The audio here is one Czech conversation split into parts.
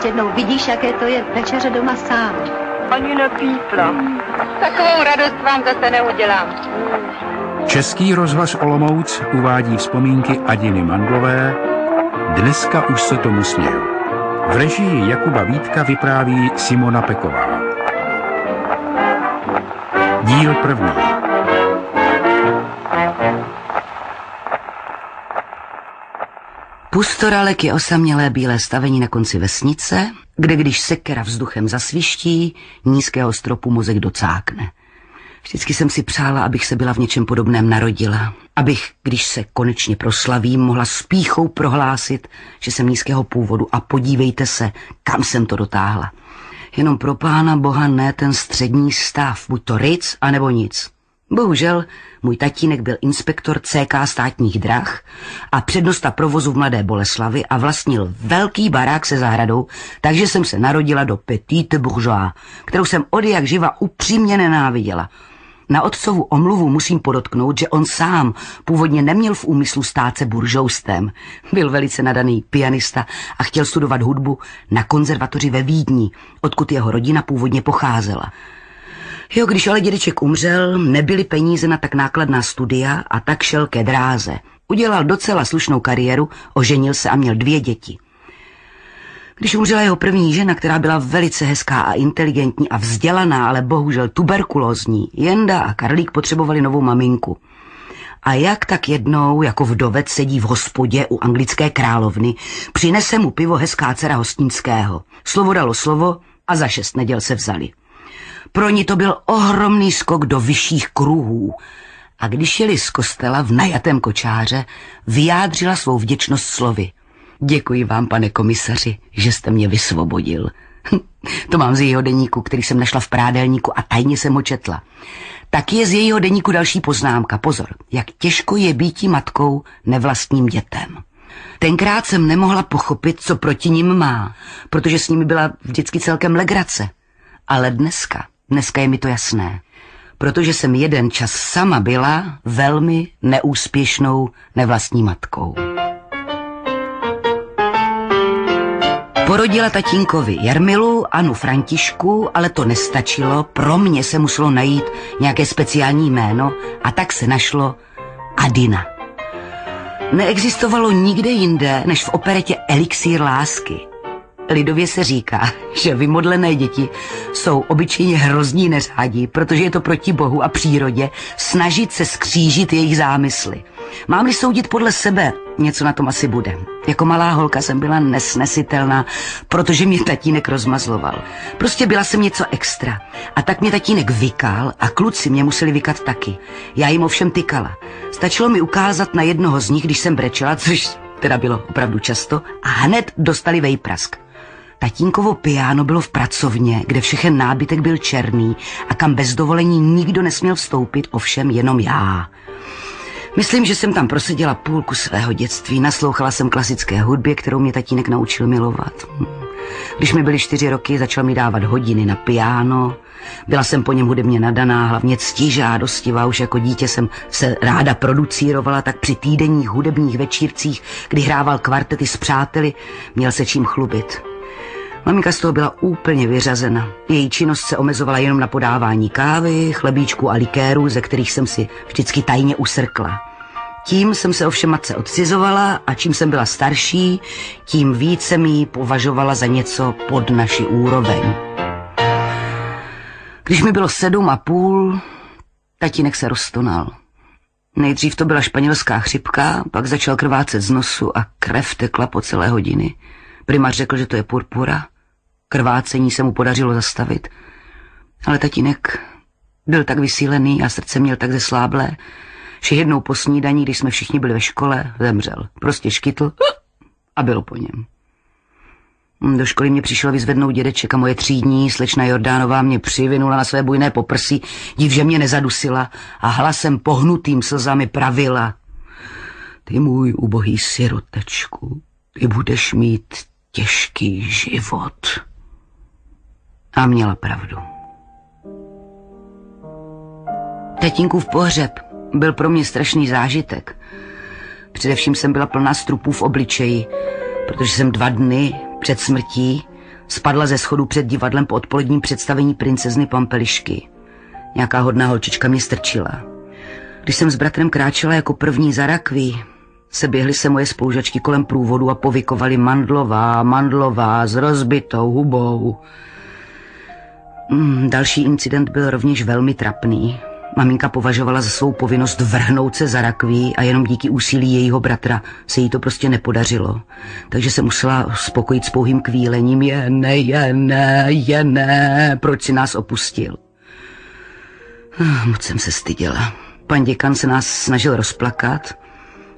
Ať jednou vidíš, jaké to je večeře doma sám. Ani nepípla. Takovou radost vám zase neudělám. Český rozhlas Olomouc uvádí vzpomínky Adiny Mandlové Dneska už se tomu směju. V režii Jakuba Vítka vypráví Simona Peková. Díl první. Pustoralek je osamělé bílé stavení na konci vesnice, kde když sekera vzduchem zasviští, nízkého stropu mozek docákne. Vždycky jsem si přála, abych se byla v něčem podobném narodila. Abych, když se konečně proslavím, mohla s píchou prohlásit, že jsem nízkého původu a podívejte se, kam jsem to dotáhla. Jenom pro pána boha ne ten střední stav, buď to ric, anebo nic. Bohužel, můj tatínek byl inspektor CK státních drah a přednosta provozu v Mladé Boleslavi a vlastnil velký barák se zahradou, takže jsem se narodila do petite bourgeois, kterou jsem od jak živa upřímně nenáviděla. Na otcovu omluvu musím podotknout, že on sám původně neměl v úmyslu stát se buržoustem. Byl velice nadaný pianista a chtěl studovat hudbu na konzervatoři ve Vídni, odkud jeho rodina původně pocházela. Jo, když ale dědeček umřel, nebyly peníze na tak nákladná studia a tak šel ke dráze. Udělal docela slušnou kariéru, oženil se a měl dvě děti. Když umřela jeho první žena, která byla velice hezká a inteligentní a vzdělaná, ale bohužel tuberkulózní, Jenda a Karlík potřebovali novou maminku. A jak tak jednou, jako vdovec sedí v hospodě u anglické královny, přinese mu pivo hezká dcera hostinského. Slovo dalo slovo a za šest neděl se vzali. Pro ní to byl ohromný skok do vyšších kruhů. A když jeli z kostela v najatém kočáře, vyjádřila svou vděčnost slovy. Děkuji vám, pane komisaři, že jste mě vysvobodil. to mám z jejího deníku, který jsem našla v prádelníku a tajně jsem ho četla. Tak je z jejího deníku další poznámka. Pozor, jak těžko je býtí matkou nevlastním dětem. Tenkrát jsem nemohla pochopit, co proti ním má, protože s nimi byla vždycky celkem legrace. Ale dneska, dneska je mi to jasné. Protože jsem jeden čas sama byla velmi neúspěšnou nevlastní matkou. Porodila tatínkovi Jarmilu, Anu Františku, ale to nestačilo. Pro mě se muselo najít nějaké speciální jméno a tak se našlo Adina. Neexistovalo nikde jinde, než v operetě Elixír lásky. Lidově se říká, že vymodlené děti jsou obyčejně hrozní neřádí, protože je to proti Bohu a přírodě snažit se skřížit jejich zámysly. Mám-li soudit podle sebe, něco na tom asi bude. Jako malá holka jsem byla nesnesitelná, protože mě tatínek rozmazloval. Prostě byla jsem něco extra. A tak mě tatínek vykal a kluci mě museli vykat taky. Já jim ovšem tykala. Stačilo mi ukázat na jednoho z nich, když jsem brečela, což teda bylo opravdu často, a hned dostali vejprask. Tatínkovo piano bylo v pracovně, kde všechen nábytek byl černý a kam bez dovolení nikdo nesměl vstoupit, ovšem jenom já. Myslím, že jsem tam proseděla půlku svého dětství, naslouchala jsem klasické hudbě, kterou mě tatínek naučil milovat. Když mi byly čtyři roky, začal mi dávat hodiny na piano. Byla jsem po něm hudebně nadaná, hlavně ctižádostivá. Už jako dítě jsem se ráda producírovala, tak při týdenních hudebních večírcích, kdy hrával kvartety s přáteli, měl se čím chlubit. Maminka z toho byla úplně vyřazena. Její činnost se omezovala jenom na podávání kávy, chlebíčku a likéru, ze kterých jsem si vždycky tajně usrkla. Tím jsem se ovšem matce odcizovala a čím jsem byla starší, tím více mi považovala za něco pod naši úroveň. Když mi bylo sedm a půl, tatínek se roztonal. Nejdřív to byla španělská chřipka, pak začal krvácet z nosu a krev tekla po celé hodiny. Primář řekl, že to je purpura. Krvácení se mu podařilo zastavit. Ale tatínek byl tak vysílený a srdce měl tak zesláblé, že jednou po snídaní, když jsme všichni byli ve škole, zemřel. Prostě škytl a bylo po něm. Do školy mě přišel vyzvednout dědeček a moje třídní slečna Jordánová mě přivinula na své bujné poprsí, div, že mě nezadusila a hlasem pohnutým slzami pravila. Ty můj ubohý sirotečku, ty budeš mít těžký život. A měla pravdu. Tatínkův pohřeb byl pro mě strašný zážitek. Především jsem byla plná strupů v obličeji. protože jsem dva dny před smrtí spadla ze schodu před divadlem po odpoledním představení princezny Pampelišky. Nějaká hodná holčička mě strčila. Když jsem s bratrem kráčela jako první za rakví, se běhly se moje spolužačky kolem průvodu a povykovali mandlová, mandlová, s rozbitou hubou. Mm, další incident byl rovněž velmi trapný. Maminka považovala za svou povinnost vrhnout se za rakví a jenom díky úsilí jejího bratra se jí to prostě nepodařilo. Takže se musela spokojit s pouhým kvílením. Je ne, je ne, je ne, proč si nás opustil? Ah, moc jsem se styděla. Pan děkan se nás snažil rozplakat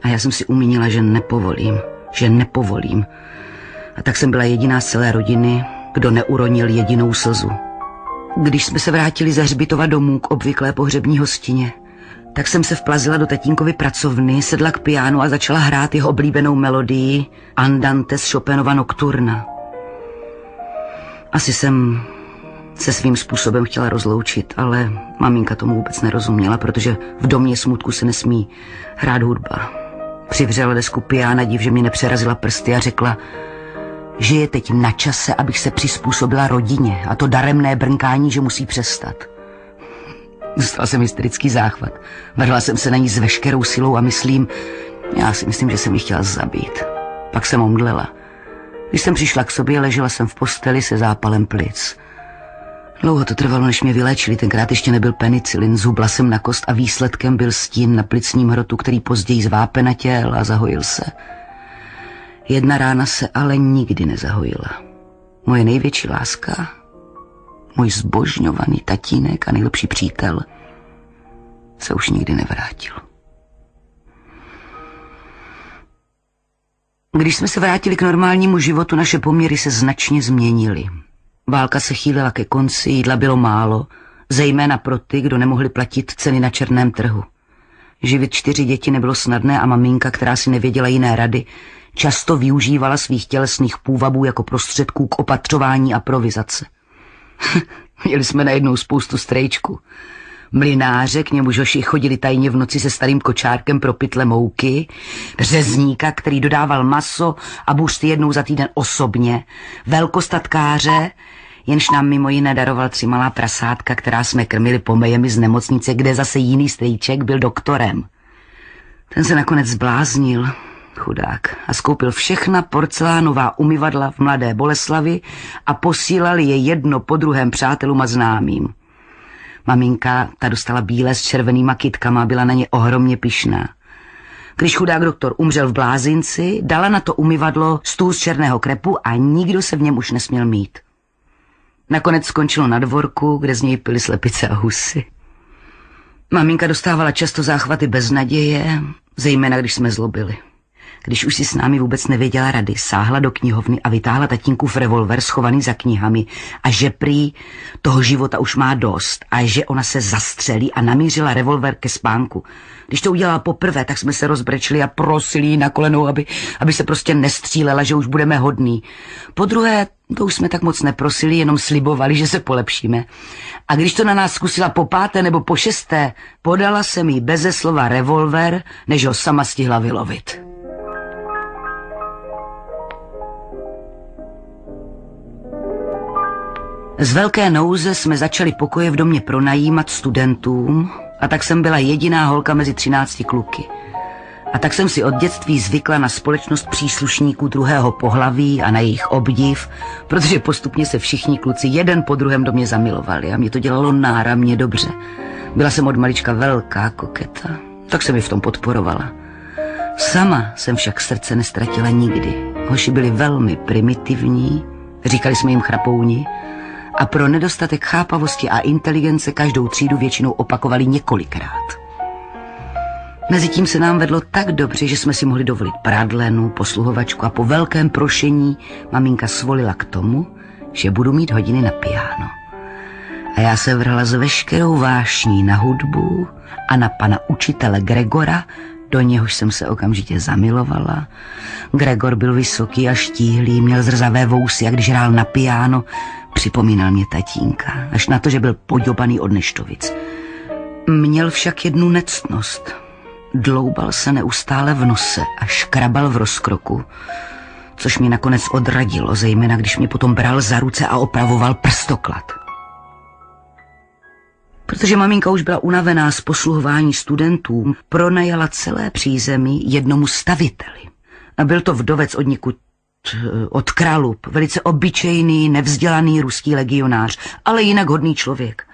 a já jsem si umínila, že nepovolím, že nepovolím. A tak jsem byla jediná z celé rodiny, kdo neuronil jedinou slzu. Když jsme se vrátili ze hřbitova domů k obvyklé pohřební hostině, tak jsem se vplazila do tatínkovy pracovny, sedla k pianu a začala hrát jeho oblíbenou melodii Andante z Chopinova Nocturna. Asi jsem se svým způsobem chtěla rozloučit, ale maminka tomu vůbec nerozuměla, protože v domě smutku se nesmí hrát hudba. Přivřela desku piana div, že mě nepřerazila prsty a řekla, že je teď na čase, abych se přizpůsobila rodině a to daremné brnkání, že musí přestat. Dostala jsem hysterický záchvat. Vrhla jsem se na ní s veškerou silou a myslím, já si myslím, že jsem ji chtěla zabít. Pak jsem omdlela. Když jsem přišla k sobě, ležela jsem v posteli se zápalem plic. Dlouho to trvalo, než mě vyléčili, tenkrát ještě nebyl penicilin, zhubla jsem na kost a výsledkem byl stín na plicním hrotu, který později zvápenatěl a zahojil se. Jedna rána se ale nikdy nezahojila. Moje největší láska, můj zbožňovaný tatínek a nejlepší přítel se už nikdy nevrátil. Když jsme se vrátili k normálnímu životu, naše poměry se značně změnily. Válka se chýlila ke konci, jídla bylo málo, zejména pro ty, kdo nemohli platit ceny na černém trhu. Živit čtyři děti nebylo snadné a maminka, která si nevěděla jiné rady, často využívala svých tělesných půvabů jako prostředků k opatřování a provizace. Měli jsme najednou spoustu strejčku. Mlináře, k němu Joši chodili tajně v noci se starým kočárkem pro pytle mouky, řezníka, který dodával maso a buřty jednou za týden osobně, velkostatkáře, jenž nám mimo jiné daroval tři malá prasátka, která jsme krmili pomejemi z nemocnice, kde zase jiný strejček byl doktorem. Ten se nakonec zbláznil, chudák, a skoupil všechna porcelánová umyvadla v Mladé Boleslavi a posílal je jedno po druhém přátelům a známým. Maminka ta dostala bílé s červenýma kytkama byla na ně ohromně pišná. Když chudák doktor umřel v blázinci, dala na to umyvadlo stůl z černého krepu a nikdo se v něm už nesměl mít. Nakonec skončilo na dvorku, kde z něj pili slepice a husy. Maminka dostávala často záchvaty bez naděje, zejména když jsme zlobili. Když už si s námi vůbec nevěděla rady, sáhla do knihovny a vytáhla tatínkův revolver schovaný za knihami a že prý toho života už má dost a že ona se zastřelí a namířila revolver ke spánku. Když to udělala poprvé, tak jsme se rozbrečili a prosili ji na kolenou, aby, aby se prostě nestřílela, že už budeme hodný. Po druhé, to už jsme tak moc neprosili, jenom slibovali, že se polepšíme. A když to na nás zkusila po páté nebo po šesté, podala se mi beze slova revolver, než ho sama stihla vylovit. Z velké nouze jsme začali pokoje v domě pronajímat studentům a tak jsem byla jediná holka mezi třinácti kluky. A tak jsem si od dětství zvykla na společnost příslušníků druhého pohlaví a na jejich obdiv, protože postupně se všichni kluci jeden po druhém do mě zamilovali a mě to dělalo náramně dobře. Byla jsem od malička velká koketa, tak jsem mi v tom podporovala. Sama jsem však srdce nestratila nikdy. Hoši byli velmi primitivní, říkali jsme jim chrapouni, a pro nedostatek chápavosti a inteligence každou třídu většinou opakovali několikrát. Mezitím se nám vedlo tak dobře, že jsme si mohli dovolit pradlenu, posluhovačku a po velkém prošení maminka svolila k tomu, že budu mít hodiny na piano. A já se vrhla s veškerou vášní na hudbu a na pana učitele Gregora, do něhož jsem se okamžitě zamilovala. Gregor byl vysoký a štíhlý, měl zrzavé vousy a když hrál na piano, Připomínal mě tatínka, až na to, že byl poďobaný od neštovic. Měl však jednu nectnost. Dloubal se neustále v nose a škrabal v rozkroku. což mě nakonec odradilo, zejména když mě potom bral za ruce a opravoval prstoklad. Protože maminka už byla unavená z posluhování studentů, pronajala celé přízemí jednomu staviteli. A byl to vdovec od někud od Kralup, velice obyčejný, nevzdělaný ruský legionář, ale jinak hodný člověk.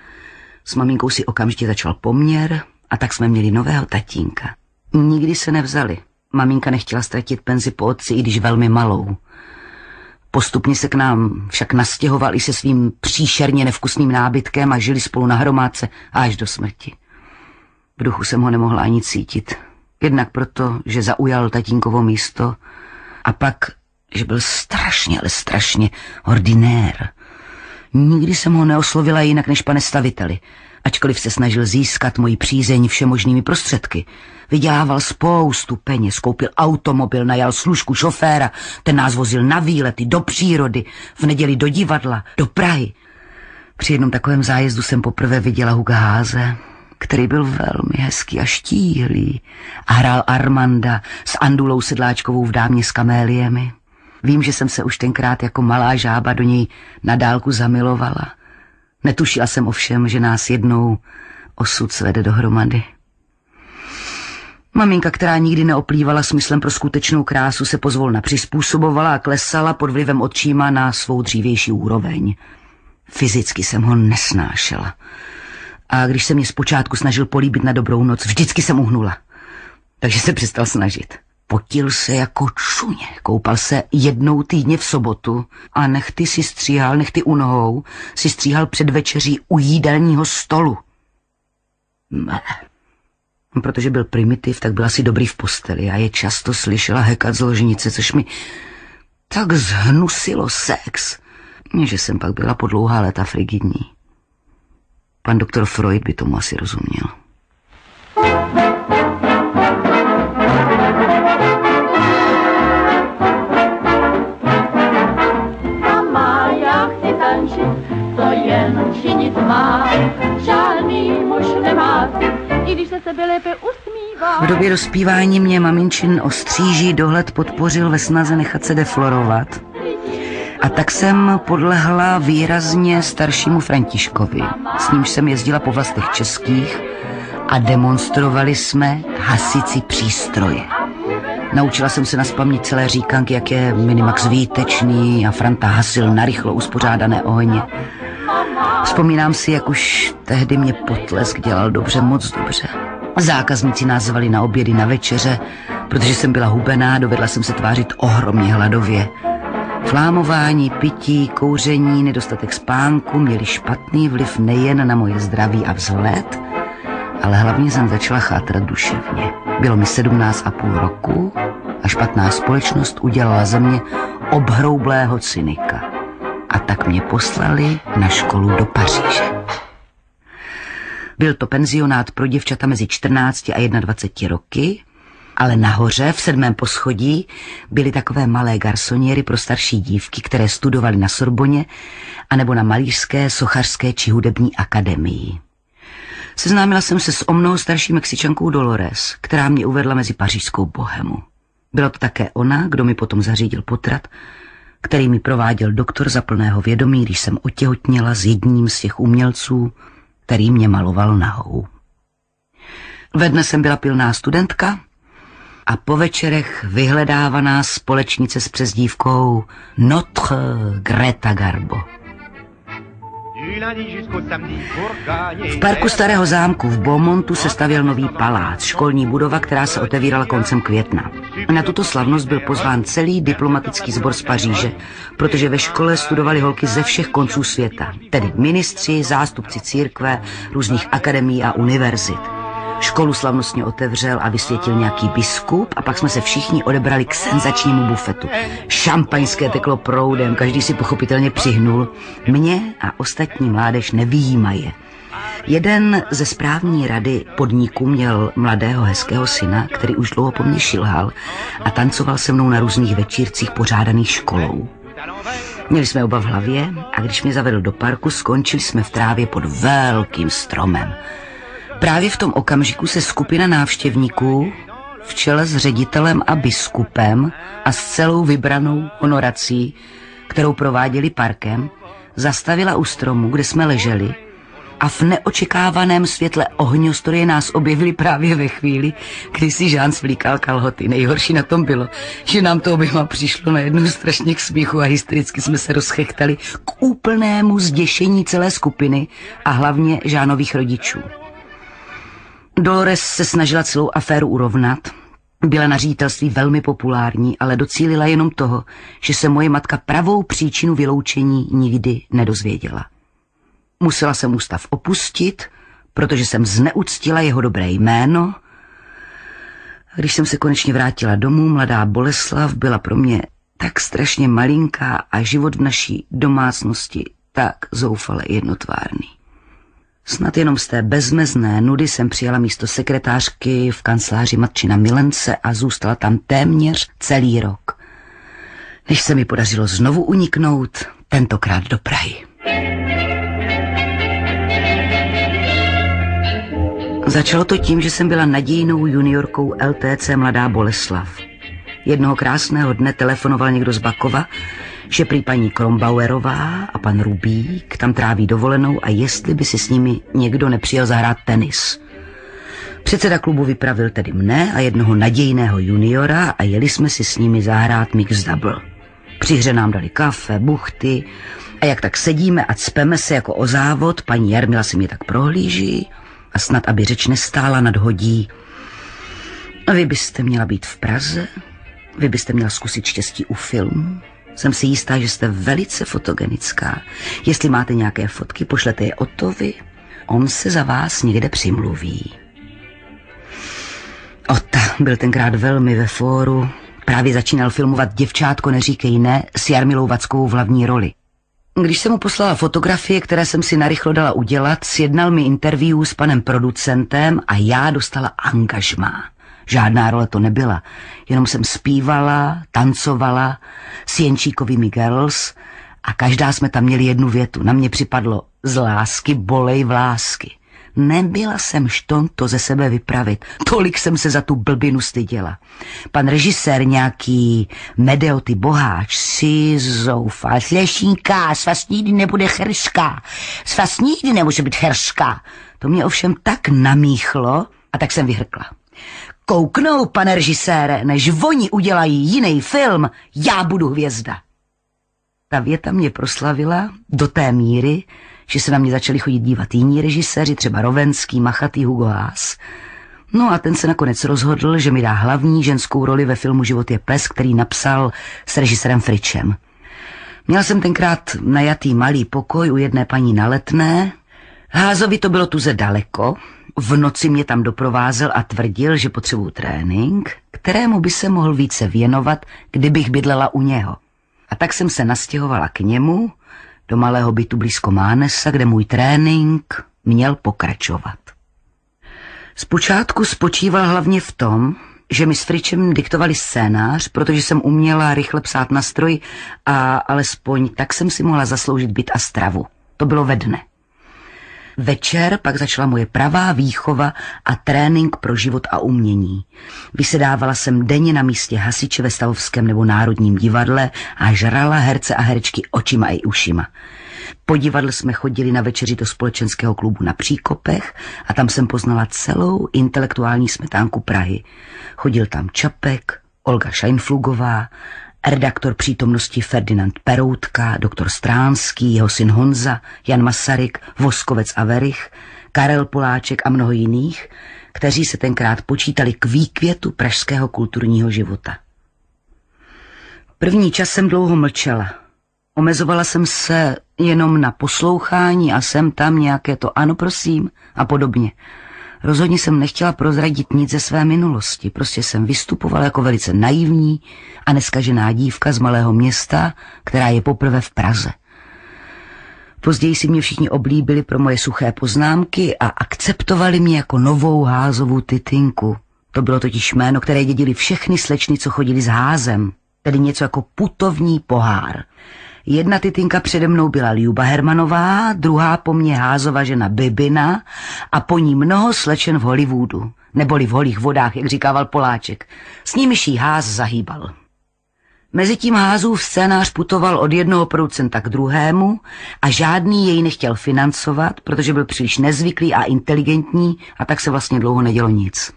S maminkou si okamžitě začal poměr a tak jsme měli nového tatínka. Nikdy se nevzali. Maminka nechtěla ztratit penzi po otci, i když velmi malou. Postupně se k nám však nastěhovali se svým příšerně nevkusným nábytkem a žili spolu na hromádce až do smrti. V duchu jsem ho nemohla ani cítit. Jednak proto, že zaujal tatínkovo místo a pak, že byl strašně, ale strašně ordinér. Nikdy jsem ho neoslovila jinak než pane staviteli, ačkoliv se snažil získat moji přízeň všemožnými prostředky. Vydělával spoustu peněz, koupil automobil, najal služku šoféra, ten nás vozil na výlety, do přírody, v neděli do divadla, do Prahy. Při jednom takovém zájezdu jsem poprvé viděla Huga Háze, který byl velmi hezký a štíhlý a hrál Armanda s Andulou Sedláčkovou v dámě s kaméliemi. Vím, že jsem se už tenkrát jako malá žába do něj na dálku zamilovala. Netušila jsem ovšem, že nás jednou osud svede dohromady. Maminka, která nikdy neoplývala smyslem pro skutečnou krásu, se pozvolna přizpůsobovala a klesala pod vlivem odčíma na svou dřívější úroveň. Fyzicky jsem ho nesnášela. A když se mě zpočátku snažil políbit na dobrou noc, vždycky jsem uhnula. Takže se přestal snažit. Potil se jako čuně, koupal se jednou týdně v sobotu a nechty si stříhal, nechty u nohou, si stříhal před večeří u jídelního stolu. Ne. Protože byl primitiv, tak byl asi dobrý v posteli a je často slyšela hekat z ložnice, což mi tak zhnusilo sex, že jsem pak byla po dlouhá léta frigidní. Pan doktor Freud by tomu asi rozuměl. Jen činit má. Žádný muž nemá, i když se sebe lépe usmívá. V době dospívání mě maminčin ostříží dohled podpořil ve snaze nechat se deflorovat. A tak jsem podlehla výrazně staršímu Františkovi. S nímž jsem jezdila po vlastech českých a demonstrovali jsme hasici přístroje. Naučila jsem se na spaměť celé říkanky, jak je Minimax výtečný a Franta hasil narychlo uspořádané ohně. Vzpomínám si, jak už tehdy mě potlesk dělal dobře, moc dobře. Zákazníci nás zvali na obědy, na večeře, protože jsem byla hubená, dovedla jsem se tvářit ohromně hladově. Flámování, pití, kouření, nedostatek spánku měli špatný vliv nejen na moje zdraví a vzhled, ale hlavně jsem začala chátrat duševně. Bylo mi sedmnáct a půl roku a špatná společnost udělala ze mě obhroublého cynika. A tak mě poslali na školu do Paříže. Byl to penzionát pro děvčata mezi 14 a 21 roky, ale nahoře v sedmém poschodí byly takové malé garsoniery pro starší dívky, které studovaly na Sorboně anebo na malířské, sochařské či hudební akademii. Seznámila jsem se s o mnoho starší Mexičankou Dolores, která mě uvedla mezi pařížskou bohemu. Byla to také ona, kdo mi potom zařídil potrat, který mi prováděl doktor za plného vědomí, když jsem otěhotněla s jedním z těch umělců, který mě maloval nahou. Ve dne jsem byla pilná studentka a po večerech vyhledávaná společnice s přezdívkou Notre Greta Garbo. V parku Starého zámku v Beaumontu se stavěl nový palác, školní budova, která se otevírala koncem května. Na tuto slavnost byl pozván celý diplomatický sbor z Paříže, protože ve škole studovali holky ze všech konců světa, tedy ministři, zástupci církve, různých akademií a univerzit. Školu slavnostně otevřel a vysvětil nějaký biskup a pak jsme se všichni odebrali k senzačnímu bufetu. Šampaňské teklo proudem, každý si pochopitelně přihnul. Mě a ostatní mládež nevýjímaje. Jeden ze správní rady podniku měl mladého hezkého syna, který už dlouho po mně šilhal a tancoval se mnou na různých večírcích pořádaných školou. Měli jsme oba v hlavě a když mě zavedl do parku, skončili jsme v trávě pod velkým stromem. Právě v tom okamžiku se skupina návštěvníků, v čele s ředitelem a biskupem a s celou vybranou honorací, kterou prováděli parkem, zastavila u stromu, kde jsme leželi a v neočekávaném světle ohňostroje nás objevili právě ve chvíli, kdy si Žán svlíkal kalhoty. Nejhorší na tom bylo, že nám to oběma přišlo na jednu strašně k smíchu a hystericky jsme se rozchechtali k úplnému zděšení celé skupiny a hlavně Žánových rodičů. Dolores se snažila celou aféru urovnat, byla na ředitelství velmi populární, ale docílila jenom toho, že se moje matka pravou příčinu vyloučení nikdy nedozvěděla. Musela jsem ústav opustit, protože jsem zneuctila jeho dobré jméno. Když jsem se konečně vrátila domů, mladá Boleslav byla pro mě tak strašně malinká a život v naší domácnosti tak zoufale jednotvárný. Snad jenom z té bezmezné nudy jsem přijala místo sekretářky v kanceláři matčina Milence a zůstala tam téměř celý rok. Než se mi podařilo znovu uniknout, tentokrát do Prahy. Začalo to tím, že jsem byla nadějnou juniorkou LTC Mladá Boleslav. Jednoho krásného dne telefonoval někdo z Bakova, že prý paní Krombauerová a pan Rubík tam tráví dovolenou a jestli by si s nimi někdo nepřijel zahrát tenis. Předseda klubu vypravil tedy mne a jednoho nadějného juniora a jeli jsme si s nimi zahrát mix double. Při hře nám dali kafe, buchty a jak tak sedíme a cpeme se jako o závod, paní Jarmila se mě tak prohlíží a snad, aby řeč nestála nad hodí. Vy byste měla být v Praze, vy byste měla zkusit štěstí u filmu. Jsem si jistá, že jste velice fotogenická. Jestli máte nějaké fotky, pošlete je Otovi. On se za vás někde přimluví. Ota byl tenkrát velmi ve fóru. Právě začínal filmovat Děvčátko neříkej ne s Jarmilou Vackovou v hlavní roli. Když jsem mu poslala fotografie, které jsem si narychlo dala udělat, sjednal mi interview s panem producentem a já dostala angažmá. Žádná role to nebyla, jenom jsem zpívala, tancovala s Jenčíkovými girls a každá jsme tam měli jednu větu. Na mě připadlo z lásky bolej v lásky. Nebyla jsem šton to ze sebe vypravit. Tolik jsem se za tu blbinu styděla. Pan režisér nějaký Medeoty boháč si zoufal. Slešínka, s vás nikdy nebude cherská. S vás nikdy nemůže být cherská. To mě ovšem tak namíchlo a tak jsem vyhrkla. Kouknou, pane režisére, než oni udělají jiný film, já budu hvězda. Ta věta mě proslavila do té míry, že se na mě začali chodit dívat jiní režiséři, třeba Rovenský, Machatý, Hugo Haas. No a ten se nakonec rozhodl, že mi dá hlavní ženskou roli ve filmu Život je pes, který napsal s režisérem Fričem. Měl jsem tenkrát najatý malý pokoj u jedné paní na letné. Házovi to bylo tuze daleko. V noci mě tam doprovázel a tvrdil, že potřebuji trénink, kterému by se mohl více věnovat, kdybych bydlela u něho. A tak jsem se nastěhovala k němu do malého bytu blízko Mánesa, kde můj trénink měl pokračovat. Zpočátku spočíval hlavně v tom, že mi s Fričem diktovali scénář, protože jsem uměla rychle psát na stroj a alespoň tak jsem si mohla zasloužit byt a stravu. To bylo ve dne. Večer pak začala moje pravá výchova a trénink pro život a umění. Vysedávala jsem denně na místě hasiče ve Stavovském nebo Národním divadle a žrala herce a herečky očima i ušima. Po divadle jsme chodili na večeři do společenského klubu na Příkopech a tam jsem poznala celou intelektuální smetánku Prahy. Chodil tam Čapek, Olga Scheinflugová, redaktor přítomnosti Ferdinand Peroutka, doktor Stránský, jeho syn Honza, Jan Masaryk, Voskovec a Verich, Karel Poláček a mnoho jiných, kteří se tenkrát počítali k výkvětu pražského kulturního života. První čas jsem dlouho mlčela. Omezovala jsem se jenom na poslouchání a jsem tam nějaké to ano prosím a podobně. Rozhodně jsem nechtěla prozradit nic ze své minulosti. Prostě jsem vystupovala jako velice naivní a neskažená dívka z malého města, která je poprvé v Praze. Později si mě všichni oblíbili pro moje suché poznámky a akceptovali mě jako novou házovou titinku. To bylo totiž jméno, které dědili všechny slečny, co chodili s házem, tedy něco jako putovní pohár. Jedna titinka přede mnou byla Ljuba Hermanová, druhá po mně házova žena Bibina a po ní mnoho slečen v Hollywoodu. neboli v holých vodách, jak říkával Poláček. S nimiž jí ház zahýbal. Mezitím házův scénář putoval od jednoho producenta k druhému a žádný jej nechtěl financovat, protože byl příliš nezvyklý a inteligentní a tak se vlastně dlouho nedělo nic.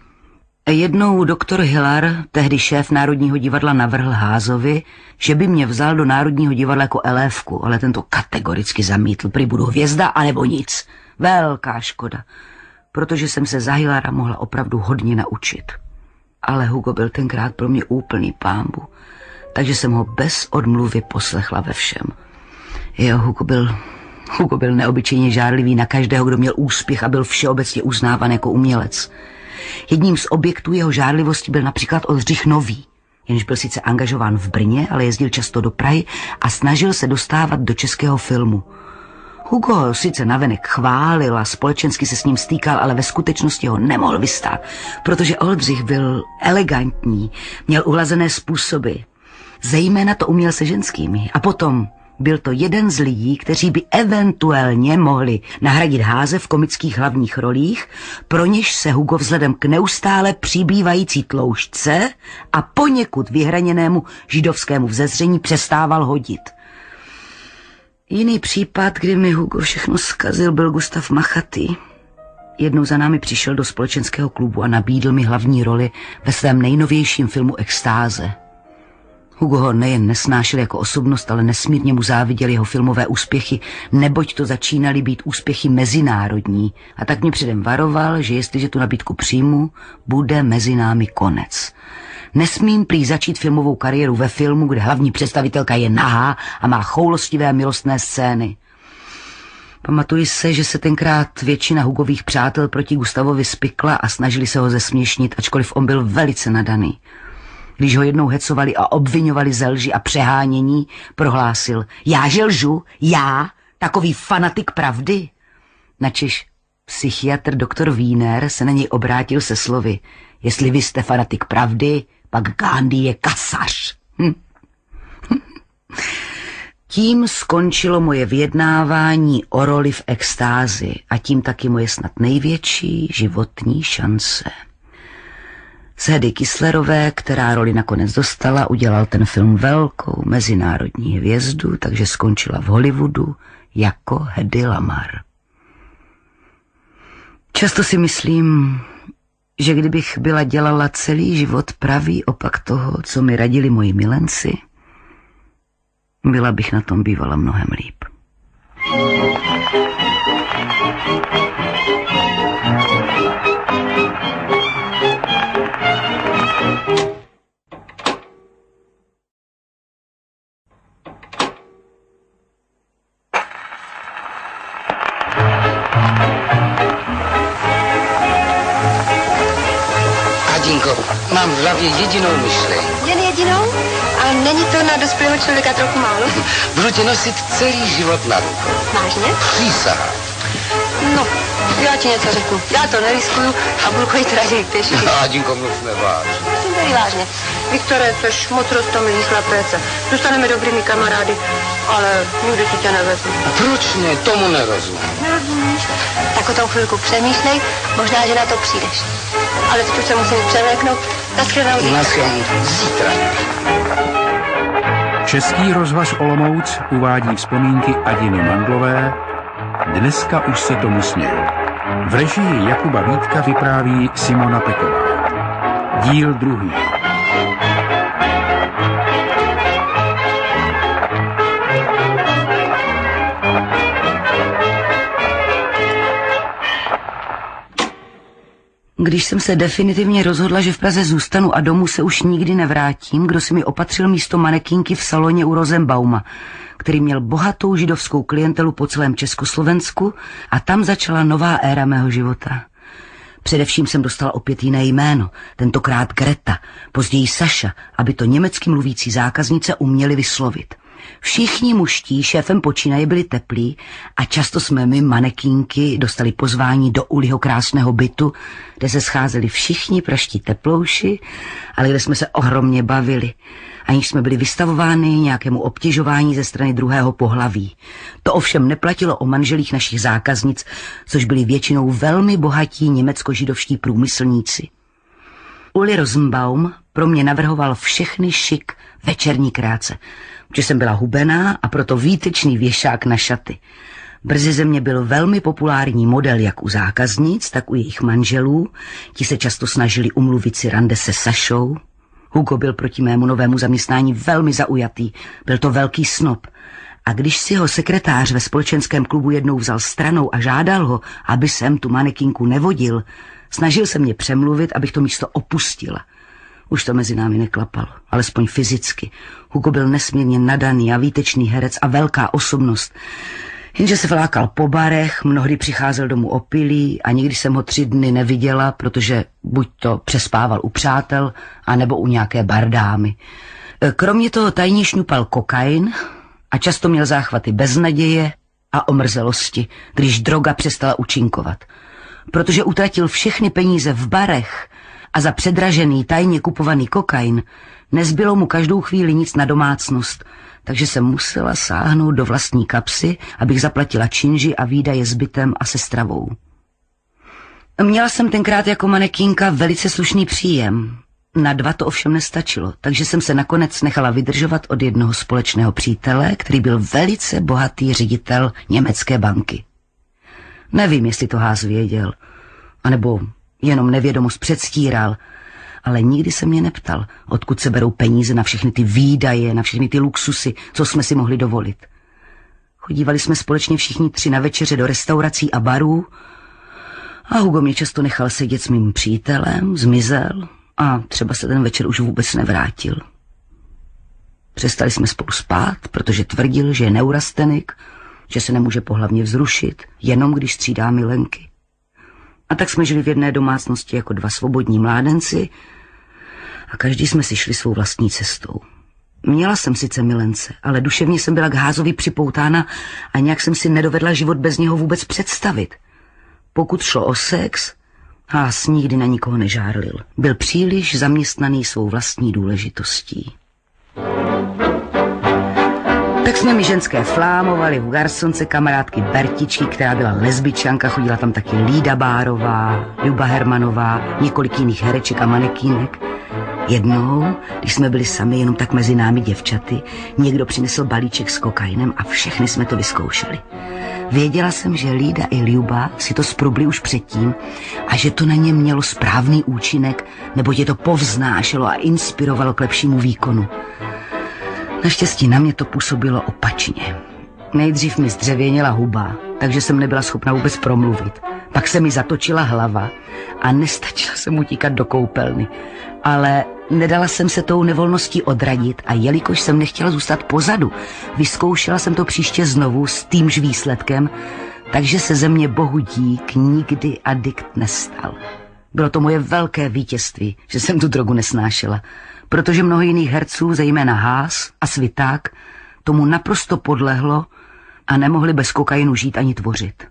Jednou doktor Hillar, tehdy šéf Národního divadla, navrhl Házovi, že by mě vzal do Národního divadla jako elévku, ale tento kategoricky zamítl, prý budu hvězda anebo nic. Velká škoda, protože jsem se za Hillara mohla opravdu hodně naučit. Ale Hugo byl tenkrát pro mě úplný pámbu, takže jsem ho bez odmluvy poslechla ve všem. Jo, Hugo byl, Hugo byl neobyčejně žárlivý na každého, kdo měl úspěch a byl všeobecně uznáván jako umělec. Jedním z objektů jeho žárlivosti byl například Oldřich Nový, jenž byl sice angažován v Brně, ale jezdil často do Prahy a snažil se dostávat do českého filmu. Hugo sice navenek chválil a společensky se s ním stýkal, ale ve skutečnosti ho nemohl vystát, protože Oldřich byl elegantní, měl uhlazené způsoby. Zejména to uměl se ženskými. A potom byl to jeden z lidí, kteří by eventuálně mohli nahradit háze v komických hlavních rolích, pro něž se Hugo vzhledem k neustále přibývající tloušťce a poněkud vyhraněnému židovskému vzezření přestával hodit. Jiný případ, kdy mi Hugo všechno zkazil, byl Gustav Machaty. Jednou za námi přišel do společenského klubu a nabídl mi hlavní roli ve svém nejnovějším filmu Extáze. Hugo ho nejen nesnášel jako osobnost, ale nesmírně mu záviděl jeho filmové úspěchy, neboť to začínaly být úspěchy mezinárodní. A tak mě předem varoval, že jestliže tu nabídku přijmu, bude mezi námi konec. Nesmím prý začít filmovou kariéru ve filmu, kde hlavní představitelka je nahá a má choulostivé milostné scény. Pamatuji se, že se tenkrát většina Hugových přátel proti Gustavovi spikla a snažili se ho zesměšnit, ačkoliv on byl velice nadaný. Když ho jednou hecovali a obvinovali ze lži a přehánění, prohlásil, já že lžu, já, takový fanatik pravdy. Načež psychiatr doktor Wiener se na něj obrátil se slovy, jestli vy jste fanatik pravdy, pak Gandhi je kasař. Hm. Tím skončilo moje vyjednávání o roli v extázi a tím taky moje snad největší životní šance. Z Hedy Kislerové, která roli nakonec dostala, udělal ten film velkou mezinárodní hvězdu, takže skončila v Hollywoodu jako Hedy Lamar. Často si myslím, že kdybych byla dělala celý život pravý opak toho, co mi radili moji milenci, byla bych na tom bývala mnohem líp. Adinko, mám v hlavě jedinou myšlenku. Jen jedinou? A není to na dospělého člověka trochu málo? Budu tě nosit celý život na rukou. Vážně? Přísahám. No, já ti něco řeknu. Já to neriskuju a budu chodit raději pěšky. Adinko, mluvme vážně. Myslím tady vážně. Viktore, jsi moc rostomilý chlapec. Zůstaneme dobrými kamarády, ale nikdy si tě nevezmu. A proč ne? Tomu nerozumím. Nerozumíš? Tak o tom chvilku přemýšlej, možná, že na to přijdeš. Ale teď už se musím převléknout. Naschledanou zítra. Naschledanou zítra. Český rozhlas Olomouc uvádí vzpomínky Adiny Mandlové Dneska už se tomu směju. V režii Jakuba Vítka vypráví Simona Peková. Díl druhý. Když jsem se definitivně rozhodla, že v Praze zůstanu a domů se už nikdy nevrátím, kdo si mi opatřil místo manekínky v saloně u Rosenbauma, který měl bohatou židovskou klientelu po celém Československu a tam začala nová éra mého života. Především jsem dostala opět jiné jméno, tentokrát Greta, později Saša, aby to německy mluvící zákaznice uměli vyslovit. Všichni muští, šéfem počínaje, byli teplí a často jsme my, manekínky, dostali pozvání do Uliho krásného bytu, kde se scházeli všichni praští teplouši, ale kde jsme se ohromně bavili aniž jsme byli vystavováni nějakému obtěžování ze strany druhého pohlaví. To ovšem neplatilo o manželích našich zákaznic, což byli většinou velmi bohatí německo-židovští průmyslníci. Uli Rosenbaum pro mě navrhoval všechny šik večerní kráce, že jsem byla hubená a proto výtečný věšák na šaty. Brzy ze mě byl velmi populární model jak u zákaznic, tak u jejich manželů. Ti se často snažili umluvit si rande se Sašou. Hugo byl proti mému novému zaměstnání velmi zaujatý. Byl to velký snob. A když si ho sekretář ve společenském klubu jednou vzal stranou a žádal ho, aby sem tu manekinku nevodil, snažil se mě přemluvit, abych to místo opustila. Už to mezi námi neklapalo, alespoň fyzicky. Hugo byl nesmírně nadaný a výtečný herec a velká osobnost. Jenže se vlákal po barech, mnohdy přicházel domů opilý a nikdy jsem ho tři dny neviděla, protože buď to přespával u přátel, anebo u nějaké bardámy. E, kromě toho tajně šňupal kokain a často měl záchvaty beznaděje a omrzelosti, když droga přestala účinkovat. Protože utratil všechny peníze v barech a za předražený tajně kupovaný kokain nezbylo mu každou chvíli nic na domácnost – takže jsem musela sáhnout do vlastní kapsy, abych zaplatila činži a výdaje s bytem a se stravou. Měla jsem tenkrát jako manekínka velice slušný příjem. Na dva to ovšem nestačilo, takže jsem se nakonec nechala vydržovat od jednoho společného přítele, který byl velice bohatý ředitel německé banky. Nevím, jestli to Ház věděl, anebo jenom nevědomost předstíral, ale nikdy se mě neptal, odkud se berou peníze na všechny ty výdaje, na všechny ty luxusy, co jsme si mohli dovolit. Chodívali jsme společně všichni tři na večeře do restaurací a barů a Hugo mě často nechal sedět s mým přítelem, zmizel a třeba se ten večer už vůbec nevrátil. Přestali jsme spolu spát, protože tvrdil, že je neurastenik, že se nemůže pohlavně vzrušit, jenom když střídá milenky. A tak jsme žili v jedné domácnosti jako dva svobodní mládenci a každý jsme si šli svou vlastní cestou. Měla jsem sice milence, ale duševně jsem byla k Házovi připoutána a nějak jsem si nedovedla život bez něho vůbec představit. Pokud šlo o sex, Ház nikdy na nikoho nežárlil. Byl příliš zaměstnaný svou vlastní důležitostí. Tak jsme mi ženské flámovali v Garsonce kamarádky Bertičky, která byla lesbičanka, chodila tam taky Lída Bárová, Luba Hermanová, několik jiných hereček a manekínek. Jednou, když jsme byli sami jenom tak mezi námi děvčaty, někdo přinesl balíček s kokainem a všechny jsme to vyzkoušeli. Věděla jsem, že Lída i Liuba si to sprubli už předtím a že to na ně mělo správný účinek, nebo je to povznášelo a inspirovalo k lepšímu výkonu. Naštěstí na mě to působilo opačně. Nejdřív mi zdřevěněla huba, takže jsem nebyla schopna vůbec promluvit. Pak se mi zatočila hlava a nestačila jsem utíkat do koupelny. Ale nedala jsem se tou nevolností odradit a jelikož jsem nechtěla zůstat pozadu, vyzkoušela jsem to příště znovu s týmž výsledkem, takže se ze mě bohu dík nikdy adikt nestal. Bylo to moje velké vítězství, že jsem tu drogu nesnášela protože mnoho jiných herců, zejména Haas a Sviták, tomu naprosto podlehlo a nemohli bez kokainu žít ani tvořit.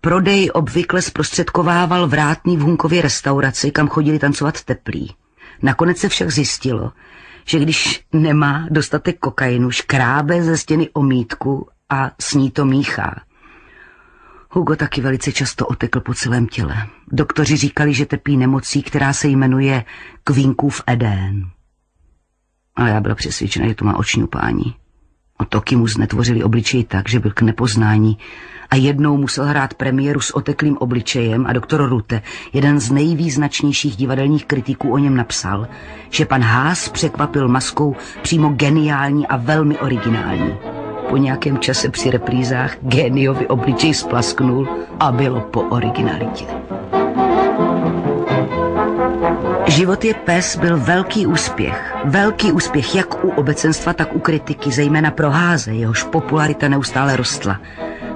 Prodej obvykle zprostředkovával vrátný v Hunkově restauraci, kam chodili tancovat teplí. Nakonec se však zjistilo, že když nemá dostatek kokainu, škrábe ze stěny omítku a s ní to míchá. Hugo taky velice často otekl po celém těle. Doktoři říkali, že trpí nemocí, která se jmenuje Kvínkův edén. Ale já byla přesvědčena, že to má oční upání. Otoky mu znetvořili obličej tak, že byl k nepoznání a jednou musel hrát premiéru s oteklým obličejem a doktor Rute, jeden z nejvýznačnějších divadelních kritiků o něm napsal, že pan Haas překvapil maskou přímo geniální a velmi originální. Po nějakém čase při reprízách géniovi obličej splasknul a bylo po originalitě. Život je pes byl velký úspěch. Velký úspěch jak u obecenstva, tak u kritiky, zejména pro háze, jehož popularita neustále rostla.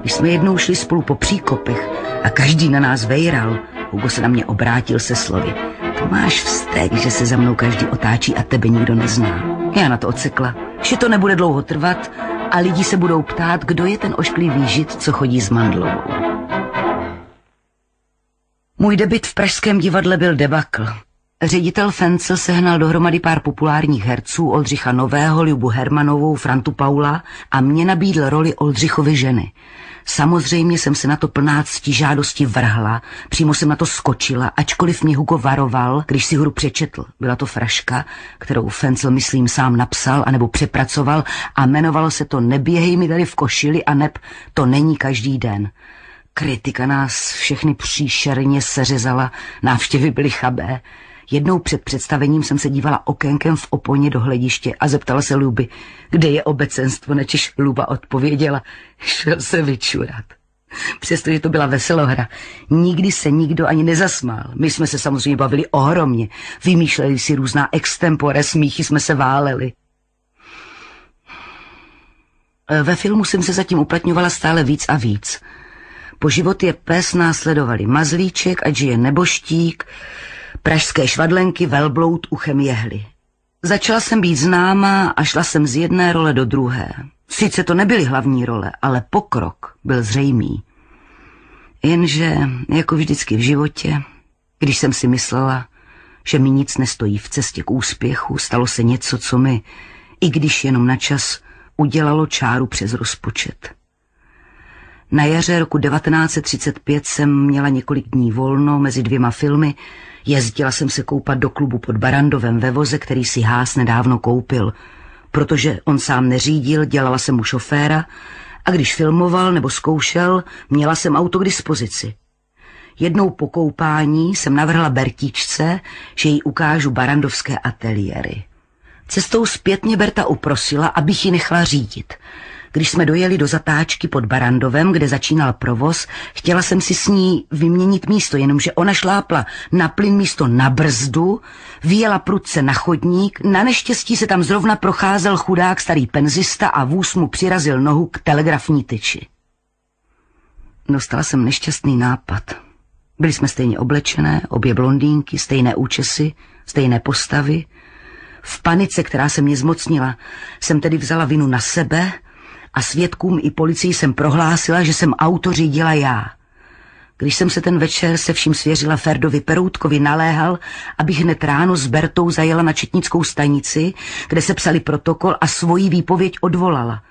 Když jsme jednou šli spolu po příkopech a každý na nás vejral, Hugo se na mě obrátil se slovy. To máš vztek, že se za mnou každý otáčí a tebe nikdo nezná. Já na to odsekla. Že to nebude dlouho trvat a lidi se budou ptát, kdo je ten ošklivý žid, co chodí s mandlovou. Můj debit v Pražském divadle byl debakl. Ředitel Fencel sehnal dohromady pár populárních herců Oldřicha Nového, Lubu Hermanovou, Frantu Paula a mě nabídl roli Oldřichovy ženy. Samozřejmě jsem se na to plná cti žádosti vrhla, přímo jsem na to skočila, ačkoliv mě Hugo varoval, když si hru přečetl. Byla to fraška, kterou Fencel, myslím, sám napsal anebo přepracoval a jmenovalo se to Neběhej mi tady v košili a neb to není každý den. Kritika nás všechny příšerně seřezala, návštěvy byly chabé. Jednou před představením jsem se dívala okénkem v oponě do hlediště a zeptala se Luby, kde je obecenstvo, nečiž Luba odpověděla, šel se vyčurat. Přestože to byla veselohra, nikdy se nikdo ani nezasmál. My jsme se samozřejmě bavili ohromně, vymýšleli si různá extempore, smíchy jsme se váleli. Ve filmu jsem se zatím uplatňovala stále víc a víc. Po život je pes následovali Mazlíček, ať je neboštík, pražské švadlenky, velbloud, uchem jehly. Začala jsem být známá a šla jsem z jedné role do druhé. Sice to nebyly hlavní role, ale pokrok byl zřejmý. Jenže, jako vždycky v životě, když jsem si myslela, že mi nic nestojí v cestě k úspěchu, stalo se něco, co mi, i když jenom na čas, udělalo čáru přes rozpočet. Na jaře roku 1935 jsem měla několik dní volno mezi dvěma filmy. Jezdila jsem se koupat do klubu pod Barandovem ve voze, který si Hás nedávno koupil. Protože on sám neřídil, dělala jsem mu šoféra a když filmoval nebo zkoušel, měla jsem auto k dispozici. Jednou po koupání jsem navrhla Bertičce, že jí ukážu barandovské ateliéry. Cestou zpětně Berta uprosila, abych ji nechala řídit – když jsme dojeli do zatáčky pod Barandovem, kde začínal provoz, chtěla jsem si s ní vyměnit místo, jenomže ona šlápla na plyn místo na brzdu, vyjela prudce na chodník, na neštěstí se tam zrovna procházel chudák starý penzista a vůz mu přirazil nohu k telegrafní tyči. Dostala jsem nešťastný nápad. Byli jsme stejně oblečené, obě blondýnky, stejné účesy, stejné postavy. V panice, která se mě zmocnila, jsem tedy vzala vinu na sebe a svědkům i policii jsem prohlásila, že jsem auto řídila já. Když jsem se ten večer se vším svěřila Ferdovi Peroutkovi, naléhal, abych hned ráno s Bertou zajela na četnickou stanici, kde se psali protokol a svoji výpověď odvolala.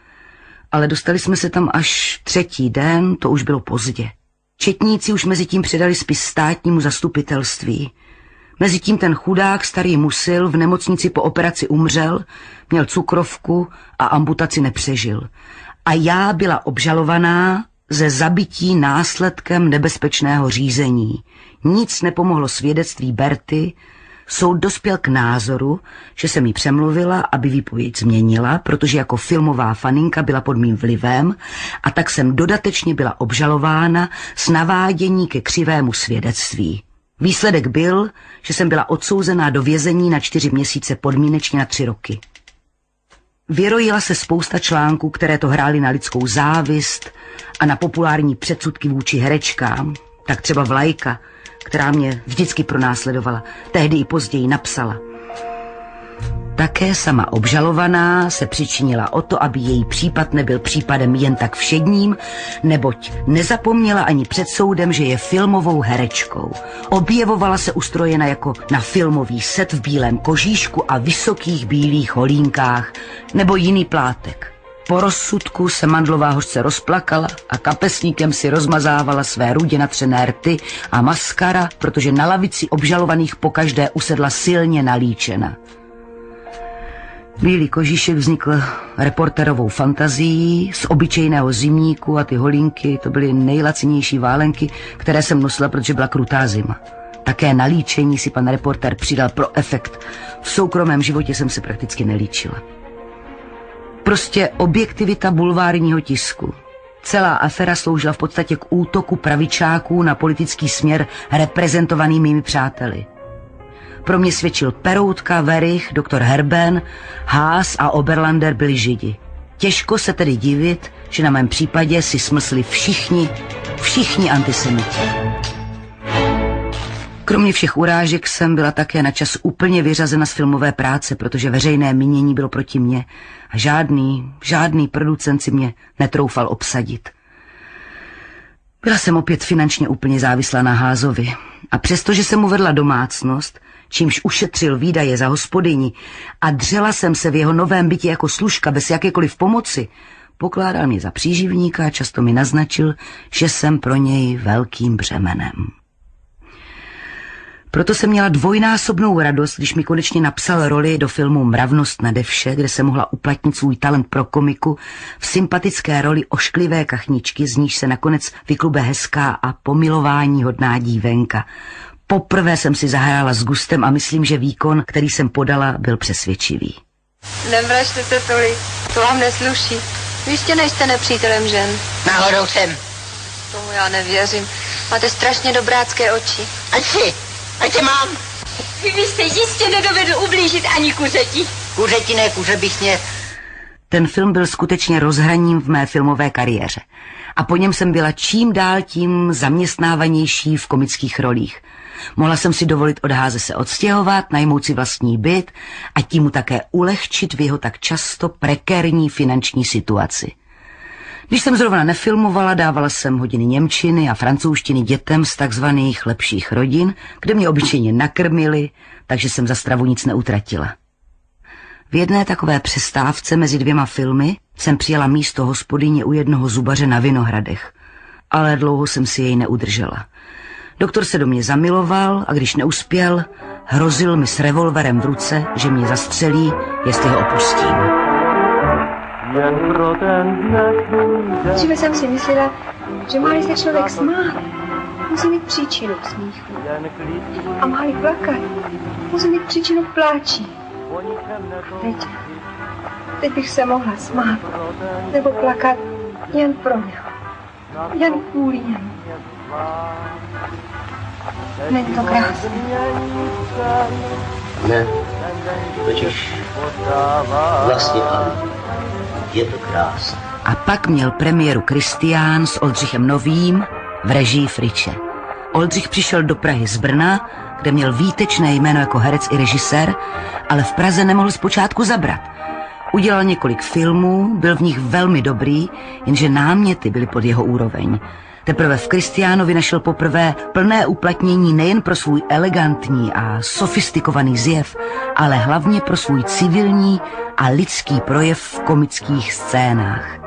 Ale dostali jsme se tam až třetí den, to už bylo pozdě. Četníci už mezi tím předali spis státnímu zastupitelství. Mezitím ten chudák starý musil v nemocnici po operaci umřel, měl cukrovku a amputaci nepřežil. A já byla obžalovaná ze zabití následkem nebezpečného řízení. Nic nepomohlo svědectví Berty, soud dospěl k názoru, že se mi přemluvila, aby výpověď změnila, protože jako filmová faninka byla pod mým vlivem a tak jsem dodatečně byla obžalována s navádění ke křivému svědectví. Výsledek byl, že jsem byla odsouzená do vězení na čtyři měsíce podmínečně na tři roky. Vyrojila se spousta článků, které to hrály na lidskou závist a na populární předsudky vůči herečkám. Tak třeba Vlajka, která mě vždycky pronásledovala, tehdy i později napsala – také sama obžalovaná se přičinila o to, aby její případ nebyl případem jen tak všedním, neboť nezapomněla ani před soudem, že je filmovou herečkou. Objevovala se ustrojena jako na filmový set v bílém kožíšku a vysokých bílých holínkách nebo jiný plátek. Po rozsudku se mandlová hořce rozplakala a kapesníkem si rozmazávala své rudě natřené rty a maskara, protože na lavici obžalovaných pokaždé usedla silně nalíčena. Bílý kožíšek vznikl reporterovou fantazií z obyčejného zimníku a ty holínky, to byly nejlacinější válenky, které jsem nosila, protože byla krutá zima. Také na líčení si pan reporter přidal pro efekt. V soukromém životě jsem se prakticky nelíčila. Prostě objektivita bulvárního tisku. Celá afera sloužila v podstatě k útoku pravičáků na politický směr reprezentovaný mými přáteli. Pro mě svědčil Peroutka, Verich, doktor Herben, Haas a Oberlander byli židi. Těžko se tedy divit, že na mém případě si smysli všichni, všichni antisemiti. Kromě všech urážek jsem byla také na čas úplně vyřazena z filmové práce, protože veřejné mínění bylo proti mně a žádný, žádný producent si mě netroufal obsadit. Byla jsem opět finančně úplně závislá na Házovi a přestože jsem mu vedla domácnost, čímž ušetřil výdaje za hospodyni a dřela jsem se v jeho novém bytě jako služka bez jakékoliv pomoci, pokládal mě za příživníka a často mi naznačil, že jsem pro něj velkým břemenem. Proto jsem měla dvojnásobnou radost, když mi konečně napsal roli do filmu Mravnost nade vše, kde se mohla uplatnit svůj talent pro komiku v sympatické roli ošklivé kachničky, z níž se nakonec vyklube hezká a pomilování hodná dívenka. Poprvé jsem si zahrála s gustem a myslím, že výkon, který jsem podala, byl přesvědčivý. Nemražte se tolik, to vám nesluší. Vy jistě nejste nepřítelem žen. Náhodou jsem. Tomu já nevěřím. Máte strašně dobrácké oči. Ať si, ať si mám. Vy jste jistě nedovedl ublížit ani kuřeti. Kuřeti ne, kuře bych sněd. Ten film byl skutečně rozhraním v mé filmové kariéře. A po něm jsem byla čím dál tím zaměstnávanější v komických rolích. Mohla jsem si dovolit od Háze se odstěhovat, najmout si vlastní byt a tím mu také ulehčit v jeho tak často prekérní finanční situaci. Když jsem zrovna nefilmovala, dávala jsem hodiny Němčiny a francouzštiny dětem z takzvaných lepších rodin, kde mě obyčejně nakrmili, takže jsem za stravu nic neutratila. V jedné takové přestávce mezi dvěma filmy jsem přijela místo hospodyně u jednoho zubaře na Vinohradech, ale dlouho jsem si jej neudržela. Doktor se do mě zamiloval a když neuspěl, hrozil mi s revolverem v ruce, že mě zastřelí, jestli ho opustím. Dříve jsem si myslela, že má se člověk smát, musí mít příčinu k smíchu. A má plakat, musí mít příčinu k pláči. A teď, teď bych se mohla smát, nebo plakat jen pro něho. Jen kvůli němu. Není to krásné. Ne, totiž vlastně ano. Je to krásné. A pak měl premiéru Kristián s Oldřichem Novým v režii Friče. Oldřich přišel do Prahy z Brna, kde měl výtečné jméno jako herec i režisér, ale v Praze nemohl zpočátku zabrat. Udělal několik filmů, byl v nich velmi dobrý, jenže náměty byly pod jeho úroveň. Teprve v Kristiánovi našel poprvé plné uplatnění nejen pro svůj elegantní a sofistikovaný zjev, ale hlavně pro svůj civilní a lidský projev v komických scénách.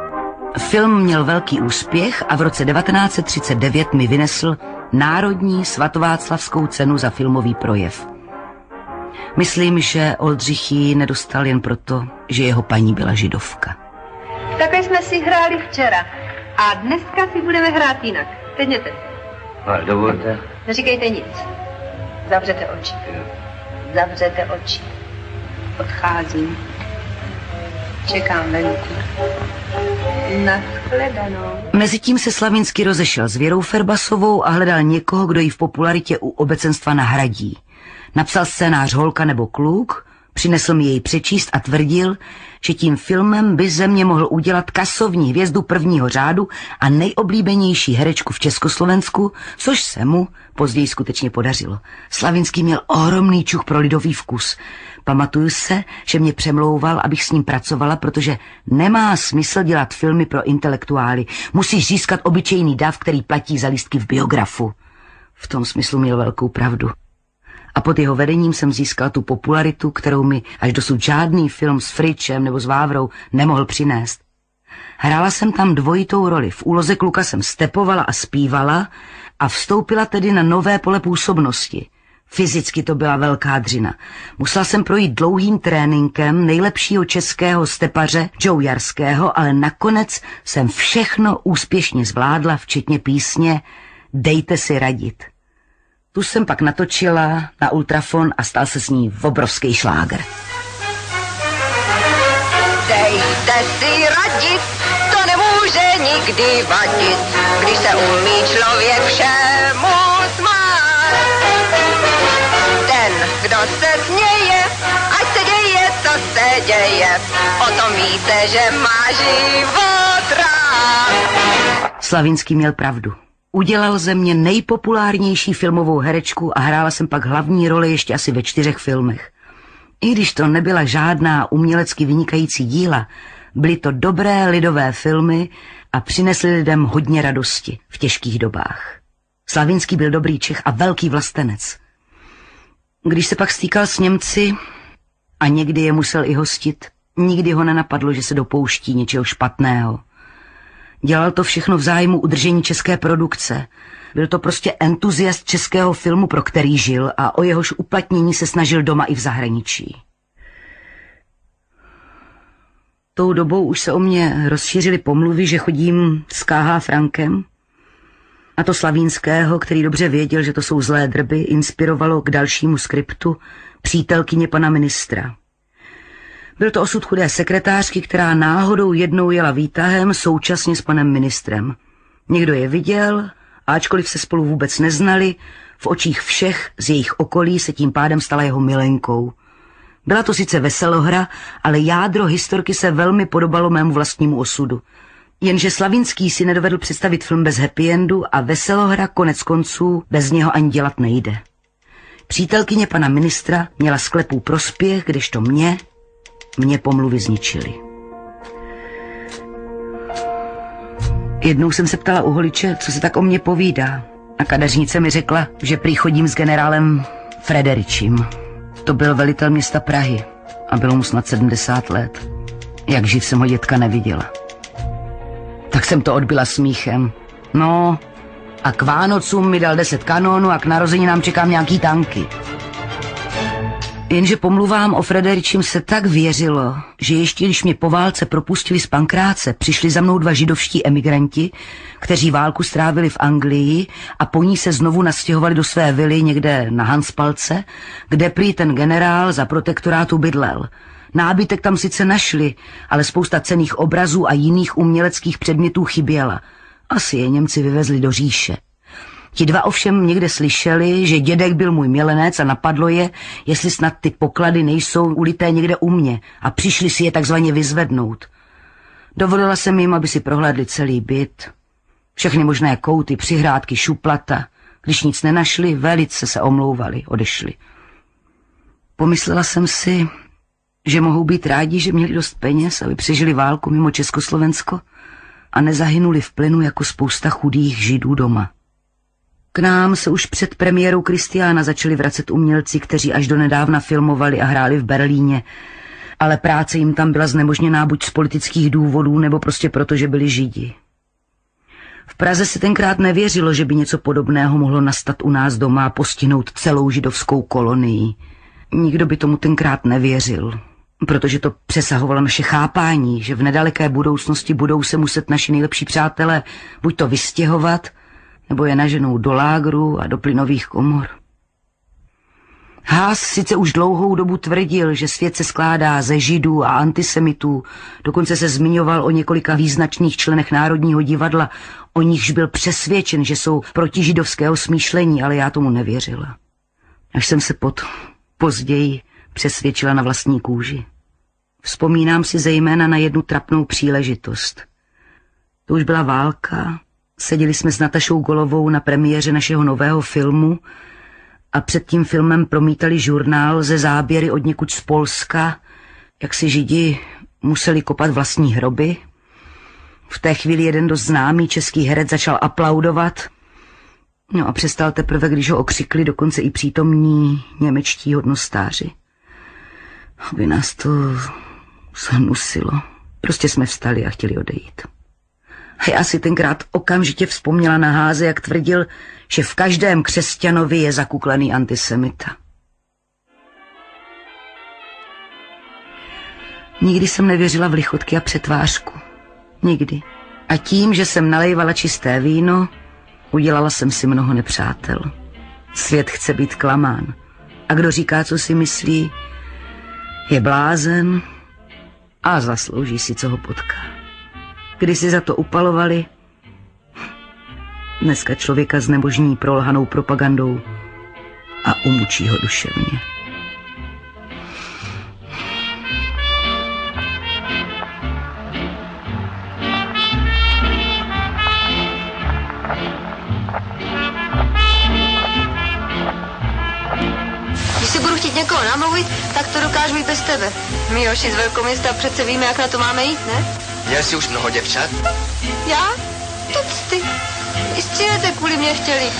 Film měl velký úspěch a v roce 1939 mi vynesl Národní svatováclavskou cenu za filmový projev. Myslím, že Oldřich ji nedostal jen proto, že jeho paní byla židovka. Takhle jsme si hráli včera. A dneska si budeme hrát jinak. Sedněte se. Ale dovolte. Neříkejte nic. Zavřete oči. Zavřete oči. Odcházím. Čekám venku. Mezitím se Slavinsky rozešel s Věrou Ferbasovou a hledal někoho, kdo ji v popularitě u obecenstva nahradí. Napsal scénář Holka nebo Kluk, přinesl mi jej přečíst a tvrdil, že tím filmem by ze mě mohl udělat kasovní hvězdu prvního řádu a nejoblíbenější herečku v Československu, což se mu později skutečně podařilo. Slavinský měl ohromný čuch pro lidový vkus. Pamatuju se, že mě přemlouval, abych s ním pracovala, protože nemá smysl dělat filmy pro intelektuály. Musíš získat obyčejný dav, který platí za lístky v biografu. V tom smyslu měl velkou pravdu a pod jeho vedením jsem získal tu popularitu, kterou mi až dosud žádný film s Fričem nebo s Vávrou nemohl přinést. Hrála jsem tam dvojitou roli. V úloze kluka jsem stepovala a zpívala a vstoupila tedy na nové pole působnosti. Fyzicky to byla velká dřina. Musela jsem projít dlouhým tréninkem nejlepšího českého stepaře Joe Jarského, ale nakonec jsem všechno úspěšně zvládla, včetně písně Dejte si radit. Tu jsem pak natočila na ultrafon a stal se s ní obrovský šláger. Dejte si radit, to nemůže nikdy vadit, když se umí člověk všemu smát. Ten, kdo se směje, ať se děje, co se děje, o tom víte, že má život rád. Slavinský měl pravdu. Udělal ze mě nejpopulárnější filmovou herečku a hrála jsem pak hlavní roli ještě asi ve čtyřech filmech. I když to nebyla žádná umělecky vynikající díla, byly to dobré lidové filmy a přinesly lidem hodně radosti v těžkých dobách. Slavinský byl dobrý Čech a velký vlastenec. Když se pak stýkal s Němci a někdy je musel i hostit, nikdy ho nenapadlo, že se dopouští něčeho špatného. Dělal to všechno v zájmu udržení české produkce. Byl to prostě entuziast českého filmu, pro který žil a o jehož uplatnění se snažil doma i v zahraničí. Tou dobou už se o mě rozšířily pomluvy, že chodím s K.H. Frankem. A to Slavínského, který dobře věděl, že to jsou zlé drby, inspirovalo k dalšímu skriptu přítelkyně pana ministra. Byl to osud chudé sekretářky, která náhodou jednou jela výtahem současně s panem ministrem. Někdo je viděl, ačkoliv se spolu vůbec neznali, v očích všech z jejich okolí se tím pádem stala jeho milenkou. Byla to sice veselohra, ale jádro historky se velmi podobalo mému vlastnímu osudu. Jenže Slavinský si nedovedl představit film bez happy endu a veselohra konec konců bez něho ani dělat nejde. Přítelkyně pana ministra měla sklepů prospěch, kdežto mě, mě pomluvy zničily. Jednou jsem se ptala u holiče, co se tak o mě povídá. A kadeřnice mi řekla, že prý chodím s generálem Frederičím. To byl velitel města Prahy a bylo mu snad 70 let. Jak živ jsem ho dětka neviděla. Tak jsem to odbila smíchem. No, a k Vánocům mi dal 10 kanónů a k narozeninám čekám nějaký tanky. Jenže pomluvám o Frederičím se tak věřilo, že ještě když mě po válce propustili z pankráce, přišli za mnou dva židovští emigranti, kteří válku strávili v Anglii a po ní se znovu nastěhovali do své vily někde na Hanspalce, kde prý ten generál za protektorátu bydlel. Nábytek tam sice našli, ale spousta cených obrazů a jiných uměleckých předmětů chyběla. Asi je Němci vyvezli do říše. Ti dva ovšem někde slyšeli, že dědek byl můj milenec a napadlo je, jestli snad ty poklady nejsou ulité někde u mě a přišli si je takzvaně vyzvednout. Dovolila jsem jim, aby si prohlédli celý byt. Všechny možné kouty, přihrádky, šuplata. Když nic nenašli, velice se omlouvali, odešli. Pomyslela jsem si, že mohou být rádi, že měli dost peněz, aby přežili válku mimo Československo a nezahynuli v plynu jako spousta chudých židů doma. K nám se už před premiérou Kristiána začali vracet umělci, kteří až do nedávna filmovali a hráli v Berlíně, ale práce jim tam byla znemožněná buď z politických důvodů, nebo prostě proto, že byli židi. V Praze se tenkrát nevěřilo, že by něco podobného mohlo nastat u nás doma a postihnout celou židovskou kolonii. Nikdo by tomu tenkrát nevěřil, protože to přesahovalo naše chápání, že v nedaleké budoucnosti budou se muset naši nejlepší přátelé buď to vystěhovat, nebo je naženou do lágru a do plynových komor. Haas sice už dlouhou dobu tvrdil, že svět se skládá ze židů a antisemitů, dokonce se zmiňoval o několika význačných členech Národního divadla, o nichž byl přesvědčen, že jsou proti židovského smýšlení, ale já tomu nevěřila. Až jsem se pod později přesvědčila na vlastní kůži. Vzpomínám si zejména na jednu trapnou příležitost. To už byla válka, seděli jsme s Natašou Golovou na premiéře našeho nového filmu a před tím filmem promítali žurnál ze záběry od někud z Polska, jak si židi museli kopat vlastní hroby. V té chvíli jeden dost známý český herec začal aplaudovat No a přestal teprve, když ho okřikli dokonce i přítomní němečtí hodnostáři. Aby nás to zhnusilo. Prostě jsme vstali a chtěli odejít. A já si tenkrát okamžitě vzpomněla na háze, jak tvrdil, že v každém křesťanovi je zakuklený antisemita. Nikdy jsem nevěřila v lichotky a přetvářku. Nikdy. A tím, že jsem nalejvala čisté víno, udělala jsem si mnoho nepřátel. Svět chce být klamán. A kdo říká, co si myslí, je blázen a zaslouží si, co ho potká kdy si za to upalovali. Dneska člověka znebožní prolhanou propagandou a umučí ho duševně. někoho namluvit, tak to dokážu i bez tebe. My Joši z velkoměsta přece víme, jak na to máme jít, ne? Měl jsi už mnoho děvčat? Já? Tucty. I střílete kvůli mě chtěli.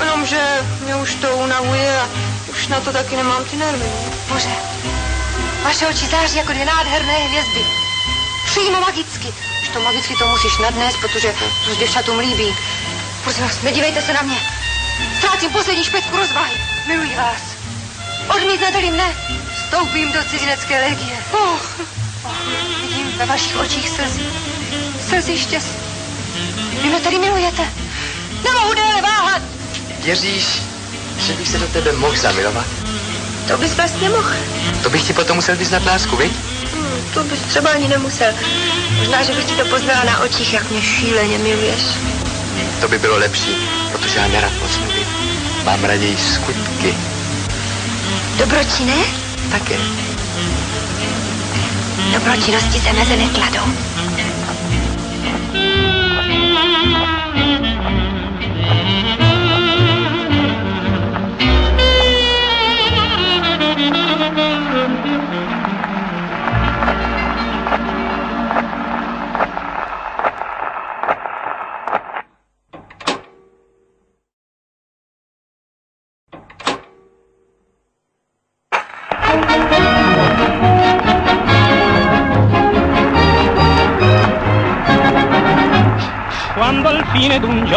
Jenomže mě už to unavuje a už na to taky nemám ty nervy. Bože, vaše oči září jako dvě nádherné hvězdy. Přímo magicky. Už to magicky to musíš nadnést, protože to s děvčatům líbí. Prosím vás, nedívejte se na mě. Ztrácím poslední špetku rozvahy. Miluji vás. Odmítnete-li mne, vstoupím do cizinecké legie. Oh, ve vašich očích slzy. Slzy štěstí. Vy mě tady milujete. Nemohu déle váhat. Věříš, že bych se do tebe mohl zamilovat? To bys vlastně mohl. To bych ti potom musel vyznat lásku, viď? Hmm, to bys třeba ani nemusel. Možná, že bych ti to poznala na očích, jak mě šíleně miluješ. To by bylo lepší, protože já nerad moc mluvím. Mám raději skutky. Dobroči ne? Dobročinnosti se meze nekladou.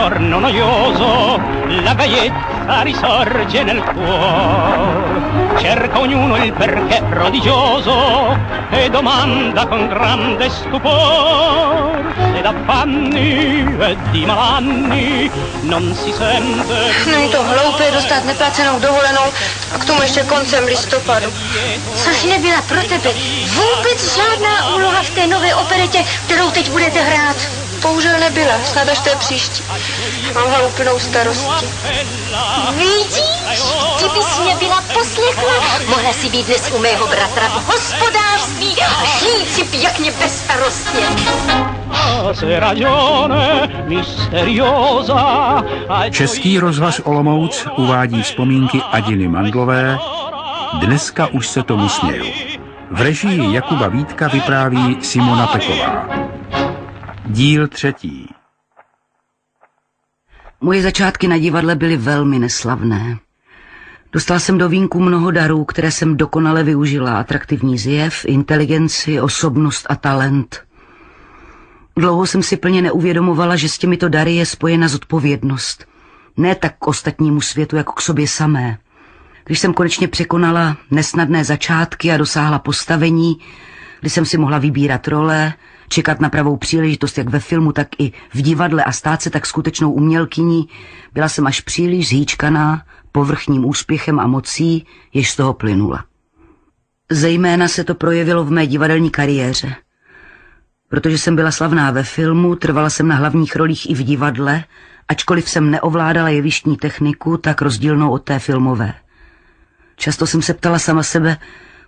Giorno noioso la gaiezza risorge nel cuore. Cerca ognuno il perché prodigioso e domanda con grande stupor se d'affanni e di malanni non si sente Není to hloupé dostat neplacenou dovolenou a k tomu ještě koncem listopadu. Což nebyla pro tebe vůbec žádná úloha v té nové operetě, kterou teď budete hrát. Bohužel nebyla, snad až té příští. Mám hlavu plnou starosti. Vidíš, kdybys mě byla poslechla, mohla si být dnes u mého bratra v hospodářství a žít si pěkně bezstarostně. Český rozhlas Olomouc uvádí vzpomínky Adiny Mandlové Dneska už se tomu směju. V režii Jakuba Vítka vypráví Simona Peková. Díl třetí. Moje začátky na divadle byly velmi neslavné. Dostala jsem do vínku mnoho darů, které jsem dokonale využila. Atraktivní zjev, inteligenci, osobnost a talent. Dlouho jsem si plně neuvědomovala, že s těmito dary je spojena zodpovědnost. Ne tak k ostatnímu světu, jako k sobě samé. Když jsem konečně překonala nesnadné začátky a dosáhla postavení, kdy jsem si mohla vybírat role, čekat na pravou příležitost jak ve filmu, tak i v divadle a stát se tak skutečnou umělkyní, byla jsem až příliš zhýčkaná povrchním úspěchem a mocí, jež z toho plynula. Zejména se to projevilo v mé divadelní kariéře. Protože jsem byla slavná ve filmu, trvala jsem na hlavních rolích i v divadle, ačkoliv jsem neovládala jevištní techniku, tak rozdílnou od té filmové. Často jsem se ptala sama sebe,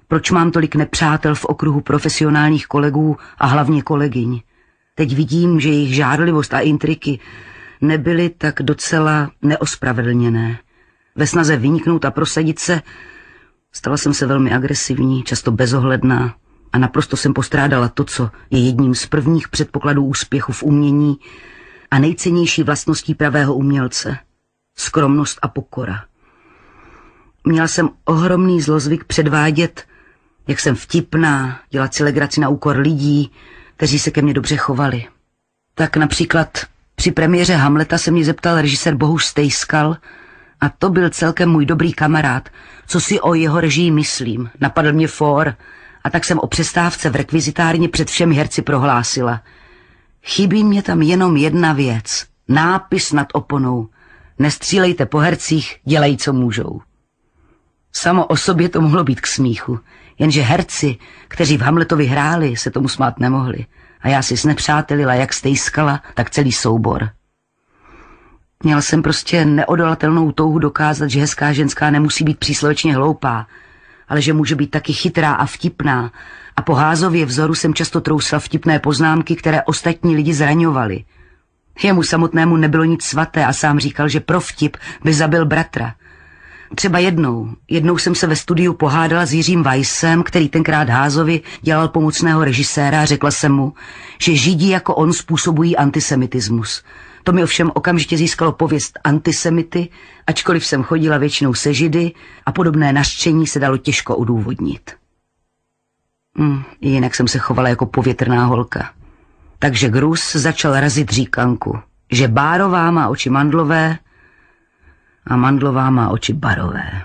proč mám tolik nepřátel v okruhu profesionálních kolegů a hlavně kolegyň. Teď vidím, že jejich žárlivost a intriky nebyly tak docela neospravedlněné. Ve snaze vyniknout a prosadit se stala jsem se velmi agresivní, často bezohledná a naprosto jsem postrádala to, co je jedním z prvních předpokladů úspěchu v umění a nejcennější vlastností pravého umělce. Skromnost a pokora. Měla jsem ohromný zlozvyk předvádět, jak jsem vtipná, dělat si legraci na úkor lidí, kteří se ke mně dobře chovali. Tak například při premiéře Hamleta se mě zeptal režisér Bohuš Stejskal, a to byl celkem můj dobrý kamarád, co si o jeho režii myslím. Napadl mě for a tak jsem o přestávce v rekvizitárně před všemi herci prohlásila. Chybí mě tam jenom jedna věc. Nápis nad oponou. Nestřílejte po hercích, dělají, co můžou. Samo o sobě to mohlo být k smíchu, jenže herci, kteří v Hamletovi hráli, se tomu smát nemohli. A já si snepřátelila jak stejskala, tak celý soubor. Měla jsem prostě neodolatelnou touhu dokázat, že hezká ženská nemusí být příslovečně hloupá, ale že může být taky chytrá a vtipná. A po házově vzoru jsem často trousla vtipné poznámky, které ostatní lidi zraňovaly. Jemu samotnému nebylo nic svaté a sám říkal, že pro vtip by zabil bratra. Třeba jednou. Jednou jsem se ve studiu pohádala s Jiřím Weissem, který tenkrát Házovi dělal pomocného režiséra a řekla jsem mu, že Židi jako on způsobují antisemitismus. To mi ovšem okamžitě získalo pověst antisemity, ačkoliv jsem chodila většinou se Židy a podobné nařčení se dalo těžko odůvodnit. Hmm, jinak jsem se chovala jako povětrná holka. Takže Grus začal razit říkanku, že Bárová má oči mandlové a mandlová má oči barové.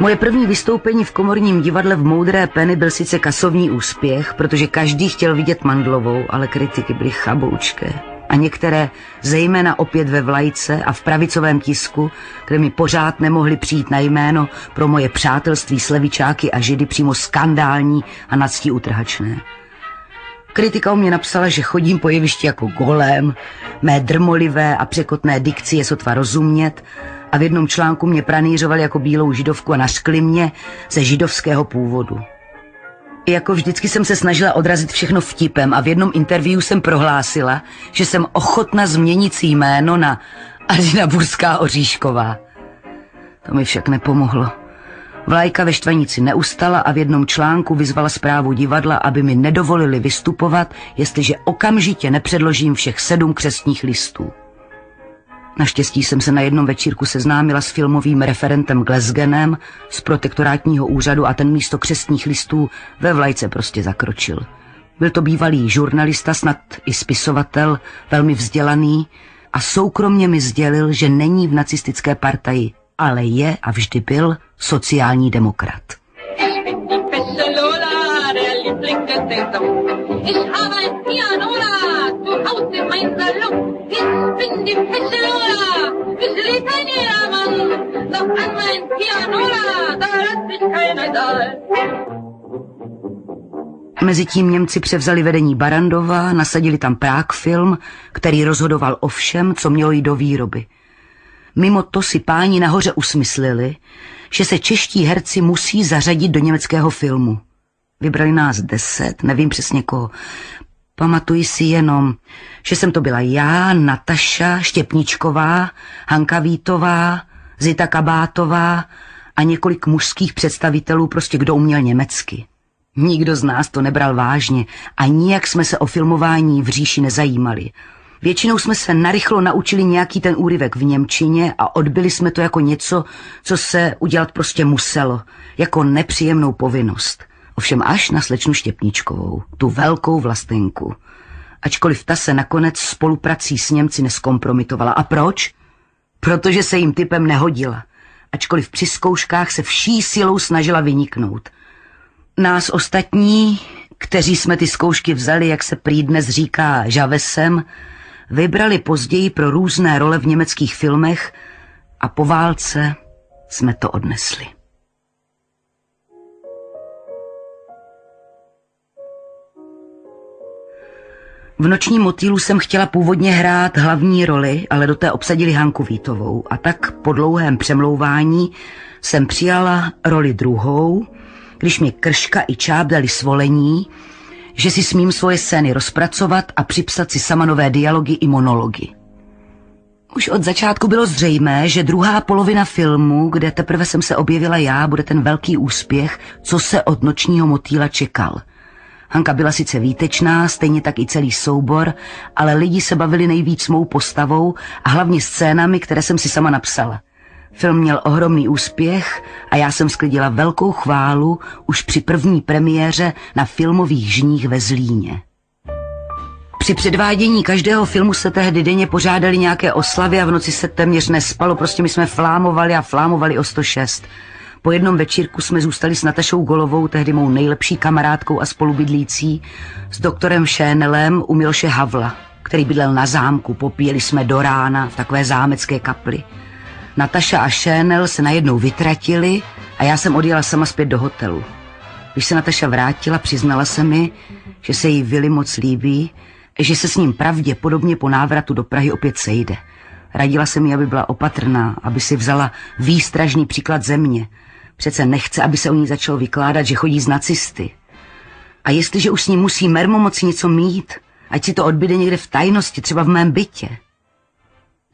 Moje první vystoupení v komorním divadle v Moudré Penny byl sice kasovní úspěch, protože každý chtěl vidět Mandlovou, ale kritiky byly chaboučké. A některé, zejména opět ve vlajce a v pravicovém tisku, kde mi pořád nemohli přijít na jméno pro moje přátelství s levičáky a židy přímo skandální a nadstí utrhačné. Kritika o mě napsala, že chodím po jevišti jako golem, mé drmolivé a překotné dikci je sotva rozumět a v jednom článku mě pranířovali jako bílou židovku a naškli mě ze židovského původu. Jako vždycky jsem se snažila odrazit všechno vtipem a v jednom interview jsem prohlásila, že jsem ochotna změnit si jméno na Adina Burská Oříšková. To mi však nepomohlo. Vlajka ve štvanici neustala a v jednom článku vyzvala zprávu divadla, aby mi nedovolili vystupovat, jestliže okamžitě nepředložím všech sedm křestních listů. Naštěstí jsem se na jednom večírku seznámila s filmovým referentem Glesgenem z protektorátního úřadu a ten místo křestních listů ve vlajce prostě zakročil. Byl to bývalý žurnalista, snad i spisovatel, velmi vzdělaný a soukromně mi sdělil, že není v nacistické partaji, ale je a vždy byl sociální demokrat. Mezitím Němci převzali vedení Barandova, nasadili tam Prague film, který rozhodoval o všem, co mělo jít do výroby. Mimo to si páni nahoře usmyslili, že se čeští herci musí zařadit do německého filmu. Vybrali nás deset, nevím přesně koho. Pamatuji si jenom, že jsem to byla já, Nataša Štěpničková, Hanka Vítová, Zita Kabátová a několik mužských představitelů, prostě kdo uměl německy. Nikdo z nás to nebral vážně a nijak jsme se o filmování v říši nezajímali. Většinou jsme se narychlo naučili nějaký ten úryvek v Němčině a odbyli jsme to jako něco, co se udělat prostě muselo, jako nepříjemnou povinnost. Ovšem až na slečnu Štěpničkovou, tu velkou vlastenku. Ačkoliv ta se nakonec spoluprací s Němci neskompromitovala. A proč? Protože se jim typem nehodila. Ačkoliv při zkouškách se vší silou snažila vyniknout. Nás ostatní, kteří jsme ty zkoušky vzali, jak se prý dnes říká, žavesem, vybrali později pro různé role v německých filmech a po válce jsme to odnesli. V nočním motýlu jsem chtěla původně hrát hlavní roli, ale do té obsadili Hanku Vítovou a tak po dlouhém přemlouvání jsem přijala roli druhou, když mi Krška i Čáp dali svolení, že si smím svoje scény rozpracovat a připsat si sama nové dialogy i monology. Už od začátku bylo zřejmé, že druhá polovina filmu, kde teprve jsem se objevila já, bude ten velký úspěch, co se od nočního motýla čekal – Hanka byla sice výtečná, stejně tak i celý soubor, ale lidi se bavili nejvíc mou postavou a hlavně scénami, které jsem si sama napsala. Film měl ohromný úspěch a já jsem sklidila velkou chválu už při první premiéře na filmových žních ve Zlíně. Při předvádění každého filmu se tehdy denně pořádali nějaké oslavy a v noci se téměř nespalo, prostě my jsme flámovali a flámovali o 106. Po jednom večírku jsme zůstali s Natašou Golovou, tehdy mou nejlepší kamarádkou a spolubydlící, s doktorem Šénelem u Miloše Havla, který bydlel na zámku. Popíjeli jsme do rána v takové zámecké kapli. Nataša a Šénel se najednou vytratili a já jsem odjela sama zpět do hotelu. Když se Nataša vrátila, přiznala se mi, že se jí Vili moc líbí, že se s ním pravděpodobně po návratu do Prahy opět sejde. Radila se mi, aby byla opatrná, aby si vzala výstražný příklad země, Přece nechce, aby se o ní začalo vykládat, že chodí z nacisty. A jestliže už s ním musí mermomoc něco mít, Ať si to odbyde někde v tajnosti, třeba v mém bytě.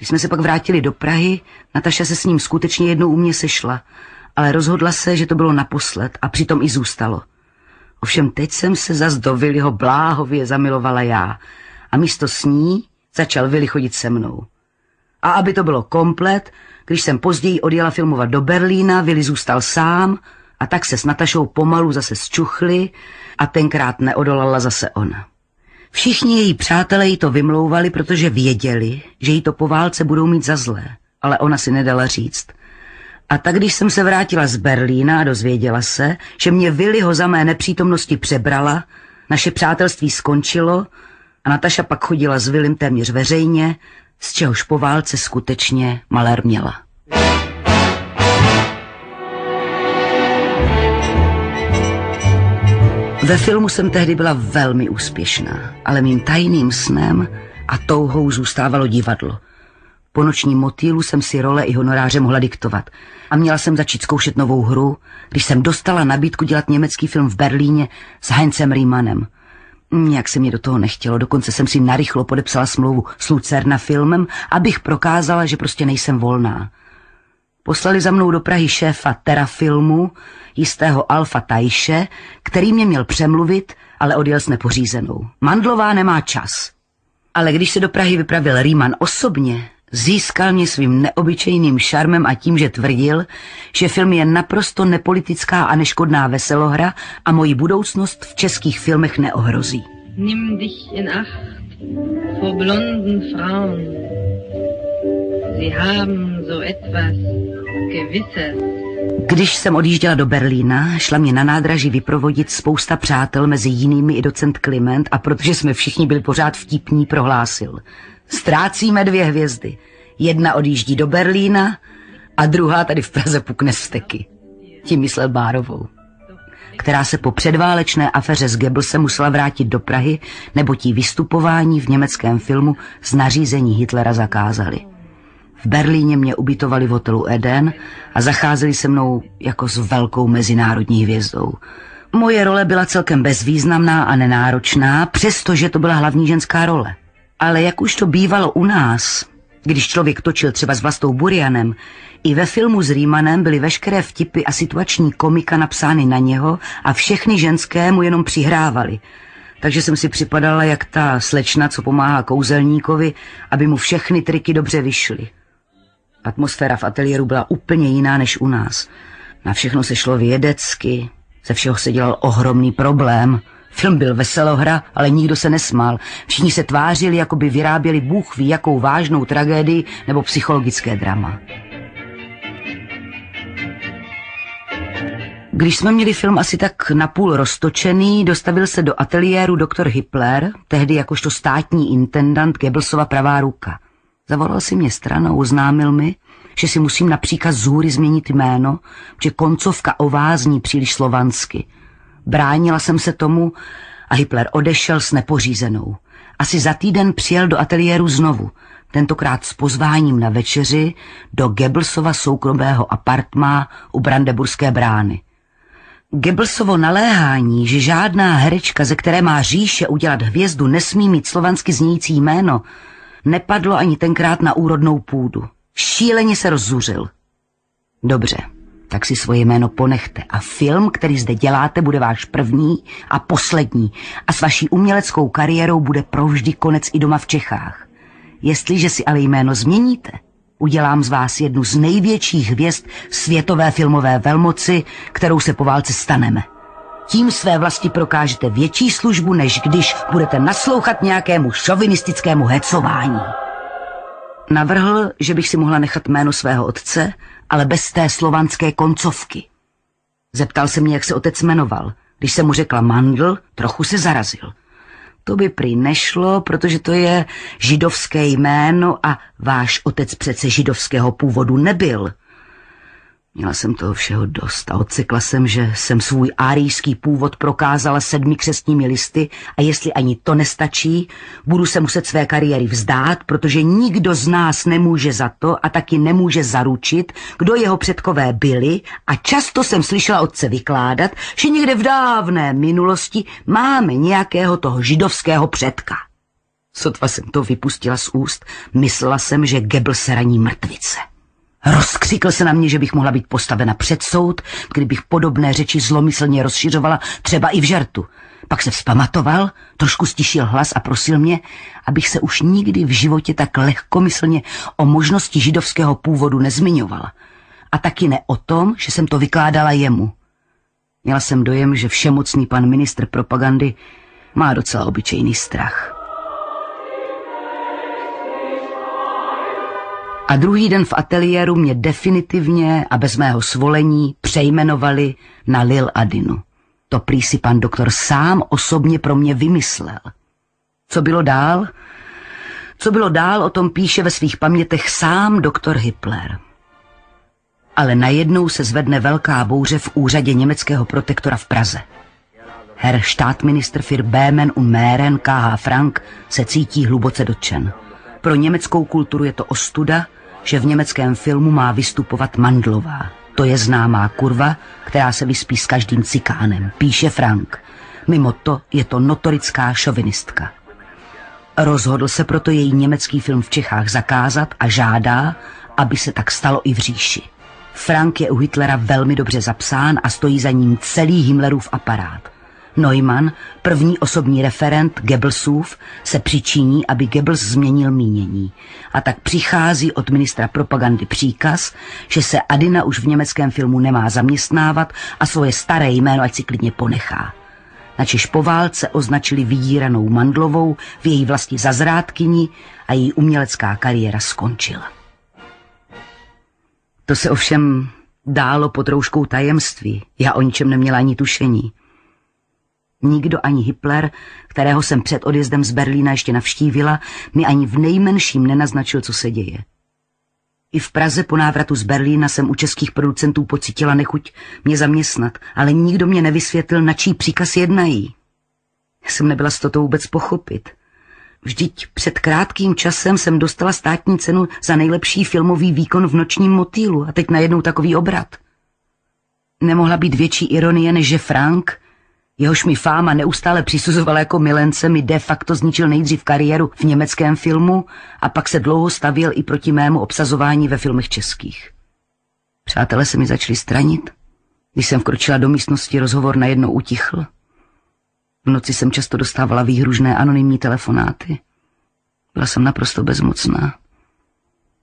Když jsme se pak vrátili do Prahy, Nataša se s ním skutečně jednou u mě sešla, ale rozhodla se, že to bylo naposled a přitom i zůstalo. Ovšem teď jsem se zas do Viliho bláhově zamilovala já a místo s ní začal Vili chodit se mnou. A aby to bylo komplet, když jsem později odjela filmovat do Berlína, Vili zůstal sám a tak se s Natašou pomalu zase zčuchli a tenkrát neodolala zase ona. Všichni její přátelé jí to vymlouvali, protože věděli, že jí to po válce budou mít za zlé, ale ona si nedala říct. A tak, když jsem se vrátila z Berlína a dozvěděla se, že mě Vili ho za mé nepřítomnosti přebrala, naše přátelství skončilo a Nataša pak chodila s Vilim téměř veřejně, z čehož po válce skutečně malér měla. Ve filmu jsem tehdy byla velmi úspěšná, ale mým tajným snem a touhou zůstávalo divadlo. Po nočním motýlu jsem si role i honoráře mohla diktovat a měla jsem začít zkoušet novou hru, když jsem dostala nabídku dělat německý film v Berlíně s Heinzem Riemanem. Nějak se mi do toho nechtělo, dokonce jsem si narychlo podepsala smlouvu s Lucerna filmem, abych prokázala, že prostě nejsem volná. Poslali za mnou do Prahy šéfa Terafilmu, jistého Alfa Tajše, který mě měl přemluvit, ale odjel s nepořízenou. Mandlová nemá čas. Ale když se do Prahy vypravil Riemann osobně, získal mě svým neobyčejným šarmem a tím, že tvrdil, že film je naprosto nepolitická a neškodná veselohra a moji budoucnost v českých filmech neohrozí. Nimm dich in Acht vor blonden Frauen. Sie haben so etwas. Když jsem odjížděla do Berlína, šla mě na nádraží vyprovodit spousta přátel, mezi jinými i docent Kliment a protože jsme všichni byli pořád vtipní, prohlásil. Ztrácíme dvě hvězdy. Jedna odjíždí do Berlína a druhá tady v Praze pukne steky. Tím myslel Bárovou která se po předválečné aferě s Goebbelsem musela vrátit do Prahy, nebo tí vystupování v německém filmu z nařízení Hitlera zakázali. V Berlíně mě ubytovali v hotelu Eden a zacházeli se mnou jako s velkou mezinárodní hvězdou. Moje role byla celkem bezvýznamná a nenáročná, přestože to byla hlavní ženská role. Ale jak už to bývalo u nás, když člověk točil třeba s Vlastou Burianem, i ve filmu s Rýmanem byly veškeré vtipy a situační komika napsány na něho a všechny ženské mu jenom přihrávali. Takže jsem si připadala jak ta slečna, co pomáhá kouzelníkovi, aby mu všechny triky dobře vyšly. Atmosféra v ateliéru byla úplně jiná než u nás. Na všechno se šlo vědecky, ze všeho se dělal ohromný problém. Film byl veselohra, ale nikdo se nesmál. Všichni se tvářili, jako by vyráběli Bůh ví jakou vážnou tragédii nebo psychologické drama. Když jsme měli film asi tak napůl roztočený, dostavil se do ateliéru doktor Hippler, tehdy jakožto státní intendant Goebbelsova pravá ruka. Zavolal si mě stranou, oznámil mi, že si musím na příkaz zůry změnit jméno, že koncovka ovázní příliš slovansky. Bránila jsem se tomu a Hitler odešel s nepořízenou. Asi za týden přijel do ateliéru znovu, tentokrát s pozváním na večeři do Goebbelsova soukromého apartmá u Brandeburské brány. Goebbelsovo naléhání, že žádná herečka, ze které má říše udělat hvězdu, nesmí mít slovansky znějící jméno, nepadlo ani tenkrát na úrodnou půdu. Šíleně se rozzuřil. Dobře, tak si svoje jméno ponechte a film, který zde děláte, bude váš první a poslední a s vaší uměleckou kariérou bude provždy konec i doma v Čechách. Jestliže si ale jméno změníte, udělám z vás jednu z největších hvězd světové filmové velmoci, kterou se po válce staneme. Tím své vlasti prokážete větší službu, než když budete naslouchat nějakému šovinistickému hecování. Navrhl, že bych si mohla nechat jméno svého otce, ale bez té slovanské koncovky. Zeptal se mě, jak se otec jmenoval. Když jsem mu řekla Mandl, trochu se zarazil. To by prý nešlo, protože to je židovské jméno a váš otec přece židovského původu nebyl. Měla jsem toho všeho dost a odsekla jsem, že jsem svůj árijský původ prokázala sedmi křestními listy a jestli ani to nestačí, budu se muset své kariéry vzdát, protože nikdo z nás nemůže za to a taky nemůže zaručit, kdo jeho předkové byli a často jsem slyšela otce vykládat, že někde v dávné minulosti máme nějakého toho židovského předka. Sotva jsem to vypustila z úst, myslela jsem, že Gebel se raní mrtvice. Rozkřikl se na mě, že bych mohla být postavena před soud, kdybych podobné řeči zlomyslně rozšiřovala, třeba i v žartu. Pak se vzpamatoval, trošku stišil hlas a prosil mě, abych se už nikdy v životě tak lehkomyslně o možnosti židovského původu nezmiňovala. A taky ne o tom, že jsem to vykládala jemu. Měla jsem dojem, že všemocný pan ministr propagandy má docela obyčejný strach. A druhý den v ateliéru mě definitivně a bez mého svolení přejmenovali na Lil Adinu. To prý si pan doktor sám osobně pro mě vymyslel. Co bylo dál? Co bylo dál, o tom píše ve svých pamětech sám doktor Hitler. Ale najednou se zvedne velká bouře v úřadě německého protektora v Praze. Herr Státminister für Böhmen und Mähren K.H. Frank se cítí hluboce dotčen. Pro německou kulturu je to ostuda, že v německém filmu má vystupovat Mandlová. To je známá kurva, která se vyspí s každým cikánem, píše Frank. Mimo to je to notorická šovinistka. Rozhodl se proto její německý film v Čechách zakázat a žádá, aby se tak stalo i v říši. Frank je u Hitlera velmi dobře zapsán a stojí za ním celý Himmlerův aparát. Neumann, první osobní referent Goebbelsův, se přičiní, aby Goebbels změnil mínění. A tak přichází od ministra propagandy příkaz, že se Adina už v německém filmu nemá zaměstnávat a svoje staré jméno ať si klidně ponechá. Načež po válce označili vydíranou Mandlovou v její vlasti za zrádkyni a její umělecká kariéra skončila. To se ovšem dálo pod rouškou tajemství. Já o ničem neměla ani tušení. Nikdo ani Hitler, kterého jsem před odjezdem z Berlína ještě navštívila, mi ani v nejmenším nenaznačil, co se děje. I v Praze po návratu z Berlína jsem u českých producentů pocítila nechuť mě zaměstnat, ale nikdo mě nevysvětlil, na čí příkaz jednají. Jsem nebyla s toto vůbec pochopit. Vždyť před krátkým časem jsem dostala státní cenu za nejlepší filmový výkon v nočním motýlu a teď najednou takový obrat. Nemohla být větší ironie, než že Frank, Jehož mi fáma neustále přisuzovala jako milence, mi de facto zničil nejdřív kariéru v německém filmu a pak se dlouho stavěl i proti mému obsazování ve filmech českých. Přátelé se mi začali stranit. Když jsem vkročila do místnosti, rozhovor najednou utichl. V noci jsem často dostávala výhružné anonymní telefonáty. Byla jsem naprosto bezmocná.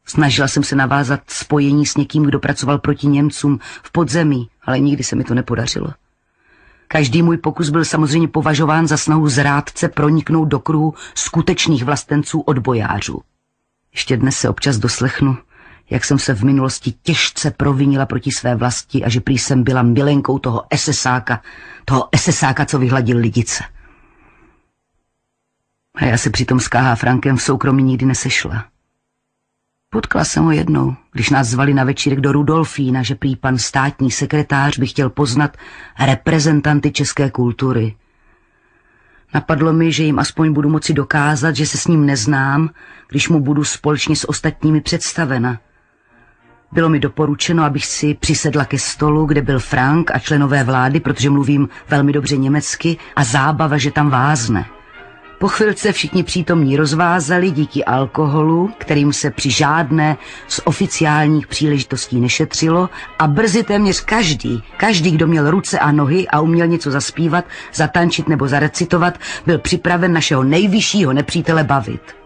Snažila jsem se navázat spojení s někým, kdo pracoval proti Němcům v podzemí, ale nikdy se mi to nepodařilo. Každý můj pokus byl samozřejmě považován za snahu zrádce proniknout do kruhu skutečných vlastenců odbojářů. Ještě dnes se občas doslechnu, jak jsem se v minulosti těžce provinila proti své vlasti a že prý jsem byla milenkou toho SSáka, toho SSáka, co vyhladil lidice. A já se přitom s K.H. Frankem v soukromí nikdy nesešla. Potkala jsem ho jednou, když nás zvali na večírek do Rudolfína, že prý pan státní sekretář by chtěl poznat reprezentanty české kultury. Napadlo mi, že jim aspoň budu moci dokázat, že se s ním neznám, když mu budu společně s ostatními představena. Bylo mi doporučeno, abych si přisedla ke stolu, kde byl Frank a členové vlády, protože mluvím velmi dobře německy a zábava, že tam vázne. Po chvilce všichni přítomní rozvázali díky alkoholu, kterým se při žádné z oficiálních příležitostí nešetřilo a brzy téměř každý, každý, kdo měl ruce a nohy a uměl něco zaspívat, zatančit nebo zarecitovat, byl připraven našeho nejvyššího nepřítele bavit.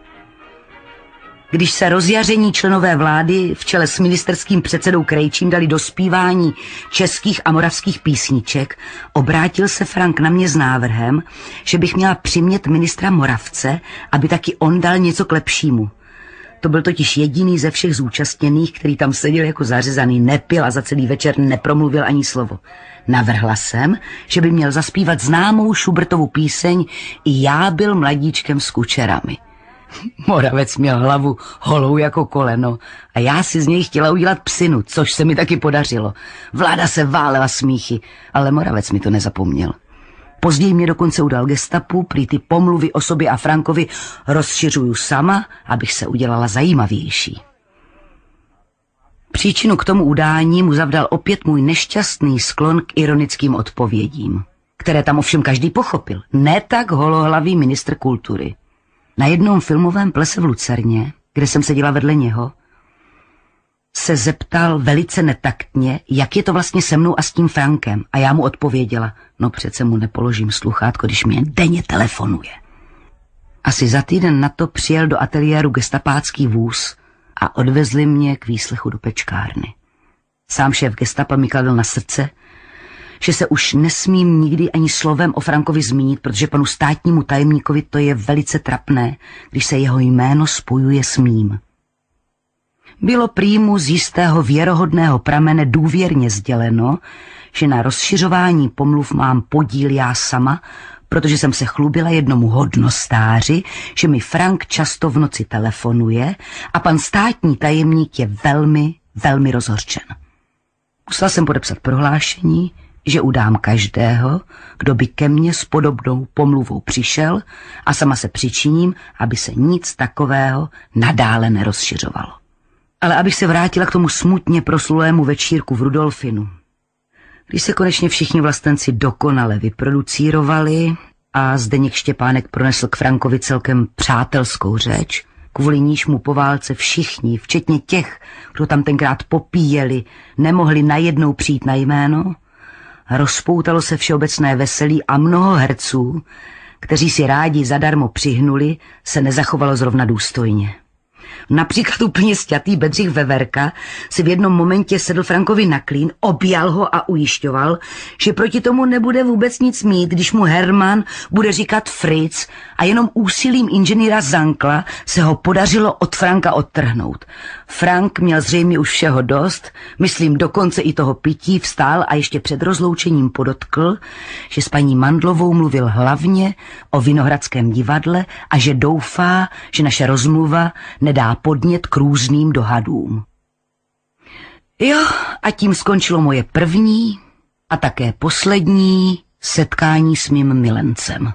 Když se rozjaření členové vlády v čele s ministerským předsedou Krejčím dali do zpívání českých a moravských písniček, obrátil se Frank na mě s návrhem, že bych měla přimět ministra Moravce, aby taky on dal něco k lepšímu. To byl totiž jediný ze všech zúčastněných, který tam seděl jako zařezaný, nepil a za celý večer nepromluvil ani slovo. Navrhla jsem, že by měl zaspívat známou Schubertovu píseň I já byl mladíčkem s kučerami. Moravec měl hlavu holou jako koleno a já si z něj chtěla udělat psinu, což se mi taky podařilo. Vláda se válela smíchy, ale Moravec mi to nezapomněl. Později mě dokonce udal gestapu, prý ty pomluvy o sobě a Frankovi rozšiřuju sama, abych se udělala zajímavější. Příčinu k tomu udání mu zavdal opět můj nešťastný sklon k ironickým odpovědím, které tam ovšem každý pochopil. Ne tak holohlavý ministr kultury. Na jednom filmovém plese v Lucerně, kde jsem seděla vedle něho, se zeptal velice netaktně, jak je to vlastně se mnou a s tím Frankem. A já mu odpověděla, no přece mu nepoložím sluchátko, když mě denně telefonuje. Asi za týden na to přijel do ateliéru gestapácký vůz a odvezli mě k výslechu do pečkárny. Sám šéf gestapa mi kladl na srdce, že se už nesmím nikdy ani slovem o Frankovi zmínit, protože panu státnímu tajemníkovi to je velice trapné, když se jeho jméno spojuje s mým. Bylo prýmu z jistého věrohodného pramene důvěrně sděleno, že na rozšiřování pomluv mám podíl já sama, protože jsem se chlubila jednomu hodnostáři, že mi Frank často v noci telefonuje a pan státní tajemník je velmi, velmi rozhorčen. Musela jsem podepsat prohlášení, že udám každého, kdo by ke mně s podobnou pomluvou přišel a sama se přičiním, aby se nic takového nadále nerozšiřovalo. Ale abych se vrátila k tomu smutně proslulému večírku v Rudolfinu. Když se konečně všichni vlastenci dokonale vyproducírovali a Zdeněk Štěpánek pronesl k Frankovi celkem přátelskou řeč, kvůli níž mu po válce všichni, včetně těch, kdo tam tenkrát popíjeli, nemohli najednou přijít na jméno, rozpoutalo se všeobecné veselí a mnoho herců, kteří si rádi zadarmo přihnuli, se nezachovalo zrovna důstojně. Například úplně stětý Bedřich Veverka si v jednom momentě sedl Frankovi na klín, objal ho a ujišťoval, že proti tomu nebude vůbec nic mít, když mu Herman bude říkat Fritz a jenom úsilím inženýra Zankla se ho podařilo od Franka odtrhnout. Frank měl zřejmě už všeho dost, myslím dokonce i toho pití, vstál a ještě před rozloučením podotkl, že s paní Mandlovou mluvil hlavně o Vinohradském divadle a že doufá, že naše rozmluva nedá podnět k různým dohadům. Jo, a tím skončilo moje první a také poslední setkání s mým milencem.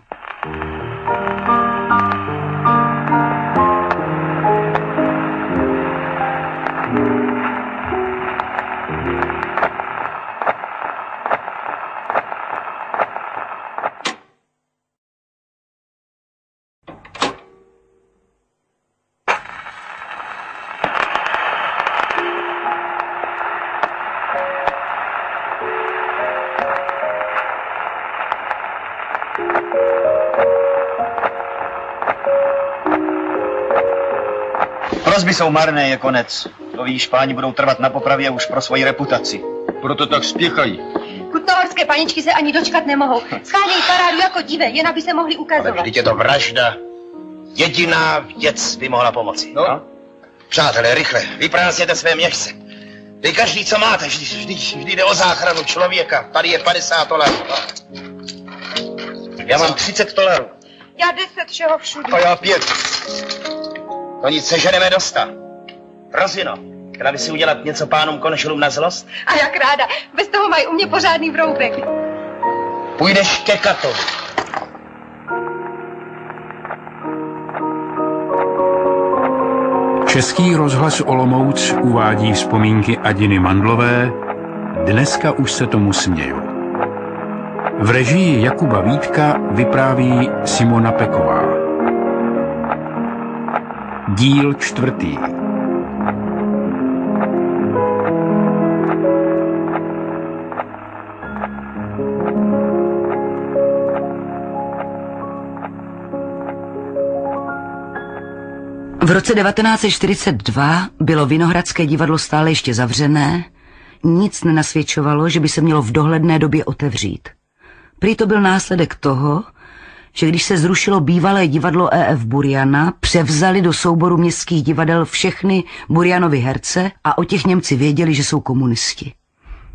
Prozby jsou marné, je konec. To víš, páni budou trvat na popravě už pro svoji reputaci. Proto tak spěchají. Kutnohorské paničky se ani dočkat nemohou. Schánějí parádu jako divé, jen aby se mohli Ale ukazovat. vždyť je to vražda. Jediná věc by mohla pomoci. No? Přátelé, rychle, vyprázdněte své měšce. Vy každý, co máte, vždy, vždy, vždy jde o záchranu člověka. Tady je 50 dolarů. No. Já mám 30 dolarů. Já deset všeho všude. A já pět. To nic seženeme dosta. Rozino, chtěla by si udělat něco pánům konšelům na zlost? A jak ráda. Bez toho mají u mě pořádný vroubek. Půjdeš ke Katovi. Český rozhlas Olomouc uvádí vzpomínky Adiny Mandlové Dneska už se tomu směju. V režii Jakuba Vítka vypráví Simona Peková. Díl čtvrtý. V roce 1942 bylo Vinohradské divadlo stále ještě zavřené, nic nenasvědčovalo, že by se mělo v dohledné době otevřít. Prý to byl následek toho, že když se zrušilo bývalé divadlo E.F. Buriana, převzali do souboru městských divadel všechny Burianovy herce a o těch Němci věděli, že jsou komunisti.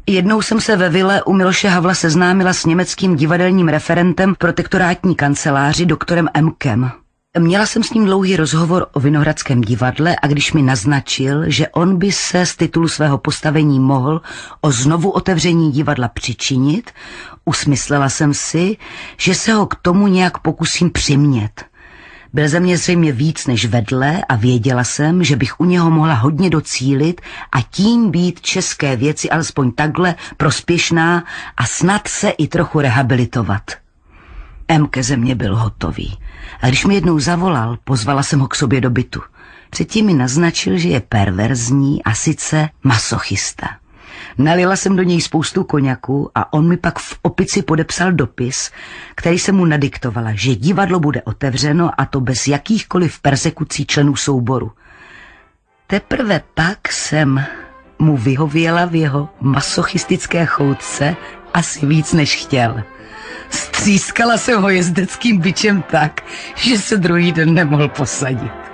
Jednou jsem se ve vile u Miloše Havla seznámila s německým divadelním referentem protektorátní kanceláři doktorem Emkem. Měla jsem s ním dlouhý rozhovor o Vinohradském divadle a když mi naznačil, že on by se z titulu svého postavení mohl o znovu otevření divadla přičinit, usmyslela jsem si, že se ho k tomu nějak pokusím přimět. Byl ze mě zřejmě víc než vedle a věděla jsem, že bych u něho mohla hodně docílit a tím být české věci alespoň takhle prospěšná a snad se i trochu rehabilitovat. M ke ze mě byl hotový. A když mi jednou zavolal, pozvala jsem ho k sobě do bytu. Předtím mi naznačil, že je perverzní a sice masochista. Nalila jsem do něj spoustu koněku a on mi pak v opici podepsal dopis, který jsem mu nadiktovala, že divadlo bude otevřeno a to bez jakýchkoliv persekucí členů souboru. Teprve pak jsem mu vyhověla v jeho masochistické choutce asi víc než chtěl. Střískala jsem ho jezdeckým byčem tak, že se druhý den nemohl posadit.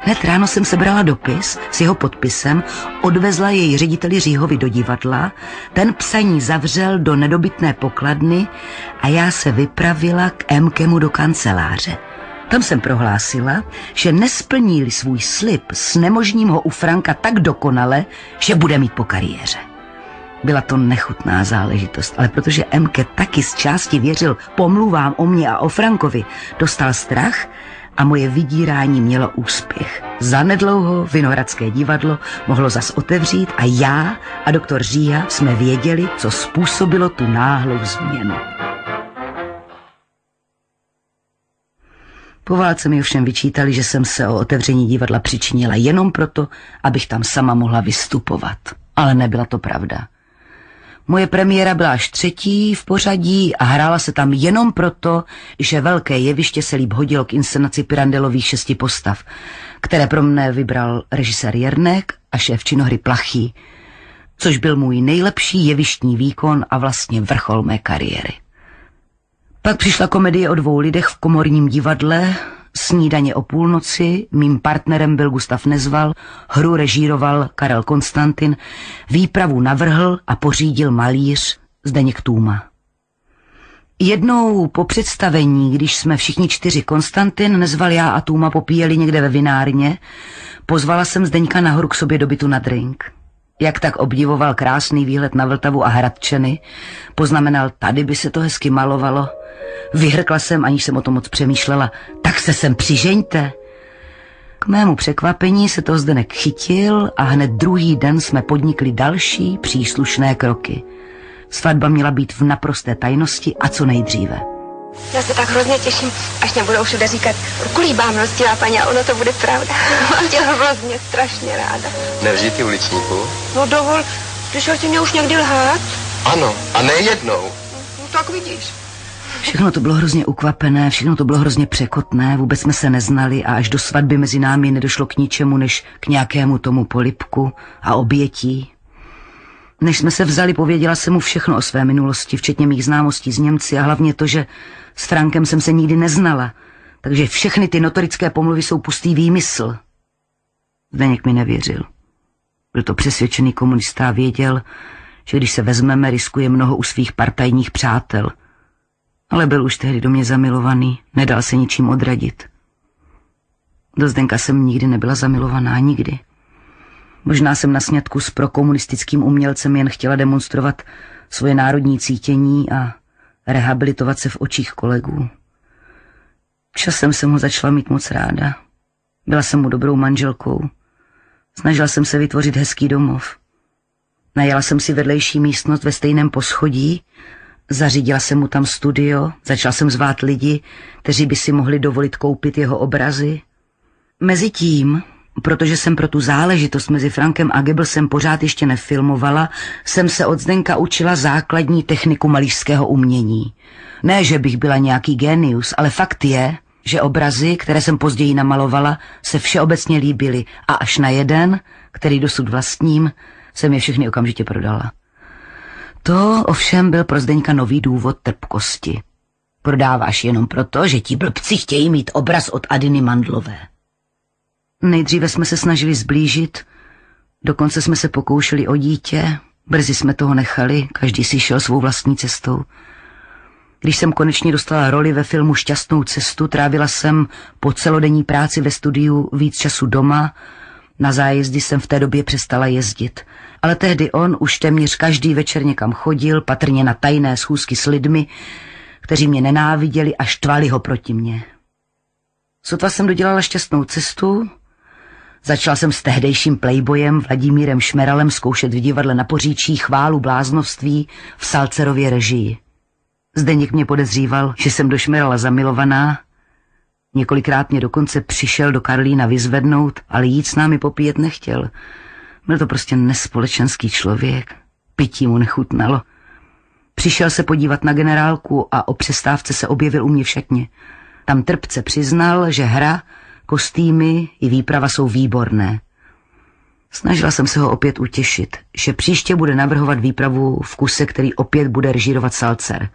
Hned ráno jsem sebrala dopis s jeho podpisem, odvezla jej řediteli Říhovi do divadla, ten psaní zavřel do nedobytné pokladny a já se vypravila k Emkemu do kanceláře. Tam jsem prohlásila, že nesplní svůj slib, snemožním ho u Franka tak dokonale, že bude mít po kariéře. Byla to nechutná záležitost, ale protože Emke taky z části věřil pomluvám o mě a o Frankovi, dostal strach a moje vydírání mělo úspěch. Zanedlouho Vinohradské divadlo mohlo zas otevřít a já a doktor Říha jsme věděli, co způsobilo tu náhlou změnu. Po válce mi ovšem vyčítali, že jsem se o otevření divadla přičinila jenom proto, abych tam sama mohla vystupovat. Ale nebyla to pravda. Moje premiéra byla až třetí v pořadí a hrála se tam jenom proto, že velké jeviště se líb hodilo k inscenaci Pirandelových šesti postav, které pro mne vybral režisér Jernek a šéf činohry Plachý, což byl můj nejlepší jevištní výkon a vlastně vrchol mé kariéry. Pak přišla komedie o dvou lidech v komorním divadle, snídaně o půlnoci, mým partnerem byl Gustav Nezval, hru režíroval Karel Konstantin, výpravu navrhl a pořídil malíř Zdeněk Tůma. Jednou po představení, když jsme všichni čtyři Konstantin, Nezval já a Tůma popíjeli někde ve vinárně, pozvala jsem Zdeňka nahoru k sobě do bytu na drink. Jak tak obdivoval krásný výhled na Vltavu a Hradčeny, poznamenal, tady by se to hezky malovalo, Vyhrkla jsem, aniž jsem o tom moc přemýšlela. Tak se sem přižeňte. K mému překvapení se to Zdenek chytil a hned druhý den jsme podnikli další příslušné kroky. Svatba měla být v naprosté tajnosti a co nejdříve. Já se tak hrozně těším, až mě budou všude říkat, kulíbá milostivá paní a ono to bude pravda. Mám tě hrozně strašně ráda. Nevžij ty uličníku? No dovol, slyšel jsi mě už někdy lhát? Ano, a nejednou. No tak vidíš. Všechno to bylo hrozně ukvapené, všechno to bylo hrozně překotné, vůbec jsme se neznali a až do svatby mezi námi nedošlo k ničemu, než k nějakému tomu polipku a obětí. Než jsme se vzali, pověděla jsem mu všechno o své minulosti, včetně mých známostí z Němci a hlavně to, že s Frankem jsem se nikdy neznala, takže všechny ty notorické pomluvy jsou pustý výmysl. Zdeněk mi nevěřil. Byl to přesvědčený komunista a věděl, že když se vezmeme, riskuje mnoho u svých partajních přátel – ale byl už tehdy do mě zamilovaný, nedal se ničím odradit. Do Zdenka jsem nikdy nebyla zamilovaná, nikdy. Možná jsem na snědku s prokomunistickým umělcem jen chtěla demonstrovat svoje národní cítění a rehabilitovat se v očích kolegů. Časem jsem ho začala mít moc ráda. Byla jsem mu dobrou manželkou. Snažila jsem se vytvořit hezký domov. Najala jsem si vedlejší místnost ve stejném poschodí Zařídila jsem mu tam studio, začal jsem zvát lidi, kteří by si mohli dovolit koupit jeho obrazy. Mezitím, protože jsem pro tu záležitost mezi Frankem a Goebbelsem pořád ještě nefilmovala, jsem se od Zdenka učila základní techniku malířského umění. Ne, že bych byla nějaký genius, ale fakt je, že obrazy, které jsem později namalovala, se všeobecně líbily a až na jeden, který dosud vlastním, jsem je všechny okamžitě prodala. To ovšem byl pro Zdeňka nový důvod trpkosti. Prodáváš jenom proto, že ti blbci chtějí mít obraz od Adiny Mandlové. Nejdříve jsme se snažili zblížit, dokonce jsme se pokoušeli o dítě, brzy jsme toho nechali, každý si šel svou vlastní cestou. Když jsem konečně dostala roli ve filmu Šťastnou cestu, trávila jsem po celodenní práci ve studiu víc času doma, na zájezdy jsem v té době přestala jezdit – ale tehdy on už téměř každý večer někam chodil, patrně na tajné schůzky s lidmi, kteří mě nenáviděli a štvali ho proti mně. Sotva jsem dodělala šťastnou cestu, začala jsem s tehdejším playboyem Vladimírem Šmeralem zkoušet v divadle na poříčí chválu bláznovství v Salcerově režii. Zdeněk mě podezříval, že jsem došmerala zamilovaná. Několikrát mě dokonce přišel do Karlína vyzvednout, ale jít s námi popíjet nechtěl. Byl to prostě nespolečenský člověk. Pití mu nechutnalo. Přišel se podívat na generálku a o přestávce se objevil u mě v šatně. Tam trpce přiznal, že hra, kostýmy i výprava jsou výborné. Snažila jsem se ho opět utěšit, že příště bude navrhovat výpravu v kuse, který opět bude režírovat Salcer,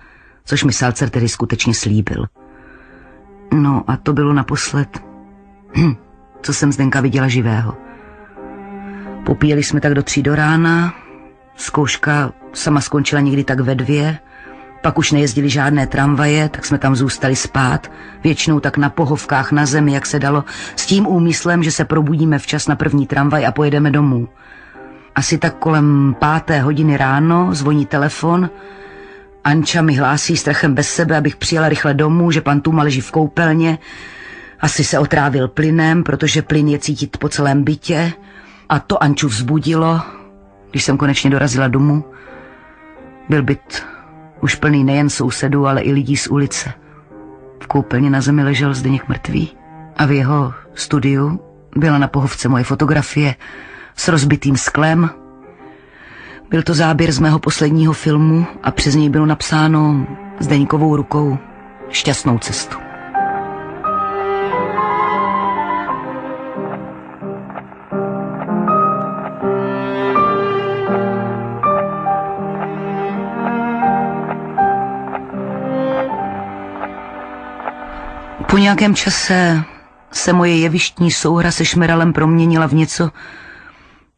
což mi Salcer tedy skutečně slíbil. No a to bylo naposled, hm, co jsem Zdenka viděla živého. Popíjeli jsme tak do tří do rána, zkouška sama skončila někdy tak ve dvě, pak už nejezdili žádné tramvaje, tak jsme tam zůstali spát, většinou tak na pohovkách na zemi, jak se dalo, s tím úmyslem, že se probudíme včas na první tramvaj a pojedeme domů. Asi tak kolem páté hodiny ráno zvoní telefon, Anča mi hlásí strachem bez sebe, abych přijela rychle domů, že pan Tuma leží v koupelně, asi se otrávil plynem, protože plyn je cítit po celém bytě a to Anču vzbudilo, když jsem konečně dorazila domů. Byl byt už plný nejen sousedů, ale i lidí z ulice. V koupelně na zemi ležel Zdeněk mrtvý a v jeho studiu byla na pohovce moje fotografie s rozbitým sklem. Byl to záběr z mého posledního filmu a přes něj bylo napsáno Zdeňkovou rukou šťastnou cestu. Po nějakém čase se moje jevištní souhra se Šmeralem proměnila v něco,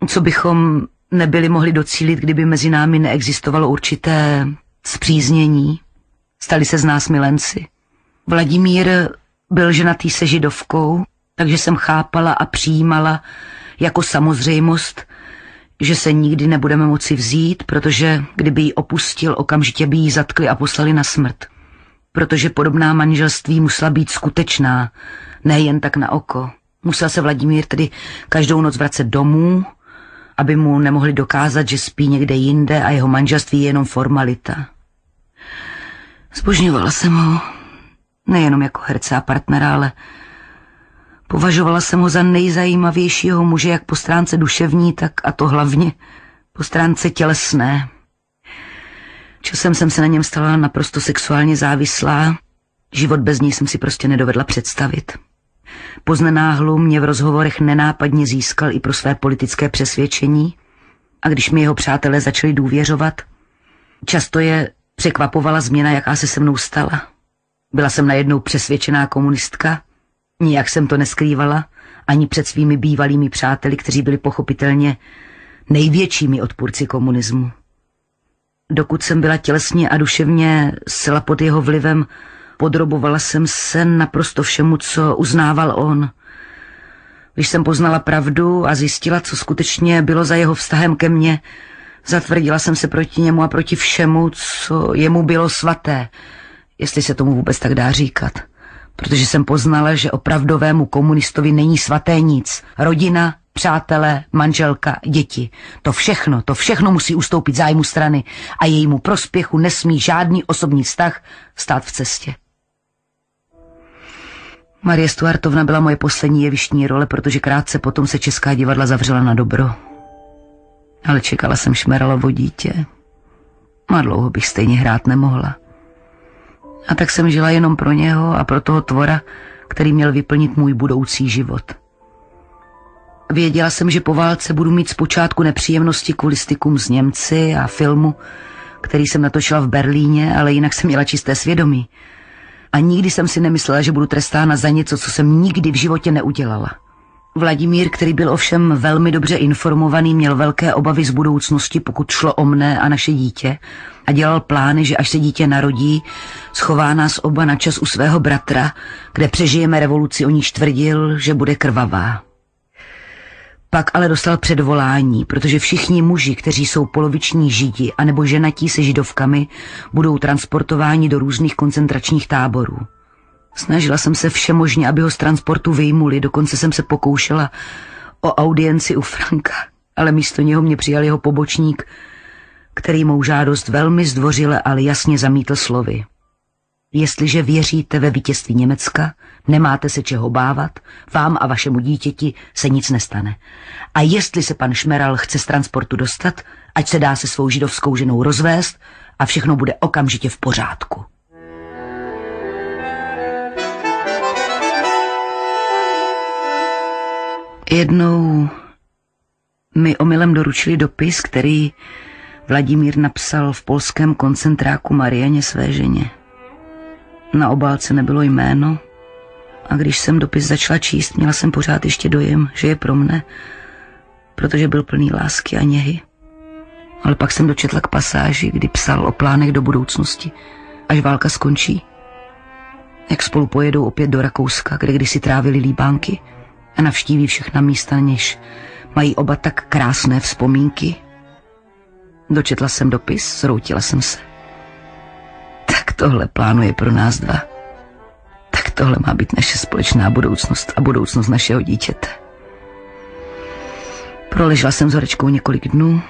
co bychom nebyli mohli docílit, kdyby mezi námi neexistovalo určité zpříznění. Stali se z nás milenci. Vladimír byl ženatý se židovkou, takže jsem chápala a přijímala jako samozřejmost, že se nikdy nebudeme moci vzít, protože kdyby ji opustil, okamžitě by ji zatkli a poslali na smrt protože podobná manželství musela být skutečná, nejen tak na oko. Musel se Vladimír tedy každou noc vracet domů, aby mu nemohli dokázat, že spí někde jinde a jeho manželství je jenom formalita. Zbožňovala jsem ho nejenom jako herce a partnera, ale považovala jsem ho za nejzajímavějšího muže jak po stránce duševní, tak a to hlavně po stránce tělesné. Časem jsem se na něm stala naprosto sexuálně závislá. Život bez ní jsem si prostě nedovedla představit. Poznenáhlu mě v rozhovorech nenápadně získal i pro své politické přesvědčení a když mi jeho přátelé začali důvěřovat, často je překvapovala změna, jaká se se mnou stala. Byla jsem najednou přesvědčená komunistka, nijak jsem to neskrývala, ani před svými bývalými přáteli, kteří byli pochopitelně největšími odpůrci komunismu. Dokud jsem byla tělesně a duševně zcela pod jeho vlivem, podrobovala jsem se naprosto všemu, co uznával on. Když jsem poznala pravdu a zjistila, co skutečně bylo za jeho vztahem ke mně, zatvrdila jsem se proti němu a proti všemu, co jemu bylo svaté, jestli se tomu vůbec tak dá říkat. Protože jsem poznala, že opravdovému komunistovi není svaté nic. Rodina, přátelé, manželka, děti. To všechno, to všechno musí ustoupit zájmu strany a jejímu prospěchu nesmí žádný osobní vztah stát v cestě. Marie Stuartovna byla moje poslední jevištní role, protože krátce potom se česká divadla zavřela na dobro. Ale čekala jsem Šmeralovo dítě. A dlouho bych stejně hrát nemohla. A tak jsem žila jenom pro něho a pro toho tvora, který měl vyplnit můj budoucí život – Věděla jsem, že po válce budu mít zpočátku nepříjemnosti kvůli stykům s Němci a filmu, který jsem natočila v Berlíně, ale jinak jsem měla čisté svědomí. A nikdy jsem si nemyslela, že budu trestána za něco, co jsem nikdy v životě neudělala. Vladimír, který byl ovšem velmi dobře informovaný, měl velké obavy z budoucnosti, pokud šlo o mne a naše dítě a dělal plány, že až se dítě narodí, schová nás oba na čas u svého bratra, kde přežijeme revoluci, o níž tvrdil, že bude krvavá. Pak ale dostal předvolání, protože všichni muži, kteří jsou poloviční židi anebo ženatí se židovkami, budou transportováni do různých koncentračních táborů. Snažila jsem se všemožně, aby ho z transportu vyjmuli, dokonce jsem se pokoušela o audienci u Franka, ale místo něho mě přijal jeho pobočník, který mou žádost velmi zdvořile, ale jasně zamítl slovy. Jestliže věříte ve vítězství Německa, nemáte se čeho bávat, vám a vašemu dítěti se nic nestane. A jestli se pan Šmeral chce z transportu dostat, ať se dá se svou židovskou ženou rozvést a všechno bude okamžitě v pořádku. Jednou mi omylem doručili dopis, který Vladimír napsal v polském koncentráku Marianě své ženě. Na obálce nebylo jméno a když jsem dopis začala číst, měla jsem pořád ještě dojem, že je pro mne, protože byl plný lásky a něhy. Ale pak jsem dočetla k pasáži, kdy psal o plánech do budoucnosti, až válka skončí. Jak spolu pojedou opět do Rakouska, kde kdysi trávili líbánky a navštíví všechna místa, než mají oba tak krásné vzpomínky. Dočetla jsem dopis, zroutila jsem se. Tak tohle plánuje pro nás dva. Tak tohle má být naše společná budoucnost a budoucnost našeho dítěte. Proležela jsem s horečkou několik dnů,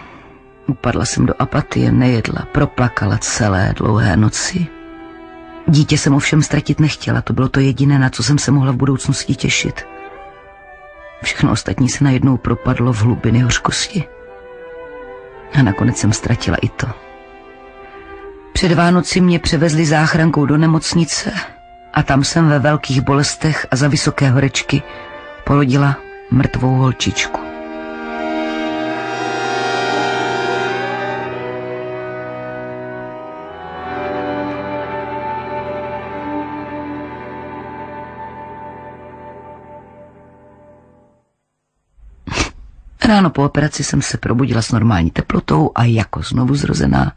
upadla jsem do apatie, nejedla, proplakala celé dlouhé noci. Dítě jsem ovšem ztratit nechtěla, to bylo to jediné, na co jsem se mohla v budoucnosti těšit. Všechno ostatní se najednou propadlo v hlubiny hořkosti. A nakonec jsem ztratila i to. Před Vánoci mě převezli záchrankou do nemocnice a tam jsem ve velkých bolestech a za vysoké horečky porodila mrtvou holčičku. Ráno po operaci jsem se probudila s normální teplotou a jako znovu zrozená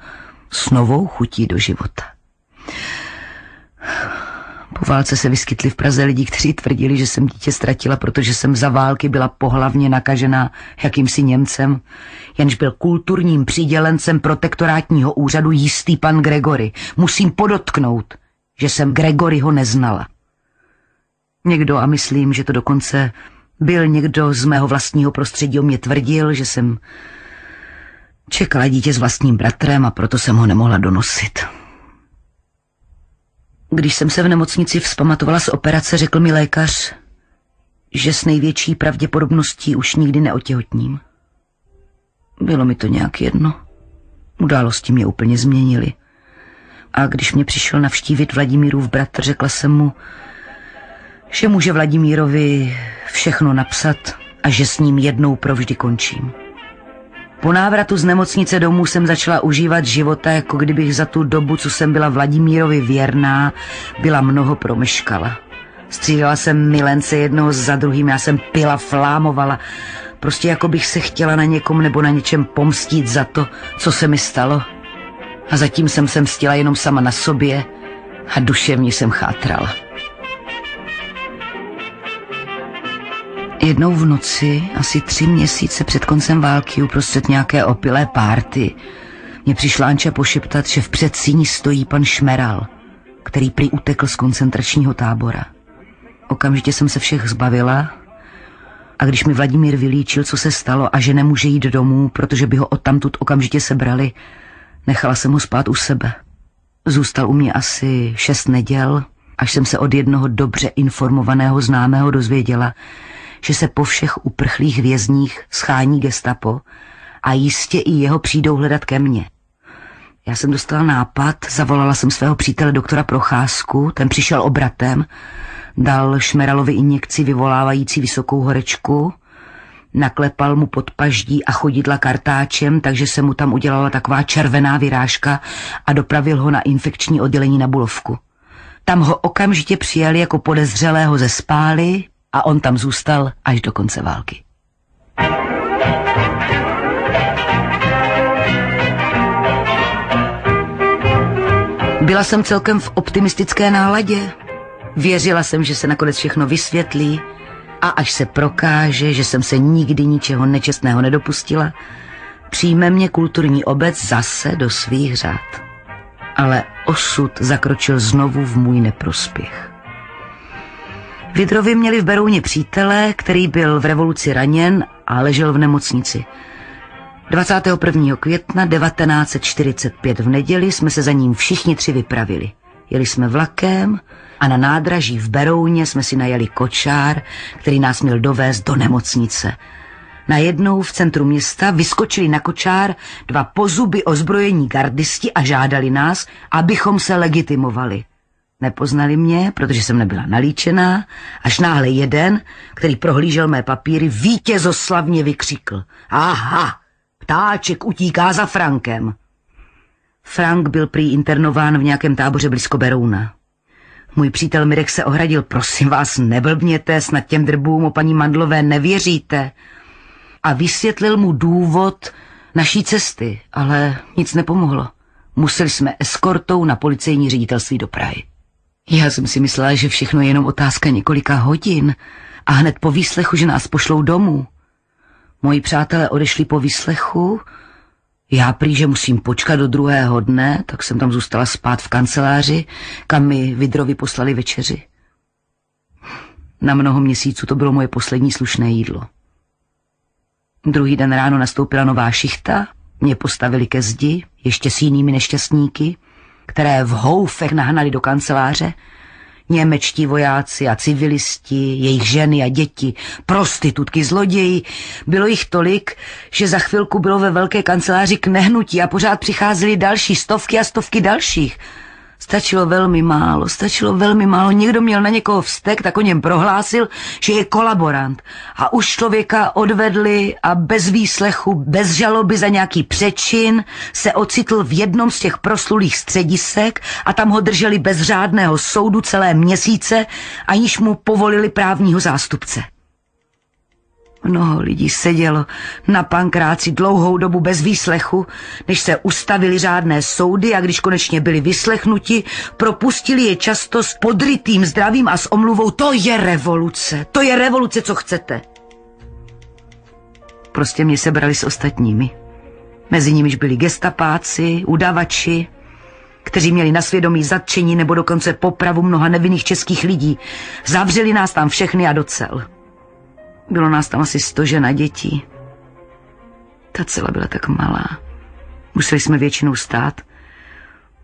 s novou chutí do života. Po válce se vyskytli v Praze lidi, kteří tvrdili, že jsem dítě ztratila, protože jsem za války byla pohlavně nakažená jakýmsi Němcem, jenž byl kulturním přidělencem protektorátního úřadu jistý pan Gregory. Musím podotknout, že jsem Gregoryho neznala. Někdo, a myslím, že to dokonce byl někdo z mého vlastního prostředí o mě tvrdil, že jsem čekala dítě s vlastním bratrem a proto jsem ho nemohla donosit. Když jsem se v nemocnici vzpamatovala z operace, řekl mi lékař, že s největší pravděpodobností už nikdy neotěhotním. Bylo mi to nějak jedno. Události mě úplně změnily. A když mě přišel navštívit Vladimírův bratr, řekla jsem mu, že může Vladimírovi všechno napsat a že s ním jednou provždy končím. Po návratu z nemocnice domů jsem začala užívat života, jako kdybych za tu dobu, co jsem byla Vladimírovi věrná, byla mnoho promeškala. Střídala jsem milence jednoho za druhým, já jsem pila, flámovala, prostě jako bych se chtěla na někom nebo na něčem pomstit za to, co se mi stalo. A zatím jsem se mstila jenom sama na sobě a duševně jsem chátrala. Jednou v noci, asi tři měsíce před koncem války, uprostřed nějaké opilé párty, mě přišla Anča pošeptat, že v předsíni stojí pan Šmeral, který prý utekl z koncentračního tábora. Okamžitě jsem se všech zbavila a když mi Vladimír vylíčil, co se stalo a že nemůže jít domů, protože by ho odtamtud okamžitě sebrali, nechala jsem ho spát u sebe. Zůstal u mě asi šest neděl, až jsem se od jednoho dobře informovaného známého dozvěděla, že se po všech uprchlých vězních schání gestapo a jistě i jeho přijdou hledat ke mně. Já jsem dostala nápad, zavolala jsem svého přítele doktora Procházku, ten přišel obratem, dal Šmeralovi injekci vyvolávající vysokou horečku, naklepal mu pod paždí a chodidla kartáčem, takže se mu tam udělala taková červená vyrážka a dopravil ho na infekční oddělení na Bulovku. Tam ho okamžitě přijali jako podezřelého ze spály, a on tam zůstal až do konce války. Byla jsem celkem v optimistické náladě. Věřila jsem, že se nakonec všechno vysvětlí a až se prokáže, že jsem se nikdy ničeho nečestného nedopustila, přijme mě kulturní obec zase do svých řád. Ale osud zakročil znovu v můj neprospěch. Vidrovi měli v Berouně přítele, který byl v revoluci raněn a ležel v nemocnici. 21. května 1945 v neděli jsme se za ním všichni tři vypravili. Jeli jsme vlakem a na nádraží v Berouně jsme si najeli kočár, který nás měl dovést do nemocnice. Najednou v centru města vyskočili na kočár dva pozuby ozbrojení gardisti a žádali nás, abychom se legitimovali. Nepoznali mě, protože jsem nebyla nalíčená, až náhle jeden, který prohlížel mé papíry, vítězoslavně vykřikl. Aha, ptáček utíká za Frankem. Frank byl prý internován v nějakém táboře blízko Berouna. Můj přítel Mirek se ohradil, prosím vás, neblbněte, snad těm drbům o paní Mandlové nevěříte. A vysvětlil mu důvod naší cesty, ale nic nepomohlo. Museli jsme eskortou na policejní ředitelství do Prahy. Já jsem si myslela, že všechno je jenom otázka několika hodin a hned po výslechu, že nás pošlou domů. Moji přátelé odešli po výslechu, já prý, že musím počkat do druhého dne, tak jsem tam zůstala spát v kanceláři, kam mi Vidrovi poslali večeři. Na mnoho měsíců to bylo moje poslední slušné jídlo. Druhý den ráno nastoupila nová šichta, mě postavili ke zdi, ještě s jinými nešťastníky, které v houfech nahnali do kanceláře, Němečtí vojáci a civilisti, jejich ženy a děti, prostitutky, zloději. Bylo jich tolik, že za chvilku bylo ve velké kanceláři k nehnutí a pořád přicházely další stovky a stovky dalších. Stačilo velmi málo, stačilo velmi málo. Někdo měl na někoho vztek, tak o něm prohlásil, že je kolaborant. A už člověka odvedli a bez výslechu, bez žaloby za nějaký přečin se ocitl v jednom z těch proslulých středisek a tam ho drželi bez řádného soudu celé měsíce, aniž mu povolili právního zástupce. Mnoho lidí sedělo na pankráci dlouhou dobu bez výslechu, než se ustavili řádné soudy a když konečně byli vyslechnuti, propustili je často s podrytým zdravím a s omluvou to je revoluce, to je revoluce, co chcete. Prostě mě sebrali s ostatními. Mezi nimiž byli gestapáci, udavači, kteří měli na svědomí zatčení nebo dokonce popravu mnoha nevinných českých lidí. Zavřeli nás tam všechny a docel. Bylo nás tam asi sto žen a dětí. Ta cela byla tak malá. Museli jsme většinou stát.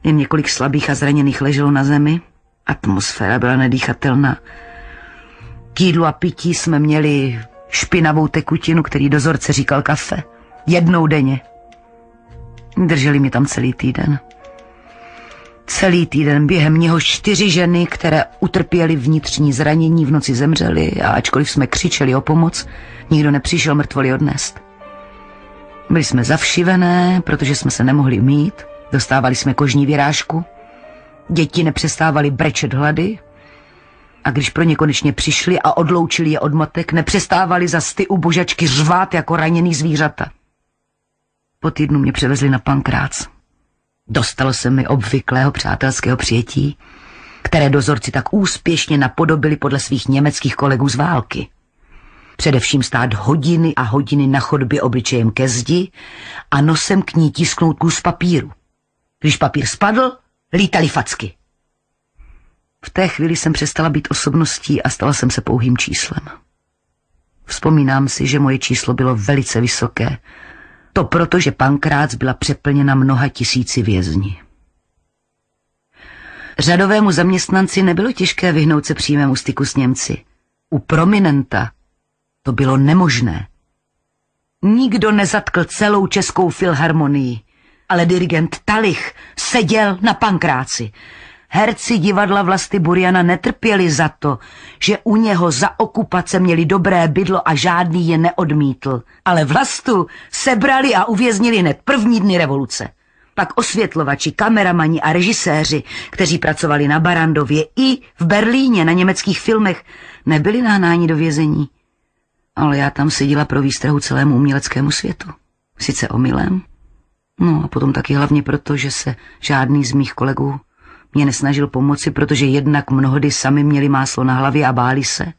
Jen několik slabých a zraněných leželo na zemi. Atmosféra byla nedýchatelná. K jídlu a pití jsme měli špinavou tekutinu, který dozorce říkal kafe. Jednou denně. Drželi mě tam celý týden. Celý týden během něho čtyři ženy, které utrpěly vnitřní zranění, v noci zemřely a ačkoliv jsme křičeli o pomoc, nikdo nepřišel mrtvoli odnést. Byli jsme zavšivené, protože jsme se nemohli mít, dostávali jsme kožní vyrážku, děti nepřestávaly brečet hlady a když pro ně konečně přišli a odloučili je od matek, nepřestávali za sty u božačky řvát jako raněný zvířata. Po týdnu mě převezli na pankrác. Dostalo se mi obvyklého přátelského přijetí, které dozorci tak úspěšně napodobili podle svých německých kolegů z války. Především stát hodiny a hodiny na chodbě obličejem ke zdi a nosem k ní tisknout kus papíru. Když papír spadl, lítali facky. V té chvíli jsem přestala být osobností a stala jsem se pouhým číslem. Vzpomínám si, že moje číslo bylo velice vysoké, to proto, že Pankrác byla přeplněna mnoha tisíci vězni. Řadovému zaměstnanci nebylo těžké vyhnout se přímému styku s Němci. U prominenta to bylo nemožné. Nikdo nezatkl celou českou filharmonii, ale dirigent Talich seděl na pankráci Herci divadla Vlasty Buriana netrpěli za to, že u něho za okupace měli dobré bydlo a žádný je neodmítl. Ale Vlastu sebrali a uvěznili hned první dny revoluce. Pak osvětlovači, kameramani a režiséři, kteří pracovali na Barandově i v Berlíně na německých filmech, nebyli nahnáni do vězení. Ale já tam seděla pro výstrahu celému uměleckému světu. Sice omylem, no a potom taky hlavně proto, že se žádný z mých kolegů mě nesnažil pomoci, protože jednak mnohdy sami měli máslo na hlavě a báli se,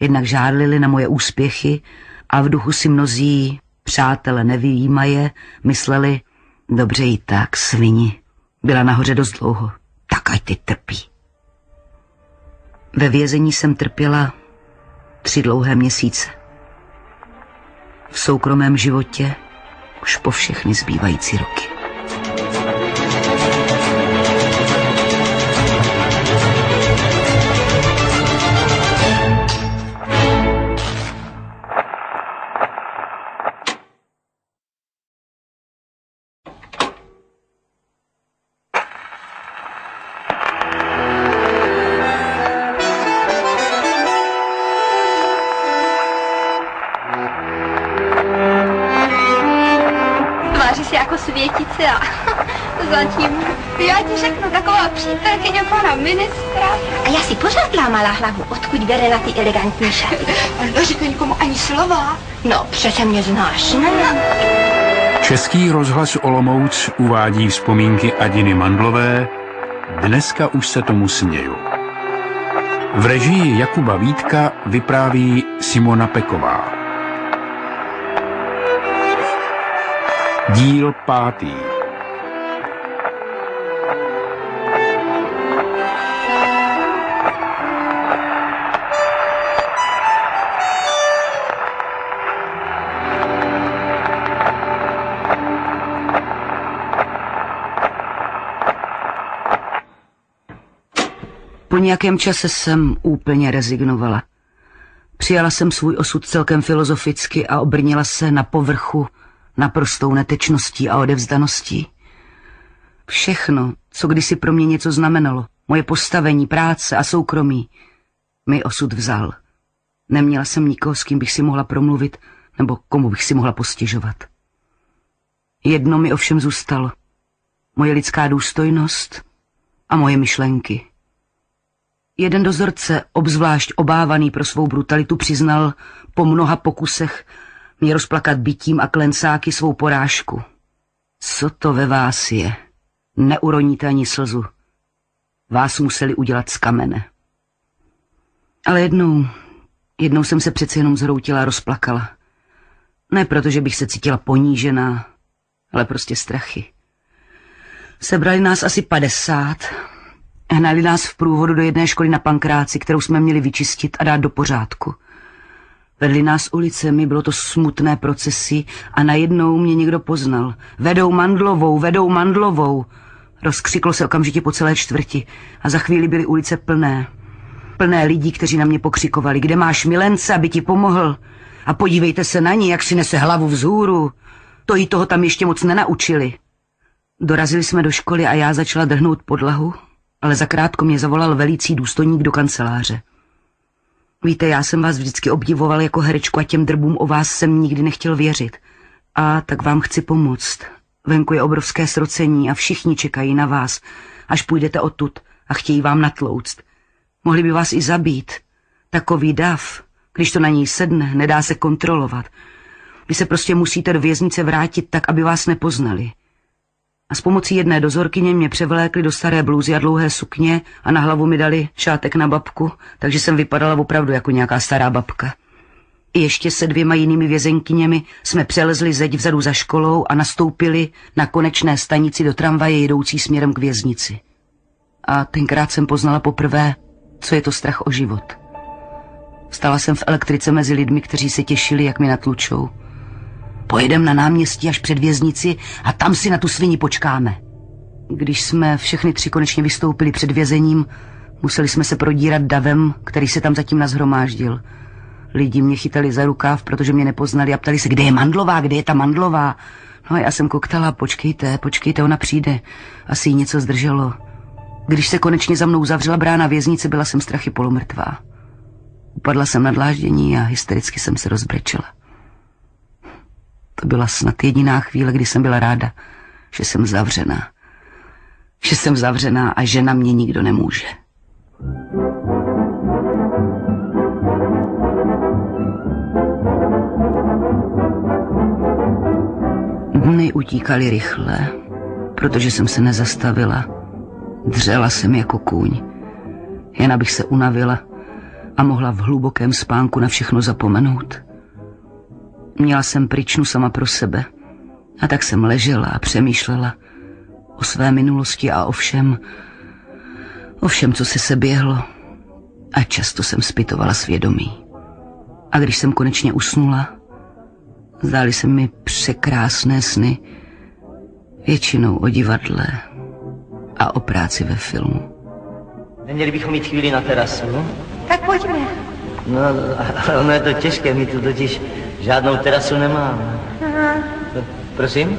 jednak žádlili na moje úspěchy a v duchu si mnozí přátelé nevýjímaje mysleli, dobře i tak, svini, byla nahoře dost dlouho, tak ať ty trpí. Ve vězení jsem trpěla tři dlouhé měsíce. V soukromém životě už po všechny zbývající roky. Ministra. A já si pořád lámala hlavu, odkud bere na ty elegantní šaty. Ale neříkej nikomu ani slova. No, přece mě znáš, ne? Český rozhlas Olomouc uvádí vzpomínky Adiny Mandlové Dneska už se tomu směju. V režii Jakuba Vítka vypráví Simona Peková. Díl pátý. Nějakém čase jsem úplně rezignovala. Přijala jsem svůj osud celkem filozoficky a obrnila se na povrchu naprostou netečností a odevzdaností. Všechno, co kdysi pro mě něco znamenalo, moje postavení, práce a soukromí, mi osud vzal. Neměla jsem nikoho, s kým bych si mohla promluvit, nebo komu bych si mohla postěžovat. Jedno mi ovšem zůstalo. Moje lidská důstojnost a moje myšlenky. Jeden dozorce, obzvlášť obávaný pro svou brutalitu, přiznal po mnoha pokusech mě rozplakat bytím a klencáky svou porážku. Co to ve vás je? Neuroníte ani slzu. Vás museli udělat z kamene. Ale jednou, jednou jsem se přece jenom zhroutila a rozplakala. Ne proto, že bych se cítila ponížená, ale prostě strachy. Sebrali nás asi padesát, hnali nás v průvodu do jedné školy na Pankráci, kterou jsme měli vyčistit a dát do pořádku. Vedli nás ulicemi, bylo to smutné procesy a najednou mě někdo poznal. Vedou Mandlovou, vedou Mandlovou. Rozkřiklo se okamžitě po celé čtvrti a za chvíli byly ulice plné. Plné lidí, kteří na mě pokřikovali. Kde máš milence, aby ti pomohl? A podívejte se na ní, jak si nese hlavu vzhůru. To jí toho tam ještě moc nenaučili. Dorazili jsme do školy a já začala drhnout podlahu, ale zakrátko mě zavolal velící důstojník do kanceláře. Víte, já jsem vás vždycky obdivoval jako herečku a těm drbům o vás jsem nikdy nechtěl věřit. A tak vám chci pomoct. Venku je obrovské srocení a všichni čekají na vás, až půjdete odtud a chtějí vám natlouct. Mohli by vás i zabít. Takový dav, když to na něj sedne, nedá se kontrolovat. Vy se prostě musíte do věznice vrátit tak, aby vás nepoznali. A s pomocí jedné dozorkyně mě převlékli do staré blůzy a dlouhé sukně a na hlavu mi dali šátek na babku, takže jsem vypadala opravdu jako nějaká stará babka. I ještě se dvěma jinými vězenkyněmi jsme přelezli zeď vzadu za školou a nastoupili na konečné stanici do tramvaje jedoucí směrem k věznici. A tenkrát jsem poznala poprvé, co je to strach o život. Stala jsem v elektrice mezi lidmi, kteří se těšili, jak mi natlučou. Pojedem na náměstí až před věznici a tam si na tu svini počkáme. Když jsme všechny tři konečně vystoupili před vězením, museli jsme se prodírat davem, který se tam zatím nazhromáždil. Lidi mě chytali za rukáv, protože mě nepoznali a ptali se, kde je Mandlová, kde je ta Mandlová. No a já jsem koktala, počkejte, počkejte, ona přijde. Asi jí něco zdrželo. Když se konečně za mnou zavřela brána věznice, byla jsem strachy polomrtvá. Upadla jsem na dláždění a hystericky jsem se rozbrečela. To byla snad jediná chvíle, kdy jsem byla ráda, že jsem zavřená. Že jsem zavřená a že na mě nikdo nemůže. Dny utíkaly rychle, protože jsem se nezastavila. Dřela jsem jako kůň. Jen abych se unavila a mohla v hlubokém spánku na všechno zapomenout. Měla jsem pryčnu sama pro sebe. A tak jsem ležela a přemýšlela o své minulosti a o všem, o všem, co se se běhlo. A často jsem spitovala svědomí. A když jsem konečně usnula, zdály se mi překrásné sny, většinou o divadle a o práci ve filmu. Neměli bychom mít chvíli na terasu? Tak pojďme. No, ale ono je to těžké, my tu totiž žádnou terasu nemáme. Aha. Prosím?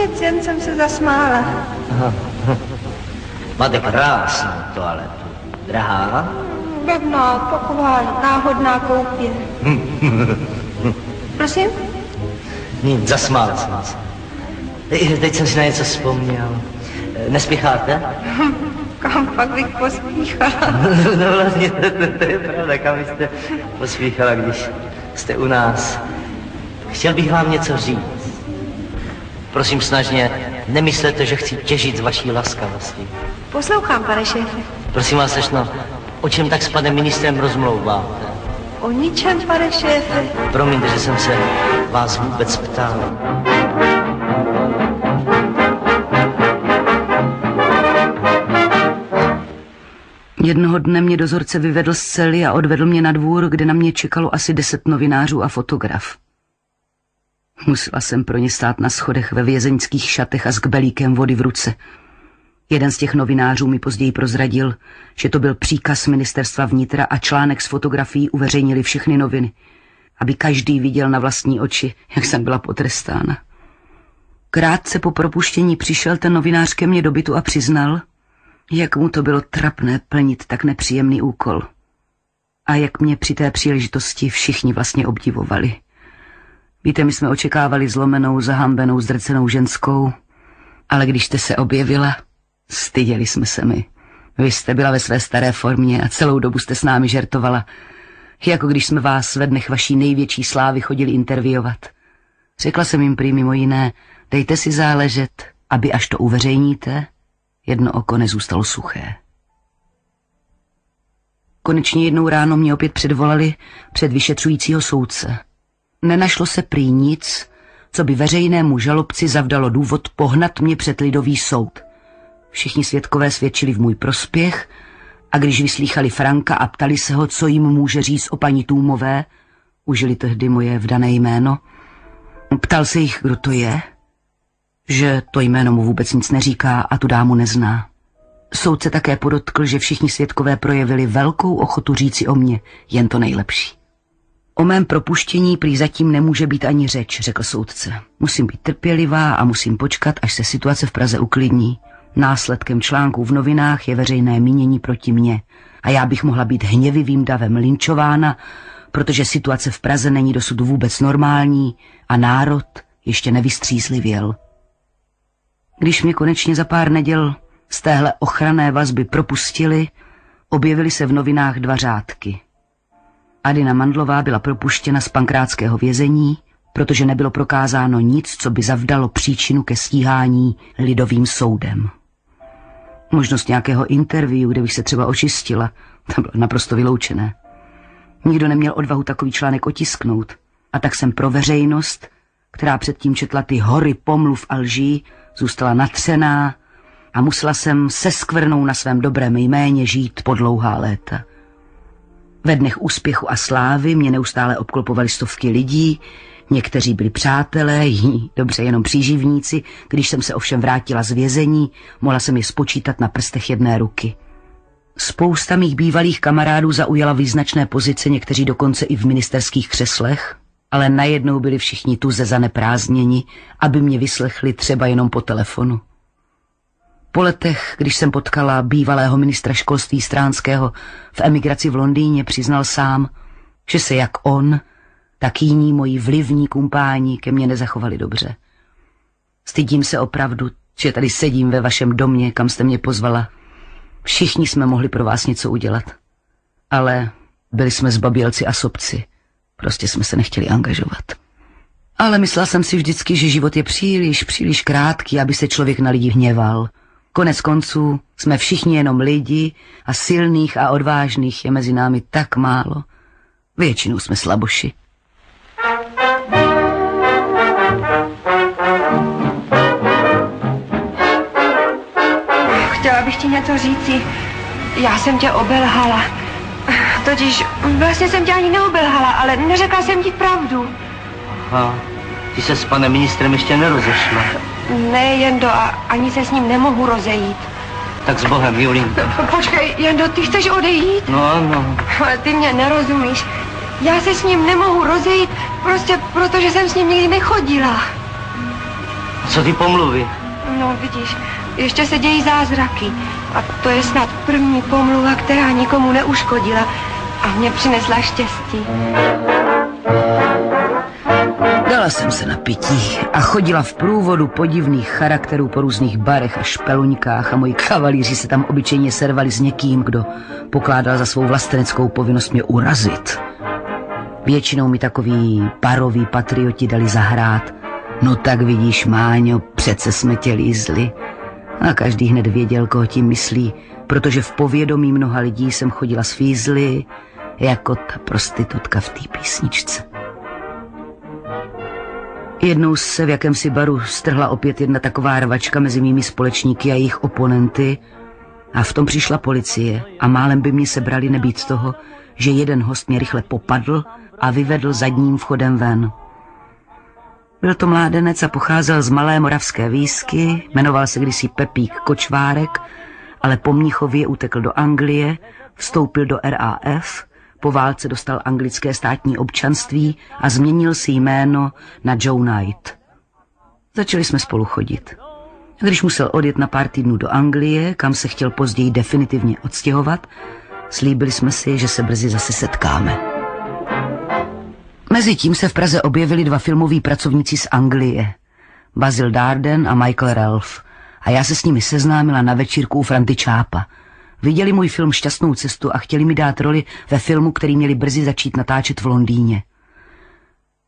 Nic, jen jsem se zasmála. Aha. Máte krásnou toaletu. Drahá? Bevná, taková náhodná koupě. Prosím? Nic, zasmál jsem se. Te- Teď jsem si na něco vzpomněl. Nespěcháte? Kam pak bych pospíchala? No vlastně, to, to, to je pravda, kam jste pospíchala, když jste u nás. Chtěl bych vám něco říct. Prosím snažně, nemyslete, že chci těžit z vaší laskavosti. Poslouchám, pane šéfe. Prosím vás, slečno, o čem tak s panem ministrem rozmlouváte? O ničem, pane šéfe. Promiňte, že jsem se vás vůbec ptal. Jednoho dne mě dozorce vyvedl z cely a odvedl mě na dvůr, kde na mě čekalo asi deset novinářů a fotograf. Musela jsem pro ně stát na schodech ve vězeňských šatech a s kbelíkem vody v ruce. Jeden z těch novinářů mi později prozradil, že to byl příkaz ministerstva vnitra a článek s fotografií uveřejnili všechny noviny, aby každý viděl na vlastní oči, jak jsem byla potrestána. Krátce po propuštění přišel ten novinář ke mně do bytu a přiznal, jak mu to bylo trapné plnit tak nepříjemný úkol. A jak mě při té příležitosti všichni vlastně obdivovali. Víte, my jsme očekávali zlomenou, zahambenou, zdrcenou ženskou, ale když jste se objevila, styděli jsme se mi. Vy jste byla ve své staré formě a celou dobu jste s námi žertovala, jako když jsme vás ve dnech vaší největší slávy chodili interviovat. Řekla jsem jim prý mimo jiné, dejte si záležet, aby až to uveřejníte, jedno oko nezůstalo suché. Konečně jednou ráno mě opět předvolali před vyšetřujícího soudce. Nenašlo se prý nic, co by veřejnému žalobci zavdalo důvod pohnat mě před lidový soud. Všichni svědkové svědčili v můj prospěch a když vyslýchali Franka a ptali se ho, co jim může říct o paní Tůmové, užili tehdy moje vdané jméno, ptal se jich, kdo to je, že to jméno mu vůbec nic neříká a tu dámu nezná. Soudce také podotkl, že všichni svědkové projevili velkou ochotu říci o mně jen to nejlepší. O mém propuštění prý zatím nemůže být ani řeč, řekl soudce. Musím být trpělivá a musím počkat, až se situace v Praze uklidní. Následkem článků v novinách je veřejné mínění proti mně a já bych mohla být hněvivým davem linčována, protože situace v Praze není dosud vůbec normální a národ ještě nevystřízlivěl. Když mě konečně za pár neděl z téhle ochranné vazby propustili, objevily se v novinách dva řádky. Adina Mandlová byla propuštěna z pankrátského vězení, protože nebylo prokázáno nic, co by zavdalo příčinu ke stíhání lidovým soudem. Možnost nějakého interview, kde bych se třeba očistila, to bylo naprosto vyloučené. Nikdo neměl odvahu takový článek otisknout a tak jsem pro veřejnost, která předtím četla ty hory pomluv a lží, zůstala natřená a musela jsem se skvrnou na svém dobrém jméně žít po dlouhá léta. Ve dnech úspěchu a slávy mě neustále obklopovali stovky lidí, někteří byli přátelé, jiní dobře jenom příživníci, když jsem se ovšem vrátila z vězení, mohla jsem je spočítat na prstech jedné ruky. Spousta mých bývalých kamarádů zaujala význačné pozice, někteří dokonce i v ministerských křeslech, ale najednou byli všichni tuze zaneprázdněni, aby mě vyslechli třeba jenom po telefonu. Po letech, když jsem potkala bývalého ministra školství Stránského v emigraci v Londýně, přiznal sám, že se jak on, tak jiní moji vlivní kumpáni ke mně nezachovali dobře. Stydím se opravdu, že tady sedím ve vašem domě, kam jste mě pozvala. Všichni jsme mohli pro vás něco udělat. Ale byli jsme zbabělci a sobci. Prostě jsme se nechtěli angažovat. Ale myslela jsem si vždycky, že život je příliš, příliš krátký, aby se člověk na lidi hněval. Konec konců jsme všichni jenom lidi a silných a odvážných je mezi námi tak málo. Většinou jsme slaboši. Chtěla bych ti něco říci. Já jsem tě obelhala. Totiž vlastně jsem tě ani neobelhala, ale neřekla jsem ti pravdu. Aha, ty se s panem ministrem ještě nerozešla. Ne, Jendo, a ani se s ním nemohu rozejít. Tak s Bohem, Julinka. Počkej, Jendo, ty chceš odejít? No ano. Ale ty mě nerozumíš. Já se s ním nemohu rozejít, prostě protože jsem s ním nikdy nechodila. Co ty pomluvy? No, vidíš, ještě se dějí zázraky. A to je snad první pomluva, která nikomu neuškodila a mě přinesla štěstí. Dala jsem se na pití a chodila v průvodu podivných charakterů po různých barech a špeluňkách a moji kavalíři se tam obyčejně servali s někým, kdo pokládal za svou vlasteneckou povinnost mě urazit. Většinou mi takový paroví patrioti dali zahrát. No tak vidíš, Máňo, přece jsme tě lízli. A každý hned věděl, koho tím myslí, protože v povědomí mnoha lidí jsem chodila s fízly, jako ta prostitutka v té písničce. Jednou se v jakémsi baru strhla opět jedna taková rvačka mezi mými společníky a jejich oponenty a v tom přišla policie a málem by mě sebrali nebýt toho, že jeden host mě rychle popadl a vyvedl zadním vchodem ven. Byl to mládenec a pocházel z malé moravské výsky, jmenoval se kdysi Pepík Kočvárek, ale po Mnichově utekl do Anglie, vstoupil do RAF, po válce dostal anglické státní občanství a změnil si jméno na Joe Knight. Začali jsme spolu chodit. Když musel odjet na pár týdnů do Anglie, kam se chtěl později definitivně odstěhovat, slíbili jsme si, že se brzy zase setkáme. Mezitím se v Praze objevili dva filmoví pracovníci z Anglie. Basil Darden a Michael Ralph. A já se s nimi seznámila na večírku u Franty Čápa. Viděli můj film Šťastnou cestu a chtěli mi dát roli ve filmu, který měli brzy začít natáčet v Londýně.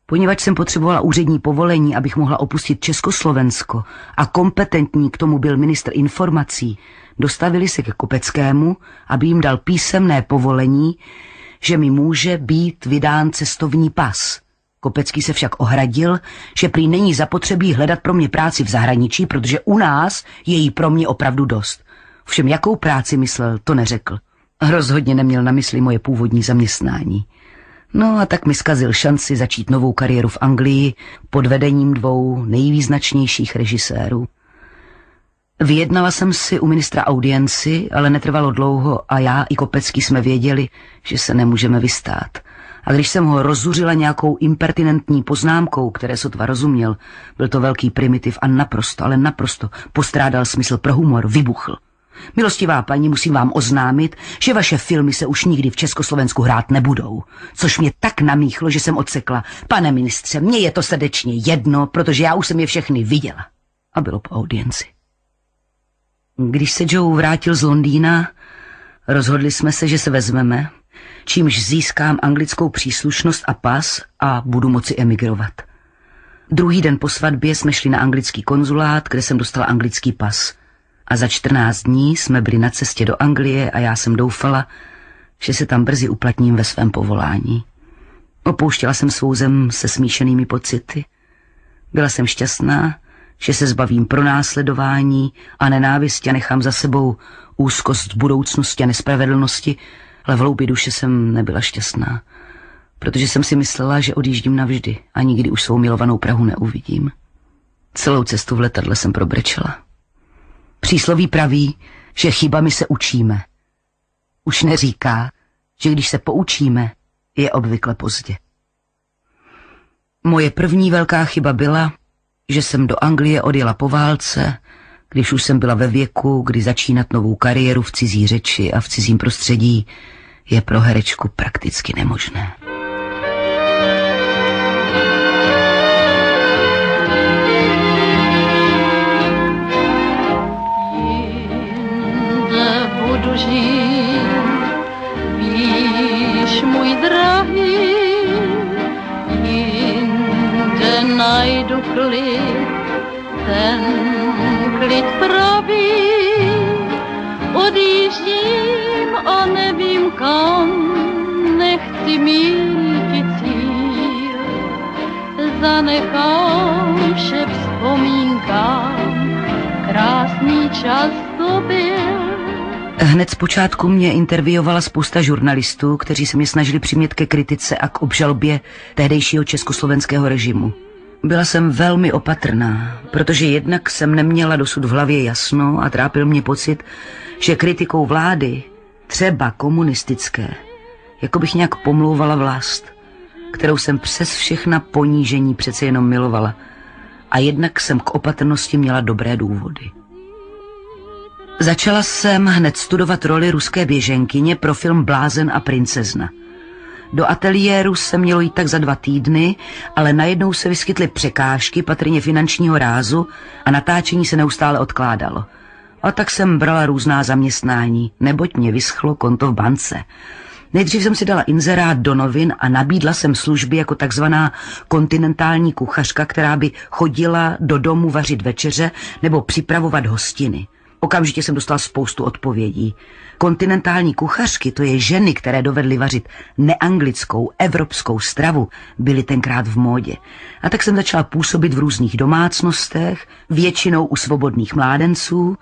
Poněvadž jsem potřebovala úřední povolení, abych mohla opustit Československo a kompetentní k tomu byl ministr informací, dostavili se ke Kopeckému, aby jim dal písemné povolení, že mi může být vydán cestovní pas. Kopecký se však ohradil, že prý není zapotřebí hledat pro mě práci v zahraničí, protože u nás je jí pro mě opravdu dost. Všem jakou práci myslel, to neřekl. Rozhodně neměl na mysli moje původní zaměstnání. No a tak mi skazil šanci začít novou kariéru v Anglii pod vedením dvou nejvýznačnějších režisérů. Vyjednala jsem si u ministra audienci, ale netrvalo dlouho a já i Kopecký jsme věděli, že se nemůžeme vystát. A když jsem ho rozuřila nějakou impertinentní poznámkou, které sotva rozuměl, byl to velký primitiv a naprosto, ale naprosto postrádal smysl pro humor, vybuchl. Milostivá paní, musím vám oznámit, že vaše filmy se už nikdy v Československu hrát nebudou. Což mě tak namíchlo, že jsem odsekla. Pane ministře, mně je to srdečně jedno, protože já už jsem je všechny viděla. A bylo po audienci. Když se Joe vrátil z Londýna, rozhodli jsme se, že se vezmeme, čímž získám anglickou příslušnost a pas a budu moci emigrovat. Druhý den po svatbě jsme šli na anglický konzulát, kde jsem dostala anglický pas. A za 14 dní jsme byli na cestě do Anglie a já jsem doufala, že se tam brzy uplatním ve svém povolání. Opouštěla jsem svou zem se smíšenými pocity. Byla jsem šťastná, že se zbavím pronásledování a nenávisti a nechám za sebou úzkost budoucnosti a nespravedlnosti, ale v hloubi duše jsem nebyla šťastná, protože jsem si myslela, že odjíždím navždy a nikdy už svou milovanou Prahu neuvidím. Celou cestu v letadle jsem probrečela. Přísloví praví, že chybami se učíme. Už neříká, že když se poučíme, je obvykle pozdě. Moje první velká chyba byla, že jsem do Anglie odjela po válce, když už jsem byla ve věku, kdy začínat novou kariéru v cizí řeči a v cizím prostředí je pro herečku prakticky nemožné. Najdu klid, ten klid pravý. Odjíždím a nevím kam, nechci mít cíl, zanechám vše vzpomínkám, krásný čas to byl. Hned zpočátku mě intervjuovala spousta žurnalistů, kteří se mě snažili přimět ke kritice a k obžalbě tehdejšího československého režimu. Byla jsem velmi opatrná, protože jednak jsem neměla dosud v hlavě jasno a trápil mě pocit, že kritikou vlády, třeba komunistické, jako bych nějak pomlouvala vlast, kterou jsem přes všechna ponížení přece jenom milovala. A jednak jsem k opatrnosti měla dobré důvody. Začala jsem hned studovat roli ruské běženkyně pro film Blázen a princezna. Do ateliéru se mělo jít tak za dva týdny, ale najednou se vyskytly překážky, patrně finančního rázu a natáčení se neustále odkládalo. A tak jsem brala různá zaměstnání, neboť mě vyschlo konto v bance. Nejdřív jsem si dala inzerát do novin a nabídla jsem služby jako takzvaná kontinentální kuchařka, která by chodila do domu vařit večeře nebo připravovat hostiny. Okamžitě jsem dostala spoustu odpovědí. Kontinentální kuchařky, to je ženy, které dovedly vařit neanglickou, evropskou stravu, byly tenkrát v módě. A tak jsem začala působit v různých domácnostech, většinou u svobodných mládenců,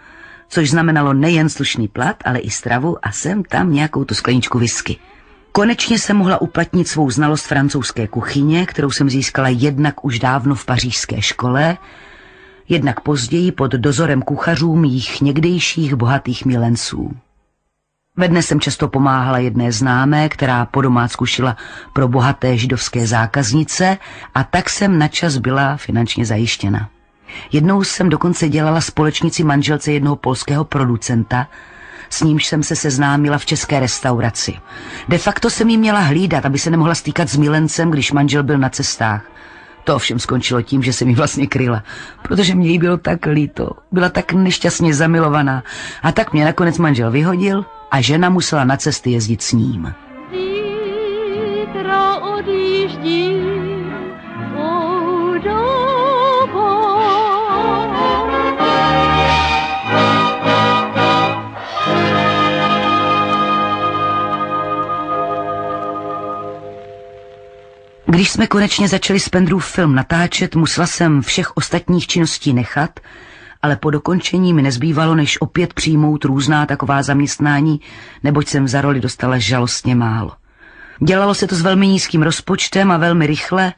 což znamenalo nejen slušný plat, ale i stravu a jsem tam nějakou tu skleničku whisky. Konečně jsem mohla uplatnit svou znalost francouzské kuchyně, kterou jsem získala jednak už dávno v pařížské škole, jednak později pod dozorem kuchařů mých někdejších bohatých milenců. Ve dne jsem často pomáhala jedné známé, která po domácku šila pro bohaté židovské zákaznice a tak jsem načas byla finančně zajištěna. Jednou jsem dokonce dělala společnici manželce jednoho polského producenta, s nímž jsem se seznámila v české restauraci. De facto jsem jí měla hlídat, aby se nemohla stýkat s milencem, když manžel byl na cestách. To ovšem skončilo tím, že se mi vlastně kryla, protože mě jí bylo tak líto. Byla tak nešťastně zamilovaná. A tak mě nakonec manžel vyhodil a žena musela na cesty jezdit s ním. Zítra odjíždím Když jsme konečně začali Spendrův film natáčet, musela jsem všech ostatních činností nechat, ale po dokončení mi nezbývalo, než opět přijmout různá taková zaměstnání, neboť jsem za roli dostala žalostně málo. Dělalo se to s velmi nízkým rozpočtem a velmi rychle,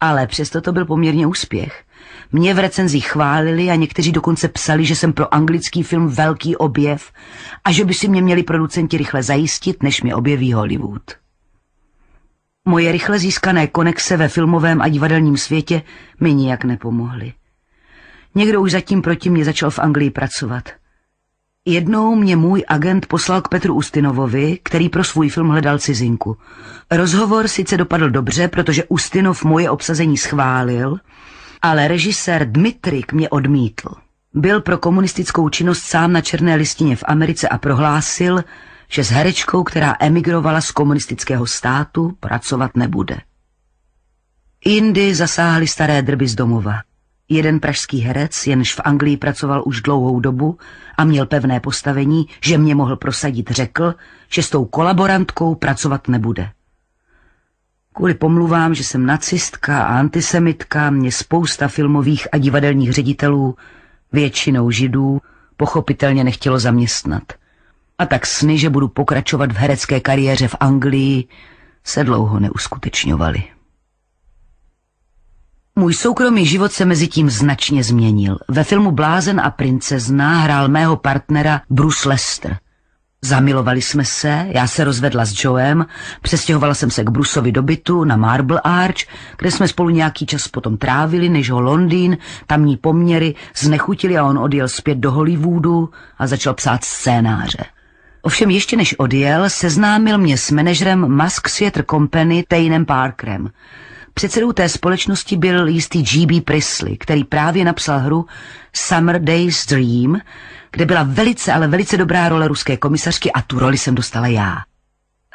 ale přesto to byl poměrně úspěch. Mě v recenzích chválili a někteří dokonce psali, že jsem pro anglický film velký objev a že by si mě měli producenti rychle zajistit, než mě objeví Hollywood. Moje rychle získané konexe ve filmovém a divadelním světě mi nijak nepomohly. Někdo už zatím proti mě začal v Anglii pracovat. Jednou mě můj agent poslal k Petru Ustinovovi, který pro svůj film hledal cizinku. Rozhovor sice dopadl dobře, protože Ustinov moje obsazení schválil, ale režisér Dmitrik mě odmítl. Byl pro komunistickou činnost sám na černé listině v Americe a prohlásil, že s herečkou, která emigrovala z komunistického státu, pracovat nebude. Indy zasáhly staré drby z domova. Jeden pražský herec, jenž v Anglii pracoval už dlouhou dobu a měl pevné postavení, že mě mohl prosadit, řekl, že s tou kolaborantkou pracovat nebude. Kvůli pomluvám, že jsem nacistka a antisemitka, mě spousta filmových a divadelních ředitelů, většinou židů, pochopitelně nechtělo zaměstnat. A tak sny, že budu pokračovat v herecké kariéře v Anglii, se dlouho neuskutečňovaly. Můj soukromý život se mezi tím značně změnil. Ve filmu Blázen a princezna hrál mého partnera Bruce Lester. Zamilovali jsme se, já se rozvedla s Joem, přestěhovala jsem se k Bruceovi do bytu na Marble Arch, kde jsme spolu nějaký čas potom trávili, než ho Londýn, tamní poměry, znechutili a on odjel zpět do Hollywoodu a začal psát scénáře. Ovšem ještě než odjel, seznámil mě s manažerem Musk Theatre Company Tainem Parkerem. Předsedou té společnosti byl jistý G.B. Prisley, který právě napsal hru Summer Days Dream, kde byla velice, ale velice dobrá role ruské komisařky a tu roli jsem dostala já.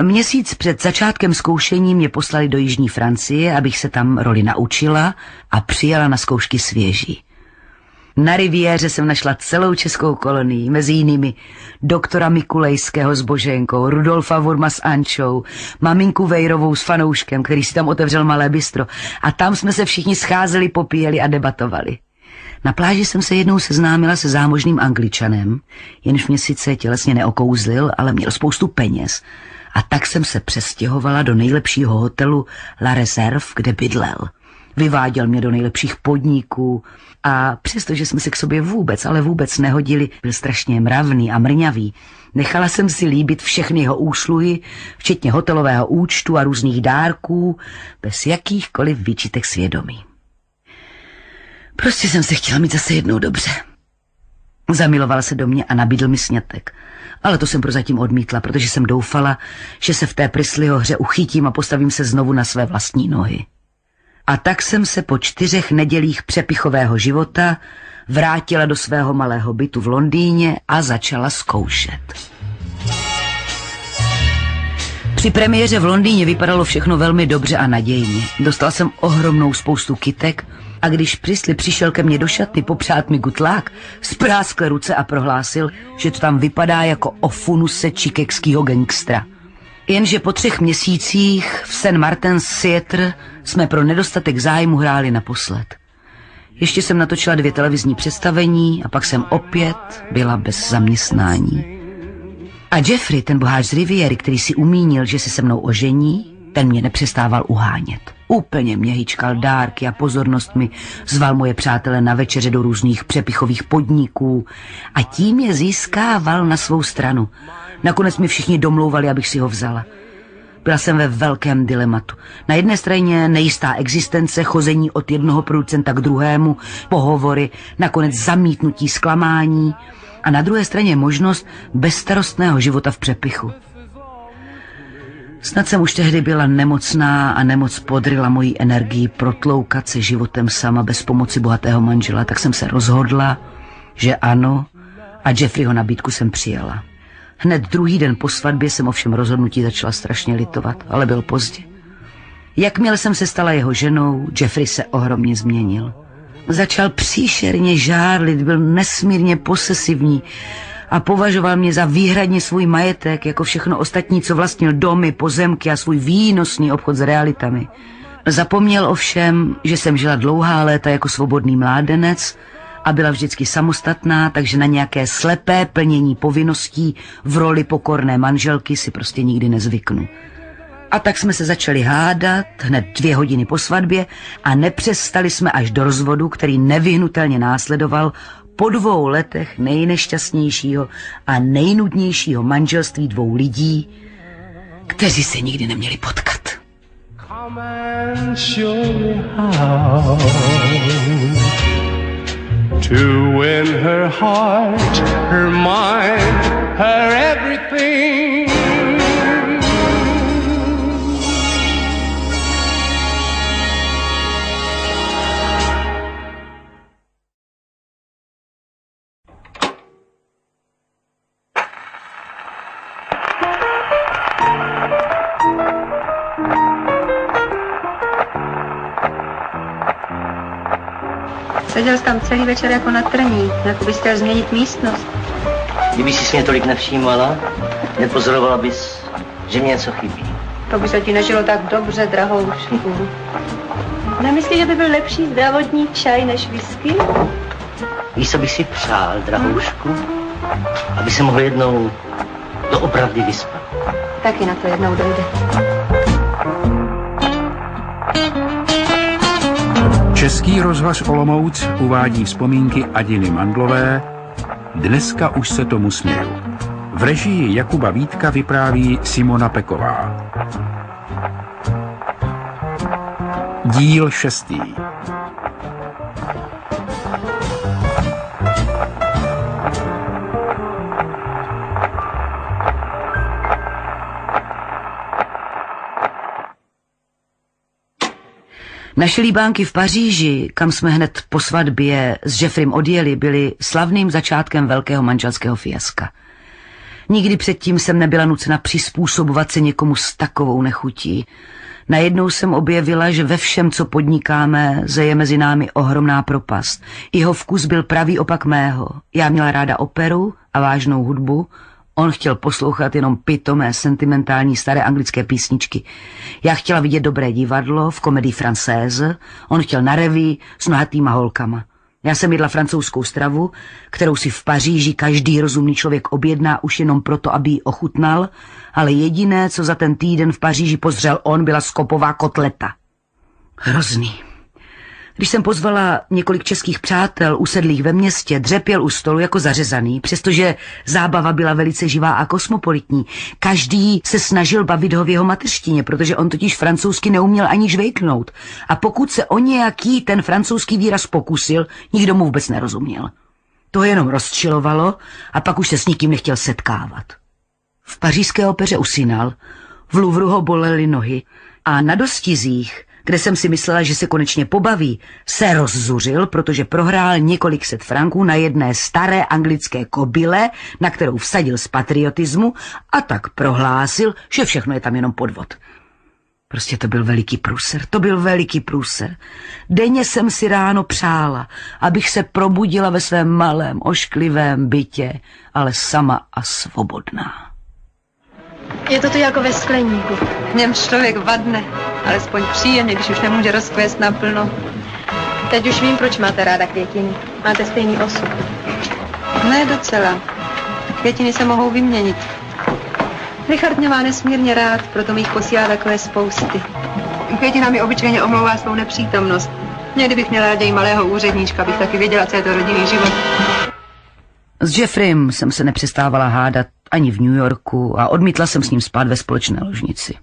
Měsíc před začátkem zkoušení mě poslali do Jižní Francie, abych se tam roli naučila a přijela na zkoušky svěží. Na riviéře jsem našla celou českou kolonii, mezi jinými doktora Mikulejského s Boženkou, Rudolfa Vurma s Ančou, maminku Vejrovou s fanouškem, který si tam otevřel malé bistro a tam jsme se všichni scházeli, popíjeli a debatovali. Na pláži jsem se jednou seznámila se zámožným angličanem, jenž mě sice tělesně neokouzlil, ale měl spoustu peněz. A tak jsem se přestěhovala do nejlepšího hotelu La Reserve, kde bydlel. Vyváděl mě do nejlepších podniků a přestože jsme se k sobě vůbec, ale vůbec nehodili, byl strašně mravný a mrňavý. Nechala jsem si líbit všechny jeho úsluhy, včetně hotelového účtu a různých dárků, bez jakýchkoliv výčitek svědomí. Prostě jsem se chtěla mít zase jednou dobře. Zamiloval se do mě a nabídl mi snětek. Ale to jsem prozatím odmítla, protože jsem doufala, že se v té Prisliho hře uchytím a postavím se znovu na své vlastní nohy. A tak jsem se po čtyřech nedělích přepichového života vrátila do svého malého bytu v Londýně a začala zkoušet. Při premiéře v Londýně vypadalo všechno velmi dobře a nadějně. Dostal jsem ohromnou spoustu kytek a když Prisli přišel ke mně do šatny popřát mi gutlák, spráskl ruce a prohlásil, že to tam vypadá jako o funuse čikekského gangstra. Jenže po třech měsících v St. Martin's Theatre jsme pro nedostatek zájmu hráli naposled. Ještě jsem natočila dvě televizní představení a pak jsem opět byla bez zaměstnání. A Jeffrey, ten boháč z Riviery, který si umínil, že se se mnou ožení, ten mě nepřestával uhánět. Úplně mě hýčkal dárky a pozornost mi zval moje přátele na večeře do různých přepichových podniků a tím je získával na svou stranu. Nakonec mi všichni domlouvali, abych si ho vzala. Byla jsem ve velkém dilematu. Na jedné straně nejistá existence, chození od jednoho producenta k druhému, pohovory, nakonec zamítnutí, zklamání a na druhé straně možnost bezstarostného života v přepichu. Snad jsem už tehdy byla nemocná a nemoc podryla moji energii protloukat se životem sama bez pomoci bohatého manžela, tak jsem se rozhodla, že ano a Jeffreyho nabídku jsem přijala. Hned druhý den po svatbě jsem ovšem rozhodnutí začala strašně litovat, ale byl pozdě. Jakmile jsem se stala jeho ženou, Jeffrey se ohromně změnil. Začal příšerně žárlit, byl nesmírně posesivní a považoval mě za výhradně svůj majetek, jako všechno ostatní, co vlastnil domy, pozemky a svůj výnosný obchod s realitami. Zapomněl ovšem, že jsem žila dlouhá léta jako svobodný mládenec a byla vždycky samostatná, takže na nějaké slepé plnění povinností v roli pokorné manželky si prostě nikdy nezvyknu. A tak jsme se začali hádat hned dvě hodiny po svatbě a nepřestali jsme až do rozvodu, který nevyhnutelně následoval po dvou letech nejnešťastnějšího a nejnudnějšího manželství dvou lidí, kteří se nikdy neměli potkat. Come and show me how to win her heart, her mind, her everything. Seděl jsi tam celý večer jako na trní, jako bys chtěl změnit místnost. Kdyby si mě tolik nevšímala, nepozorovala bys, že mě něco chybí. To by se ti nežilo tak dobře, drahoušku. Nemyslíš, že by byl lepší zdravotní čaj než whisky? Víš, co bych si přál, drahoušku? Aby se mohl jednou doopravdy vyspat. Taky na to jednou dojde. Český rozhlas Olomouc uvádí vzpomínky Adiny Mandlové Dneska už se tomu směju. V režii Jakuba Vítka vypráví Simona Peková. Díl šestý. Naše líbánky v Paříži, kam jsme hned po svatbě s Jeffrem odjeli, byly slavným začátkem velkého manželského fiaska. Nikdy předtím jsem nebyla nucena přizpůsobovat se někomu s takovou nechutí. Najednou jsem objevila, že ve všem, co podnikáme, zeje mezi námi ohromná propast. Jeho vkus byl pravý opak mého. Já měla ráda operu a vážnou hudbu, On chtěl poslouchat jenom pitomé, sentimentální staré anglické písničky. Já chtěla vidět dobré divadlo v komedii Française, on chtěl na reví s nohatýma holkama. Já jsem jedla francouzskou stravu, kterou si v Paříži každý rozumný člověk objedná už jenom proto, aby ji ochutnal, ale jediné, co za ten týden v Paříži pozřel on, byla skopová kotleta. Hrozný. Když jsem pozvala několik českých přátel usedlých ve městě, dřepěl u stolu jako zařezaný, přestože zábava byla velice živá a kosmopolitní. Každý se snažil bavit ho v jeho mateřštině, protože on totiž francouzsky neuměl ani žvejknout. A pokud se o nějaký ten francouzský výraz pokusil, nikdo mu vůbec nerozuměl. To jenom rozčilovalo a pak už se s nikým nechtěl setkávat. V pařížské opeře usínal, v Louvru ho bolely nohy a na dostizích, kde jsem si myslela, že se konečně pobaví, se rozzuřil, protože prohrál několik set franků na jedné staré anglické kobyle, na kterou vsadil z patriotismu a tak prohlásil, že všechno je tam jenom podvod. Prostě to byl veliký průser, to byl veliký průser. Denně jsem si ráno přála, abych se probudila ve svém malém, ošklivém bytě, ale sama a svobodná. Je to tu jako ve skleníku. V něm člověk vadne, alespoň příjemně, když už nemůže rozkvést naplno. Teď už vím, proč máte ráda květiny. Máte stejný osud. Ne docela. Květiny se mohou vyměnit. Richard mě má nesmírně rád, proto mi jich posílá takové spousty. Květina mi obyčejně omlouvá svou nepřítomnost. Někdy bych měla raději malého úředníčka, abych taky věděla, co je to rodinný život. S Jeffrem jsem se nepřestávala hádat ani v New Yorku a odmítla jsem s ním spát ve společné ložnici.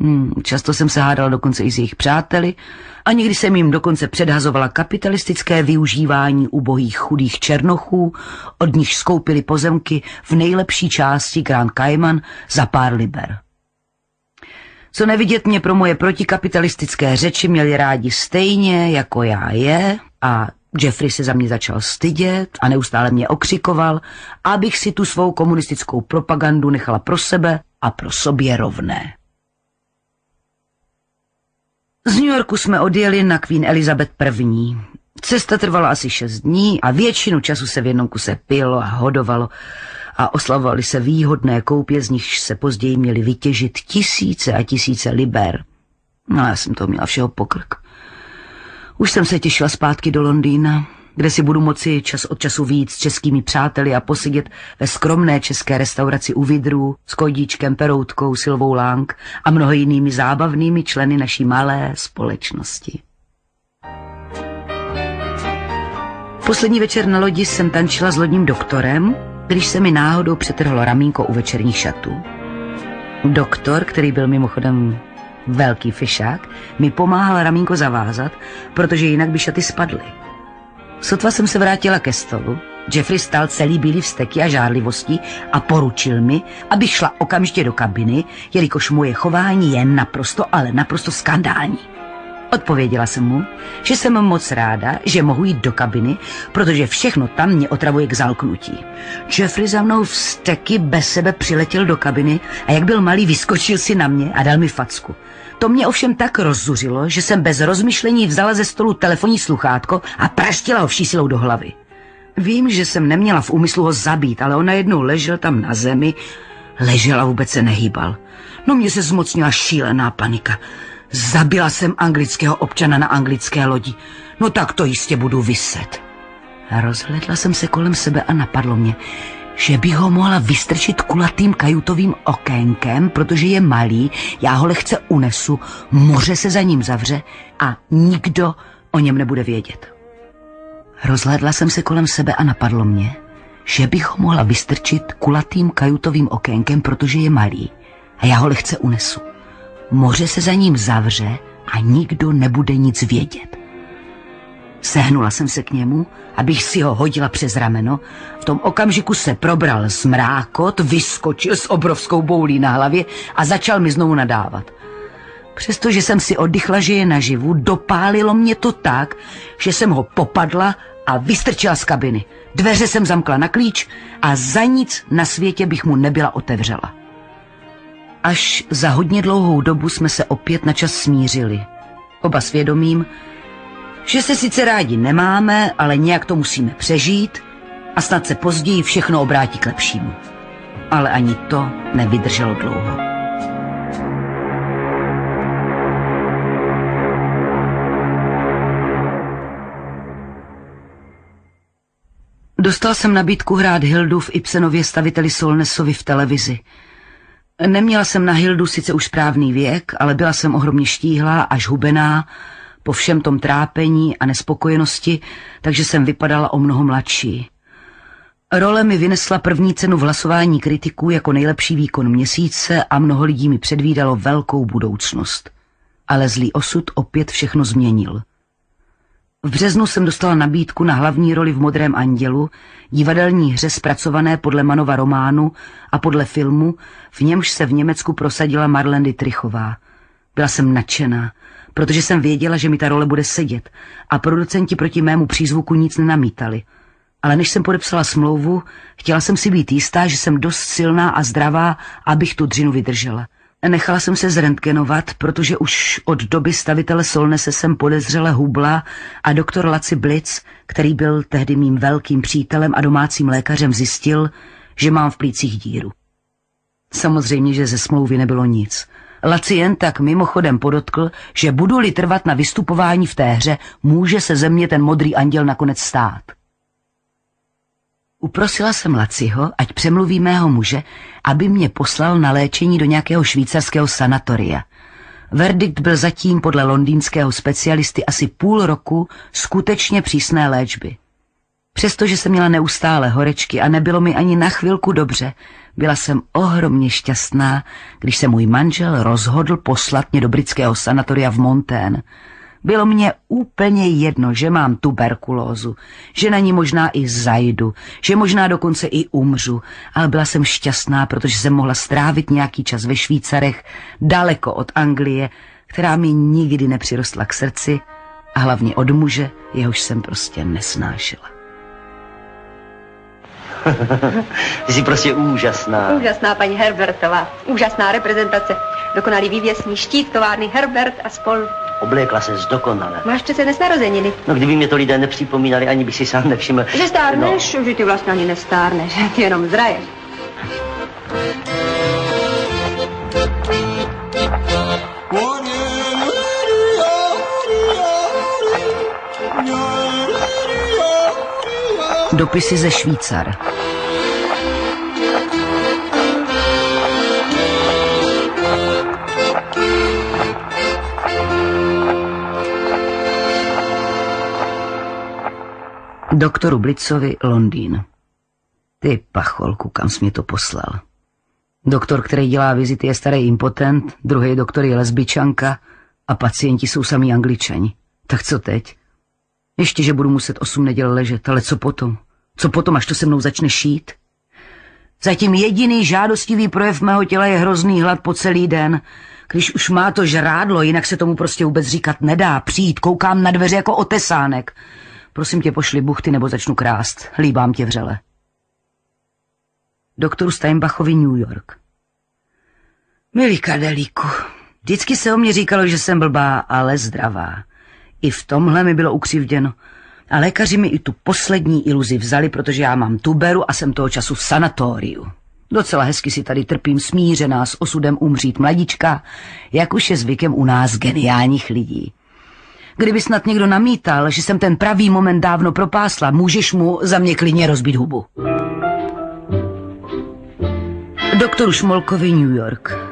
Hmm, často jsem se hádala dokonce i s jejich přáteli a někdy jsem jim dokonce předhazovala kapitalistické využívání ubohých chudých černochů, od nich skoupili pozemky v nejlepší části Grand Cayman za pár liber. Co nevidět mě pro moje protikapitalistické řeči měli rádi stejně, jako já je a Jeffrey se za mě začal stydět a neustále mě okřikoval, abych si tu svou komunistickou propagandu nechala pro sebe a pro sobě rovné. Z New Yorku jsme odjeli na Queen Elizabeth I. Cesta trvala asi šest dní a většinu času se v jednom kuse pilo a hodovalo a oslavovaly se výhodné koupě, z nichž se později měly vytěžit tisíce a tisíce liber. No já jsem to měla všeho pokrk. Už jsem se těšila zpátky do Londýna, kde si budu moci čas od času víc s českými přáteli a posedět ve skromné české restauraci u Vidru s kodíčkem, peroutkou, Silvou Lang a mnoho jinými zábavnými členy naší malé společnosti. Poslední večer na lodi jsem tančila s lodním doktorem, když se mi náhodou přetrhlo ramínko u večerních šatů. Doktor, který byl mimochodem velký fišák, mi pomáhal ramínko zavázat, protože jinak by šaty spadly. Sotva jsem se vrátila ke stolu, Jeffrey stal celý bílý vsteky a žárlivosti a poručil mi, abych šla okamžitě do kabiny, jelikož moje chování je naprosto, ale naprosto skandální. Odpověděla jsem mu, že jsem moc ráda, že mohu jít do kabiny, protože všechno tam mě otravuje k zalknutí. Jeffrey za mnou vsteky bez sebe přiletěl do kabiny a jak byl malý, vyskočil si na mě a dal mi facku. To mě ovšem tak rozzuřilo, že jsem bez rozmyšlení vzala ze stolu telefonní sluchátko a praštila ho vší silou do hlavy. Vím, že jsem neměla v úmyslu ho zabít, ale on najednou ležel tam na zemi, ležel a vůbec se nehýbal. No mě se zmocnila šílená panika. Zabila jsem anglického občana na anglické lodi. No tak to jistě budu vyset. Rozhledla jsem se kolem sebe a napadlo mě, že bych ho mohla vystrčit kulatým kajutovým okénkem, protože je malý, já ho lehce unesu, moře se za ním zavře a nikdo o něm nebude vědět. Rozhledla jsem se kolem sebe a napadlo mě, že bych ho mohla vystrčit kulatým kajutovým okénkem, protože je malý a já ho lehce unesu. Moře se za ním zavře a nikdo nebude nic vědět. Sehnula jsem se k němu, abych si ho hodila přes rameno. V tom okamžiku se probral smrákot, vyskočil s obrovskou boulí na hlavě a začal mi znovu nadávat. Přestože jsem si oddychla, že je naživu, dopálilo mě to tak, že jsem ho popadla a vystrčila z kabiny. Dveře jsem zamkla na klíč a za nic na světě bych mu nebyla otevřela. Až za hodně dlouhou dobu jsme se opět na čas smířili. Oba svědomím, že se sice rádi nemáme, ale nějak to musíme přežít a snad se později všechno obrátí k lepšímu. Ale ani to nevydrželo dlouho. Dostal jsem nabídku hrát Hildu v Ibsenově staviteli Solnesovi v televizi. Neměla jsem na Hildu sice už správný věk, ale byla jsem ohromně štíhlá až hubená po všem tom trápení a nespokojenosti, takže jsem vypadala o mnoho mladší. Role mi vynesla první cenu v hlasování kritiků jako nejlepší výkon měsíce a mnoho lidí mi předvídalo velkou budoucnost. Ale zlý osud opět všechno změnil. V březnu jsem dostala nabídku na hlavní roli v Modrém andělu, divadelní hře zpracované podle Manova románu a podle filmu, v němž se v Německu prosadila Marlene Dietrichová. Byla jsem nadšená, protože jsem věděla, že mi ta role bude sedět a producenti proti mému přízvuku nic nenamítali. Ale než jsem podepsala smlouvu, chtěla jsem si být jistá, že jsem dost silná a zdravá, abych tu dřinu vydržela. Nechala jsem se zrentgenovat, protože už od doby stavitele Solnese jsem podezřele hubla a doktor Laci Blitz, který byl tehdy mým velkým přítelem a domácím lékařem, zjistil, že mám v plících díru. Samozřejmě, že ze smlouvy nebylo nic. Laci jen tak mimochodem podotkl, že budu-li trvat na vystupování v té hře, může se ze mě ten modrý anděl nakonec stát. Uprosila jsem Laciho, ať přemluví mého muže, aby mě poslal na léčení do nějakého švýcarského sanatoria. Verdikt byl zatím podle londýnského specialisty asi půl roku skutečně přísné léčby. Přestože jsem měla neustále horečky a nebylo mi ani na chvilku dobře, byla jsem ohromně šťastná, když se můj manžel rozhodl poslat mě do britského sanatoria v Montaigne, bylo mě úplně jedno, že mám tuberkulózu, že na ní možná i zajdu, že možná dokonce i umřu, ale byla jsem šťastná, protože jsem mohla strávit nějaký čas ve Švýcarech, daleko od Anglie, která mi nikdy nepřirostla k srdci a hlavně od muže, jehož jsem prostě nesnášela. Ty jsi prostě úžasná. Úžasná paní Herbertová, úžasná reprezentace, dokonalý vývěsní štít továrny Herbert a spol. Oblékla se zdokonale. Máš přece dnes narozeniny. No kdyby mě to lidé nepřipomínali, ani bych si sám nevšiml. Že stárneš? No. Že ty vlastně ani nestárneš, ty jenom zraješ. Dopisy ze Švýcar. Doktoru Blicovi, Londýn. Ty pacholku, kam jsi mě to poslal? Doktor, který dělá vizity, je starý impotent, druhý doktor je lesbičanka a pacienti jsou sami angličani. Tak co teď? Ještě, že budu muset osm neděl ležet, ale co potom? Co potom, až to se mnou začne šít? Zatím jediný žádostivý projev mého těla je hrozný hlad po celý den. Když už má to žrádlo, jinak se tomu prostě vůbec říkat nedá. Přijít, koukám na dveře jako otesánek. Prosím tě, pošli buchty nebo začnu krást. Líbám tě vřele. Doktoru Steinbachovi New York. Milý kadelíku, vždycky se o mě říkalo, že jsem blbá, ale zdravá. I v tomhle mi bylo ukřivděno. A lékaři mi i tu poslední iluzi vzali, protože já mám tuberu a jsem toho času v sanatoriu. Docela hezky si tady trpím smířená s osudem umřít mladička, jak už je zvykem u nás geniálních lidí. Kdyby snad někdo namítal, že jsem ten pravý moment dávno propásla, můžeš mu za mě klidně rozbít hubu. Doktoru Šmolkovi New York.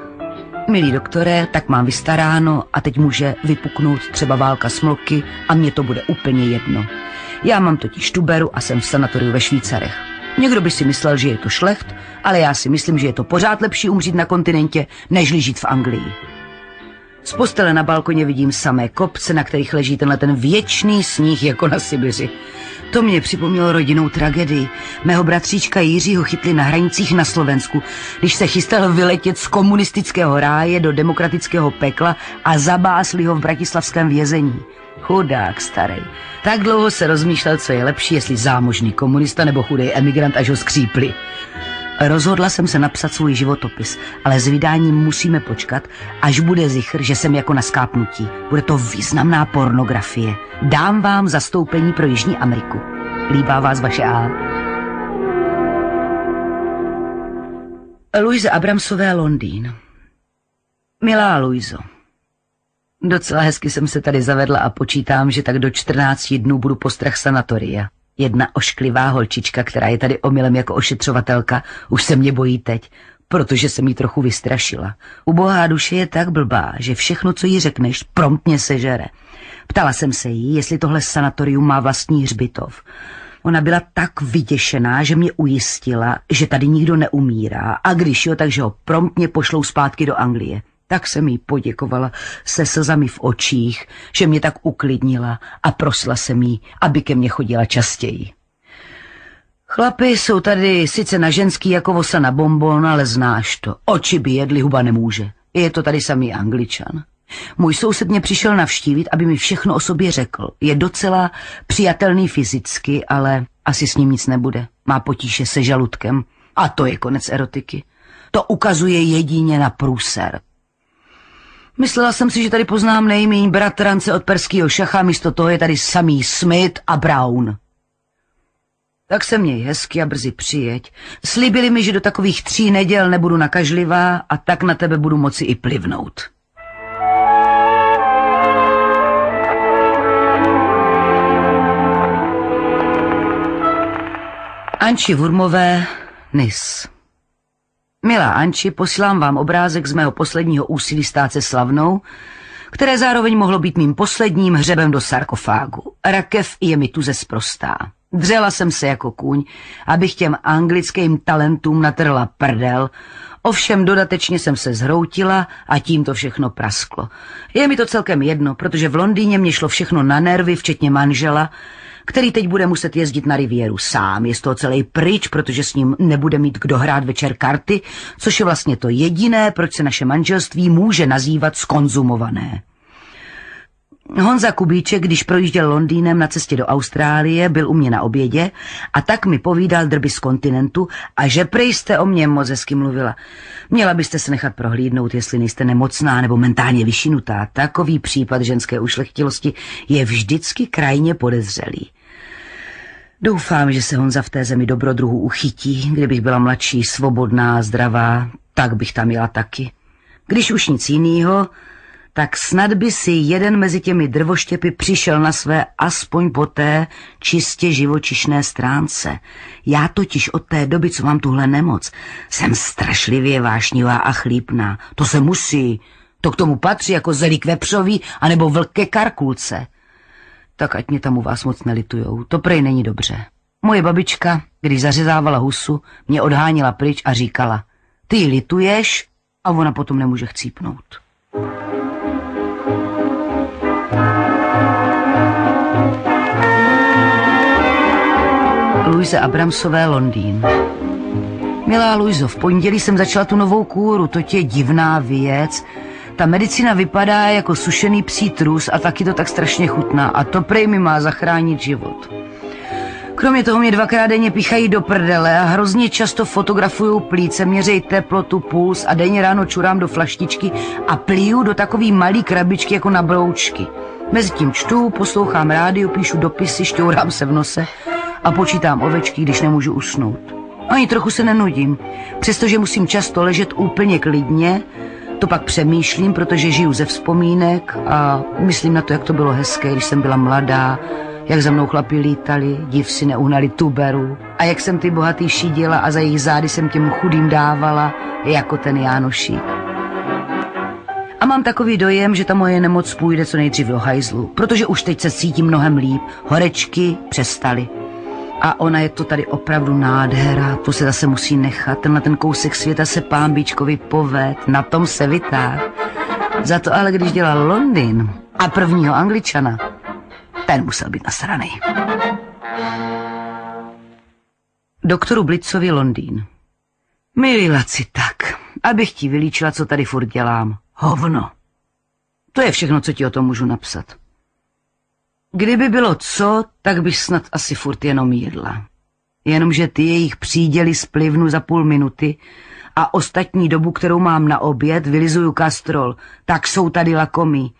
Milý doktore, tak mám vystaráno a teď může vypuknout třeba válka smolky a mně to bude úplně jedno. Já mám totiž tuberu a jsem v sanatoriu ve Švýcarech. Někdo by si myslel, že je to šlecht, ale já si myslím, že je to pořád lepší umřít na kontinentě, než žít v Anglii. Z postele na balkoně vidím samé kopce, na kterých leží tenhle ten věčný sníh jako na Sibiři. To mě připomnělo rodinnou tragedii. Mého bratříčka Jiřího chytli na hranicích na Slovensku, když se chystal vyletět z komunistického ráje do demokratického pekla a zabásli ho v bratislavském vězení. Chudák starý. Tak dlouho se rozmýšlel, co je lepší, jestli zámožný komunista nebo chudý emigrant, až ho skřípli. Rozhodla jsem se napsat svůj životopis, ale s vydáním musíme počkat, až bude zichr, že jsem jako na skápnutí. Bude to významná pornografie. Dám vám zastoupení pro Jižní Ameriku. Líbá vás vaše A. Luise Abramsové Londýn. Milá Luizo, docela hezky jsem se tady zavedla a počítám, že tak do 14 dnů budu postrach sanatoria. Jedna ošklivá holčička, která je tady omylem jako ošetřovatelka, už se mě bojí teď, protože se mi trochu vystrašila. Ubohá duše je tak blbá, že všechno, co jí řekneš, promptně sežere. Ptala jsem se jí, jestli tohle sanatorium má vlastní hřbitov. Ona byla tak vyděšená, že mě ujistila, že tady nikdo neumírá a když jo, takže ho promptně pošlou zpátky do Anglie. Tak jsem jí poděkovala se slzami v očích, že mě tak uklidnila a prosla jsem jí, aby ke mně chodila častěji. Chlapy jsou tady sice na ženský jako vosa na bonbon, ale znáš to. Oči by jedli, huba nemůže. Je to tady samý angličan. Můj soused mě přišel navštívit, aby mi všechno o sobě řekl. Je docela přijatelný fyzicky, ale asi s ním nic nebude. Má potíže se žaludkem. A to je konec erotiky. To ukazuje jedině na průser. Myslela jsem si, že tady poznám nejmíň bratrance od perského šacha, místo toho je tady samý Smith a Brown. Tak se měj hezky a brzy přijeď. Slíbili mi, že do takových tří neděl nebudu nakažlivá a tak na tebe budu moci i plivnout. Anči Vurmové, Nis. Milá Anči, posílám vám obrázek z mého posledního úsilí stát se slavnou, které zároveň mohlo být mým posledním hřebem do sarkofágu. Rakev je mi tu ze sprostá. Dřela jsem se jako kůň, abych těm anglickým talentům natrla prdel, ovšem dodatečně jsem se zhroutila a tím to všechno prasklo. Je mi to celkem jedno, protože v Londýně mě šlo všechno na nervy, včetně manžela, který teď bude muset jezdit na riviéru sám. Je z toho celý pryč, protože s ním nebude mít kdo hrát večer karty, což je vlastně to jediné, proč se naše manželství může nazývat skonzumované. Honza Kubíček, když projížděl Londýnem na cestě do Austrálie, byl u mě na obědě a tak mi povídal drby z kontinentu a že prej jste o mě moc hezky mluvila. Měla byste se nechat prohlídnout, jestli nejste nemocná nebo mentálně vyšinutá. Takový případ ženské ušlechtilosti je vždycky krajně podezřelý. Doufám, že se Honza v té zemi dobrodruhu uchytí. Kdybych byla mladší, svobodná, zdravá, tak bych tam jela taky. Když už nic jiného, tak snad by si jeden mezi těmi drvoštěpy přišel na své aspoň po té čistě živočišné stránce. Já totiž od té doby, co mám tuhle nemoc, jsem strašlivě vášnivá a chlípná. To se musí. To k tomu patří jako zelík vepřový anebo vlk ke karkulce. Tak ať mě tam u vás moc nelitujou. To prej není dobře. Moje babička, když zařezávala husu, mě odhánila pryč a říkala, ty lituješ a ona potom nemůže chcípnout. Luise Abramsové, Londýn. Milá Luizo, v pondělí jsem začala tu novou kůru, to je divná věc. Ta medicina vypadá jako sušený psí trus a taky to tak strašně chutná a to prej mi má zachránit život. Kromě toho mě dvakrát denně pichají do prdele a hrozně často fotografují plíce, měřejí teplotu, puls a denně ráno čurám do flaštičky a pliju do takový malý krabičky jako na broučky. Mezitím čtu, poslouchám rádio, píšu dopisy, šťourám se v nose a počítám ovečky, když nemůžu usnout. Ani trochu se nenudím, přestože musím často ležet úplně klidně, to pak přemýšlím, protože žiju ze vzpomínek a myslím na to, jak to bylo hezké, když jsem byla mladá, jak za mnou chlapi lítali, div si neuhnali tuberu a jak jsem ty bohatý šídila a za jejich zády jsem těm chudým dávala, jako ten Jánošík. A mám takový dojem, že ta moje nemoc půjde co nejdřív do hajzlu, protože už teď se cítím mnohem líp. Horečky přestaly. A ona je to tady opravdu nádhera, to se zase musí nechat. Tenhle ten kousek světa se pán Bíčkovi poved, na tom se vytáh. Za to ale, když dělal Londýn a prvního angličana, ten musel být nasranej. Doktoru Blitzovi Londýn. Milý Laci, tak, abych ti vylíčila, co tady furt dělám. Hovno. To je všechno, co ti o tom můžu napsat. Kdyby bylo co, tak bych snad asi furt jenom jedla. Jenomže ty jejich příděly splivnu za půl minuty a ostatní dobu, kterou mám na oběd, vylizuju kastrol, tak jsou tady lakomí.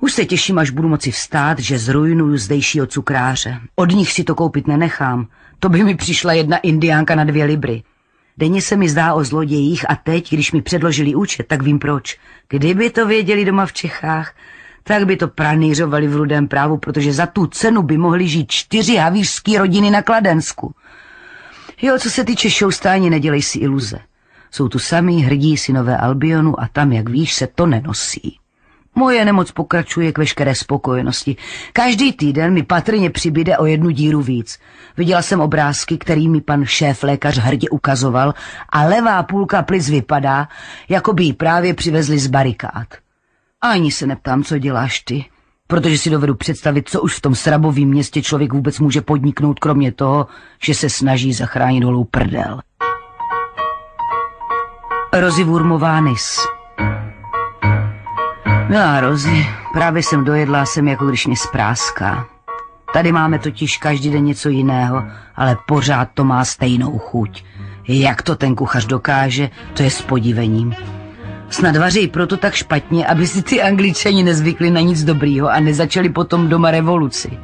Už se těším, až budu moci vstát, že zrujnuju zdejšího cukráře. Od nich si to koupit nenechám. To by mi přišla jedna indiánka na dvě libry. Denně se mi zdá o zlodějích a teď, když mi předložili účet, tak vím proč. Kdyby to věděli doma v Čechách, tak by to pranířovali v rudém právu, protože za tu cenu by mohli žít čtyři havířský rodiny na Kladensku. Jo, co se týče šoustání, nedělej si iluze. Jsou tu samý hrdí synové Albionu a tam, jak víš, se to nenosí. Moje nemoc pokračuje k veškeré spokojenosti. Každý týden mi patrně přibyde o jednu díru víc. Viděla jsem obrázky, který mi pan šéf lékař hrdě ukazoval a levá půlka plic vypadá, jako by ji právě přivezli z barikád. Ani se neptám, co děláš ty, protože si dovedu představit, co už v tom srabovém městě člověk vůbec může podniknout, kromě toho, že se snaží zachránit holou prdel. Rozi Wurmová Nys Milá Rozi, právě jsem dojedla jsem jako když mě spráská. Tady máme totiž každý den něco jiného, ale pořád to má stejnou chuť. Jak to ten kuchař dokáže, to je s podivením. Snad vaří proto tak špatně, aby si ty angličani nezvykli na nic dobrýho a nezačali potom doma revoluci.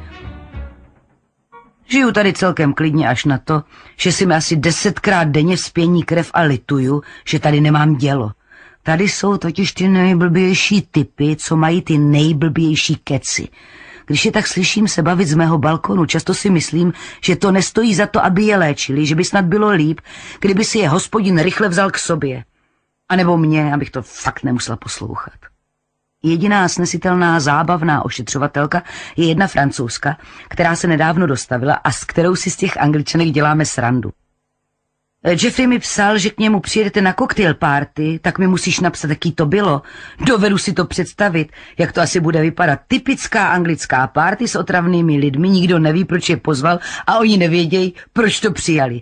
Žiju tady celkem klidně až na to, že si mi asi desetkrát denně vzpění krev a lituju, že tady nemám dělo. Tady jsou totiž ty nejblbější typy, co mají ty nejblbější keci. Když je tak slyším se bavit z mého balkonu, často si myslím, že to nestojí za to, aby je léčili, že by snad bylo líp, kdyby si je hospodin rychle vzal k sobě. A nebo mě, abych to fakt nemusela poslouchat. Jediná snesitelná zábavná ošetřovatelka je jedna francouzska, která se nedávno dostavila a s kterou si z těch angličanek děláme srandu. Jeffrey mi psal, že k němu přijedete na cocktail party, tak mi musíš napsat, jaký to bylo. Dovedu si to představit, jak to asi bude vypadat. Typická anglická party s otravnými lidmi, nikdo neví, proč je pozval a oni nevědějí, proč to přijali.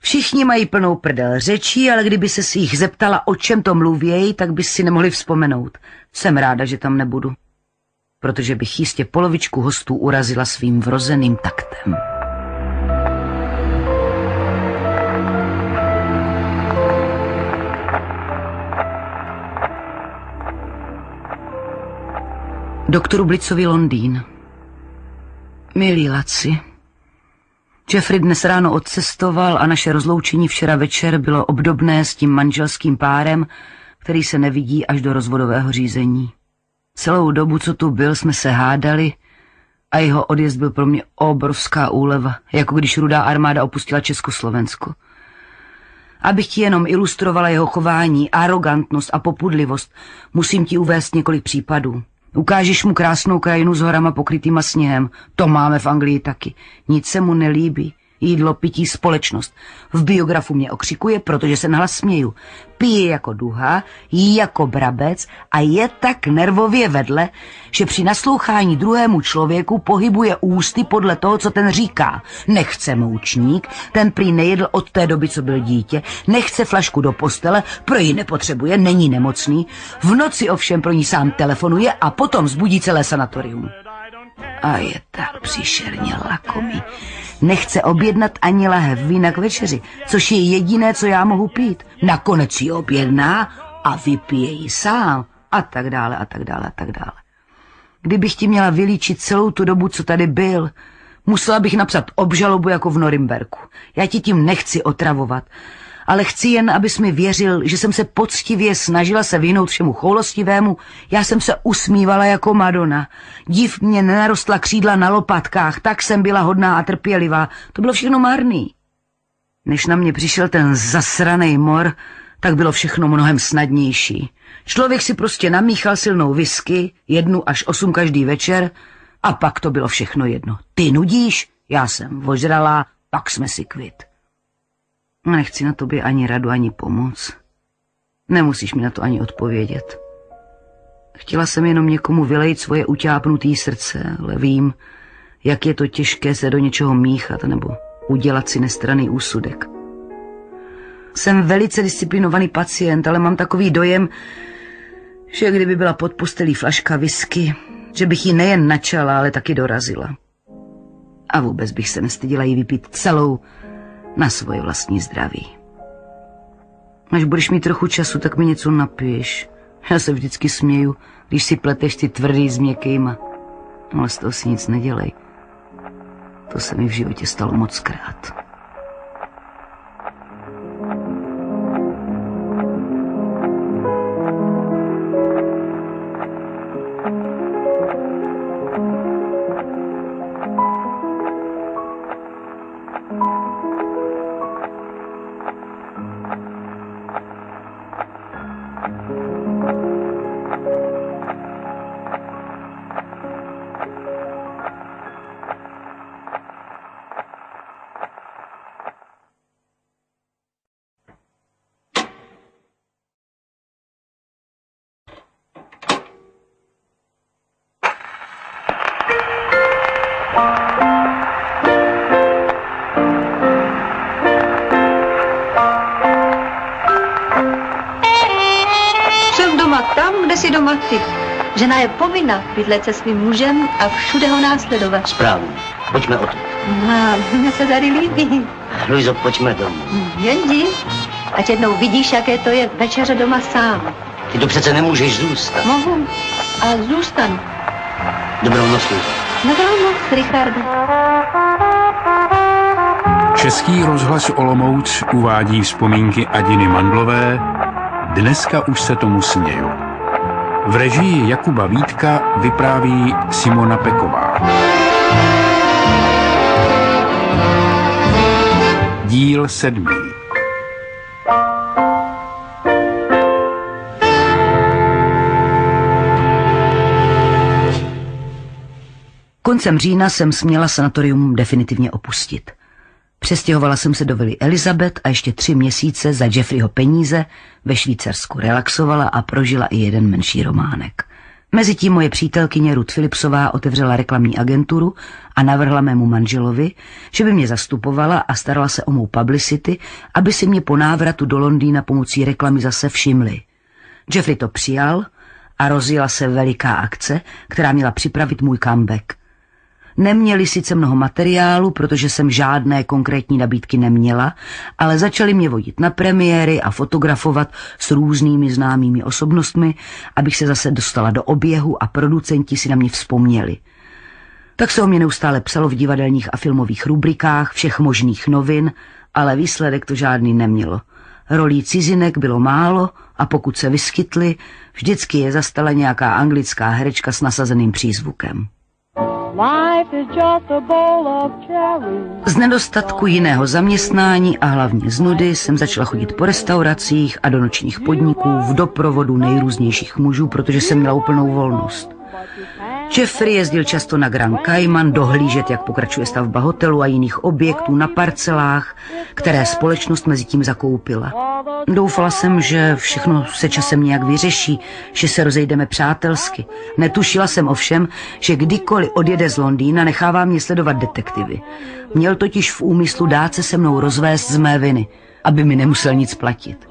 Všichni mají plnou prdel řečí, ale kdyby se si jich zeptala, o čem to mluvějí, tak by si nemohli vzpomenout. Jsem ráda, že tam nebudu, protože bych jistě polovičku hostů urazila svým vrozeným taktem. Doktoru Blicovi Londýn. Milí Laci, Jeffrey dnes ráno odcestoval a naše rozloučení včera večer bylo obdobné s tím manželským párem, který se nevidí až do rozvodového řízení. Celou dobu, co tu byl, jsme se hádali a jeho odjezd byl pro mě obrovská úleva, jako když rudá armáda opustila Československo. Abych ti jenom ilustrovala jeho chování, arrogantnost a popudlivost, musím ti uvést několik případů. Ukážeš mu krásnou krajinu s horama pokrytýma sněhem. To máme v Anglii taky. Nic se mu nelíbí. Jídlo, pití, společnost. V biografu mě okřikuje, protože se nahlas směju. Pije jako duha, jí jako brabec a je tak nervově vedle, že při naslouchání druhému člověku pohybuje ústy podle toho, co ten říká. Nechce moučník, ten prý nejedl od té doby, co byl dítě, nechce flašku do postele, pro ji nepotřebuje, není nemocný, v noci ovšem pro ní sám telefonuje a potom zbudí celé sanatorium. A je tak příšerně lakomý. Nechce objednat ani lahev vína k večeři, což je jediné, co já mohu pít. Nakonec ji objedná a vypije ji sám. A tak dále, a tak dále, a tak dále. Kdybych ti měla vylíčit celou tu dobu, co tady byl, musela bych napsat obžalobu jako v Norimberku. Já ti tím nechci otravovat, ale chci jen, abys mi věřil, že jsem se poctivě snažila se vyhnout všemu choulostivému. Já jsem se usmívala jako Madonna. Div mě nenarostla křídla na lopatkách, tak jsem byla hodná a trpělivá. To bylo všechno marný. Než na mě přišel ten zasraný mor, tak bylo všechno mnohem snadnější. Člověk si prostě namíchal silnou whisky, jednu až osm každý večer, a pak to bylo všechno jedno. Ty nudíš? Já jsem ožrala, pak jsme si kvit. Nechci na tobě ani radu, ani pomoc. Nemusíš mi na to ani odpovědět. Chtěla jsem jenom někomu vylejt svoje utápnutý srdce, ale vím, jak je to těžké se do něčeho míchat nebo udělat si nestraný úsudek. Jsem velice disciplinovaný pacient, ale mám takový dojem, že kdyby byla pod postelí flaška whisky, že bych ji nejen načala, ale taky dorazila. A vůbec bych se nestyděla jí vypít celou na svoje vlastní zdraví. Až budeš mít trochu času, tak mi něco napiješ. Já se vždycky směju, když si pleteš ty tvrdý s měkkýma. Ale z toho si nic nedělej. To se mi v životě stalo moc krát. Si doma ty. Žena je povinna bydlet se svým mužem a všude ho následovat. Správně. Pojďme odtud. No, mně se tady líbí. Luizo, pojďme domů. Jendi, ať jednou vidíš, jaké to je večeře doma sám. Ty to přece nemůžeš zůstat. Mohu a zůstanu. Dobrou noc, Luizo. Dobrou noc, Richardu. Český rozhlas Olomouc uvádí vzpomínky Adiny Mandlové Dneska už se tomu směju. V režii Jakuba Vítka vypráví Simona Peková. Díl sedmý. Koncem října jsem směla sanatorium definitivně opustit. Přestěhovala jsem se do vily Elizabeth a ještě tři měsíce za Jeffreyho peníze ve Švýcarsku relaxovala a prožila i jeden menší románek. Mezitím moje přítelkyně Ruth Philipsová otevřela reklamní agenturu a navrhla mému manželovi, že by mě zastupovala a starala se o mou publicity, aby si mě po návratu do Londýna pomocí reklamy zase všimli. Jeffrey to přijal a rozjela se veliká akce, která měla připravit můj comeback. Neměli sice mnoho materiálu, protože jsem žádné konkrétní nabídky neměla, ale začali mě vodit na premiéry a fotografovat s různými známými osobnostmi, abych se zase dostala do oběhu a producenti si na mě vzpomněli. Tak se o mě neustále psalo v divadelních a filmových rubrikách všech možných novin, ale výsledek to žádný nemělo. Rolí cizinek bylo málo a pokud se vyskytly, vždycky je zastala nějaká anglická herečka s nasazeným přízvukem. Z nedostatku jiného zaměstnání a hlavně z nudy jsem začala chodit po restauracích a do nočních podniků v doprovodu nejrůznějších mužů, protože jsem měla úplnou volnost. Jeffrey jezdil často na Grand Cayman dohlížet, jak pokračuje stavba hotelu a jiných objektů na parcelách, které společnost mezi tím zakoupila. Doufala jsem, že všechno se časem nějak vyřeší, že se rozejdeme přátelsky. Netušila jsem ovšem, že kdykoliv odjede z Londýna, nechává mě sledovat detektivy. Měl totiž v úmyslu dát se se mnou rozvést z mé viny, aby mi nemusel nic platit.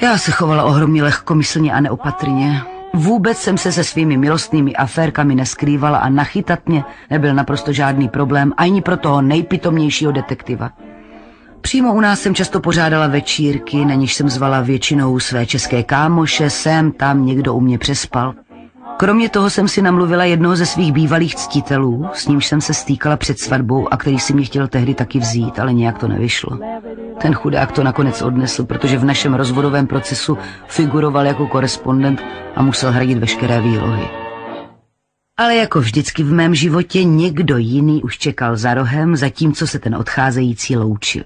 Já se chovala ohromně lehkomyslně a neopatrně. Vůbec jsem se se svými milostnými aférkami neskrývala a nachytat mě nebyl naprosto žádný problém ani pro toho nejpitomnějšího detektiva. Přímo u nás jsem často pořádala večírky, na níž jsem zvala většinou své české kámoše, sem, tam někdo u mě přespal. Kromě toho jsem si namluvila jednoho ze svých bývalých ctitelů, s nímž jsem se stýkala před svatbou a který si mě chtěl tehdy taky vzít, ale nějak to nevyšlo. Ten chudák to nakonec odnesl, protože v našem rozvodovém procesu figuroval jako korespondent a musel hradit veškeré výlohy. Ale jako vždycky v mém životě někdo jiný už čekal za rohem, zatímco se ten odcházející loučil.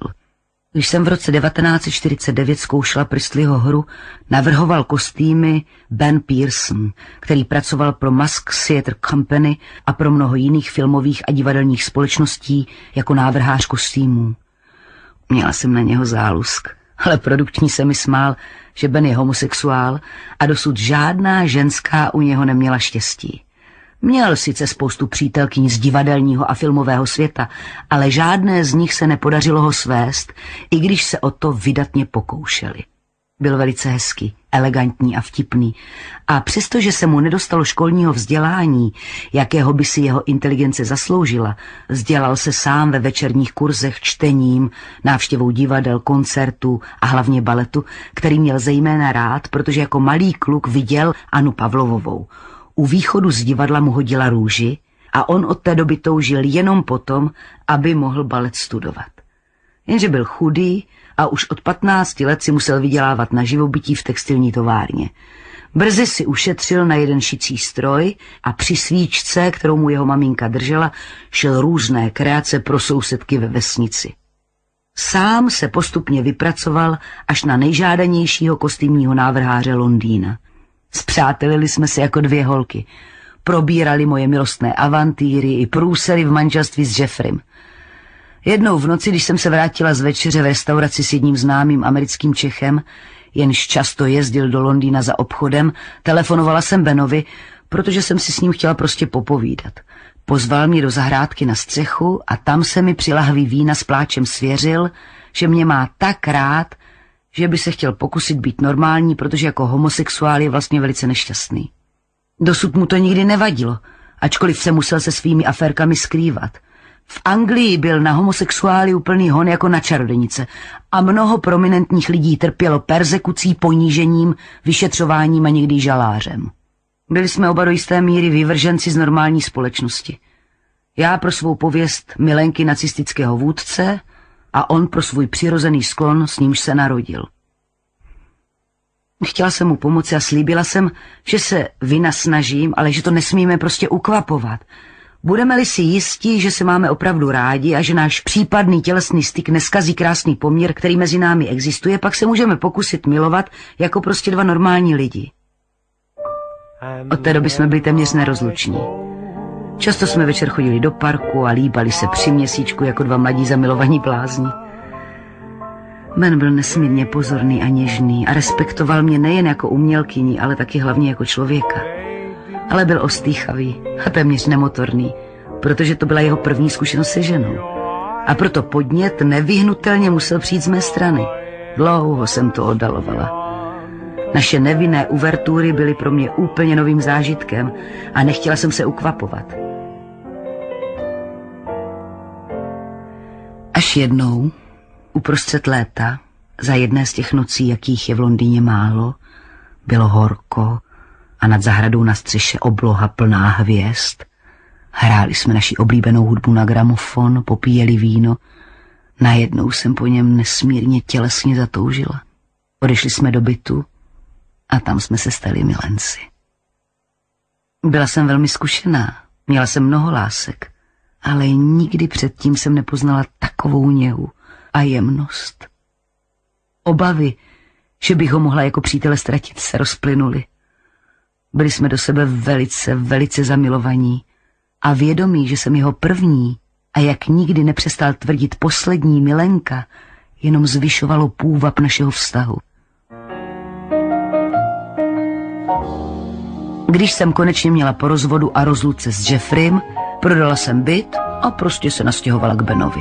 Když jsem v roce 1949 zkoušela Prisleyho hru, navrhoval kostýmy Ben Pearson, který pracoval pro Musk Theatre Company a pro mnoho jiných filmových a divadelních společností jako návrhář kostýmů. Měla jsem na něho zálusk, ale produkční se mi smál, že Ben je homosexuál a dosud žádná ženská u něho neměla štěstí. Měl sice spoustu přítelkyň z divadelního a filmového světa, ale žádné z nich se nepodařilo ho svést, i když se o to vydatně pokoušeli. Byl velice hezký, elegantní a vtipný a přestože se mu nedostalo školního vzdělání, jakého by si jeho inteligence zasloužila, vzdělal se sám ve večerních kurzech čtením, návštěvou divadel, koncertů a hlavně baletu, který měl zejména rád, protože jako malý kluk viděl Anu Pavlovovou – u východu z divadla mu hodila růži a on od té doby toužil jenom potom, aby mohl balet studovat. Jenže byl chudý a už od 15 let si musel vydělávat na živobytí v textilní továrně. Brzy si ušetřil na jeden šicí stroj a při svíčce, kterou mu jeho maminka držela, šel různé kreace pro sousedky ve vesnici. Sám se postupně vypracoval až na nejžádanějšího kostýmního návrháře Londýna. Zpřátelili jsme se jako dvě holky. Probírali moje milostné avantýry i průsery v manželství s Jeffrem. Jednou v noci, když jsem se vrátila z večeře v restauraci s jedním známým americkým Čechem, jenž často jezdil do Londýna za obchodem, telefonovala jsem Benovi, protože jsem si s ním chtěla prostě popovídat. Pozval mě do zahrádky na střechu a tam se mi při lahví vína s pláčem svěřil, že mě má tak rád, že by se chtěl pokusit být normální, protože jako homosexuál je vlastně velice nešťastný. Dosud mu to nikdy nevadilo, ačkoliv se musel se svými aférkami skrývat. V Anglii byl na homosexuály úplný hon jako na čarodenice a mnoho prominentních lidí trpělo persekucí, ponížením, vyšetřováním a někdy žalářem. Byli jsme oba do jisté míry vyvrženci z normální společnosti. Já pro svou pověst milenky nacistického vůdce a on pro svůj přirozený sklon, s nímž se narodil. Chtěla jsem mu pomoci a slíbila jsem, že se vynasnažím, ale že to nesmíme prostě ukvapovat. Budeme-li si jistí, že se máme opravdu rádi a že náš případný tělesný styk neskazí krásný poměr, který mezi námi existuje, pak se můžeme pokusit milovat jako prostě dva normální lidi. Od té doby jsme byli téměř nerozluční. Často jsme večer chodili do parku a líbali se při měsíčku jako dva mladí zamilovaní blázni. Ben byl nesmírně pozorný a něžný a respektoval mě nejen jako umělkyni, ale taky hlavně jako člověka. Ale byl ostýchavý a téměř nemotorný, protože to byla jeho první zkušenost se ženou. A proto podnět nevyhnutelně musel přijít z mé strany. Dlouho jsem to oddalovala. Naše nevinné uvertury byly pro mě úplně novým zážitkem a nechtěla jsem se ukvapovat. Až jednou, uprostřed léta, za jedné z těch nocí, jakých je v Londýně málo, bylo horko a nad zahradou na střeše obloha plná hvězd. Hráli jsme naši oblíbenou hudbu na gramofon, popíjeli víno. Najednou jsem po něm nesmírně tělesně zatoužila. Odešli jsme do bytu a tam jsme se stali milenci. Byla jsem velmi zkušená, měla jsem mnoho lásek, ale nikdy předtím jsem nepoznala takovou něhu a jemnost. Obavy, že bych ho mohla jako přítele ztratit, se rozplynuly. Byli jsme do sebe velice, velice zamilovaní a vědomí, že jsem jeho první a jak nikdy nepřestal tvrdit poslední milenka, jenom zvyšovalo půvab našeho vztahu. Když jsem konečně měla po rozvodu a rozluce s Jeffrem, prodala jsem byt a prostě se nastěhovala k Benovi.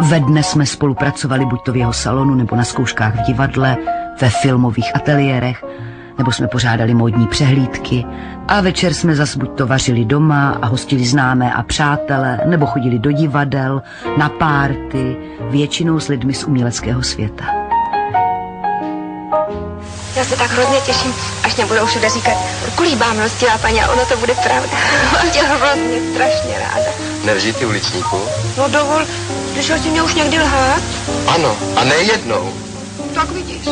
Ve dne jsme spolupracovali buď to v jeho salonu, nebo na zkouškách v divadle, ve filmových ateliérech, nebo jsme pořádali módní přehlídky a večer jsme zas buď to vařili doma a hostili známé a přátele, nebo chodili do divadel, na párty, většinou s lidmi z uměleckého světa. Já se tak hrozně těším, až mě budou všude říkat, kulíbá milostivá paní, a ono to bude pravda. Mám tě hrozně strašně ráda. Nevžij ty uličníku? No dovol, slyšel jsi mě už někdy lhát? Ano, a ne jednou. Tak vidíš.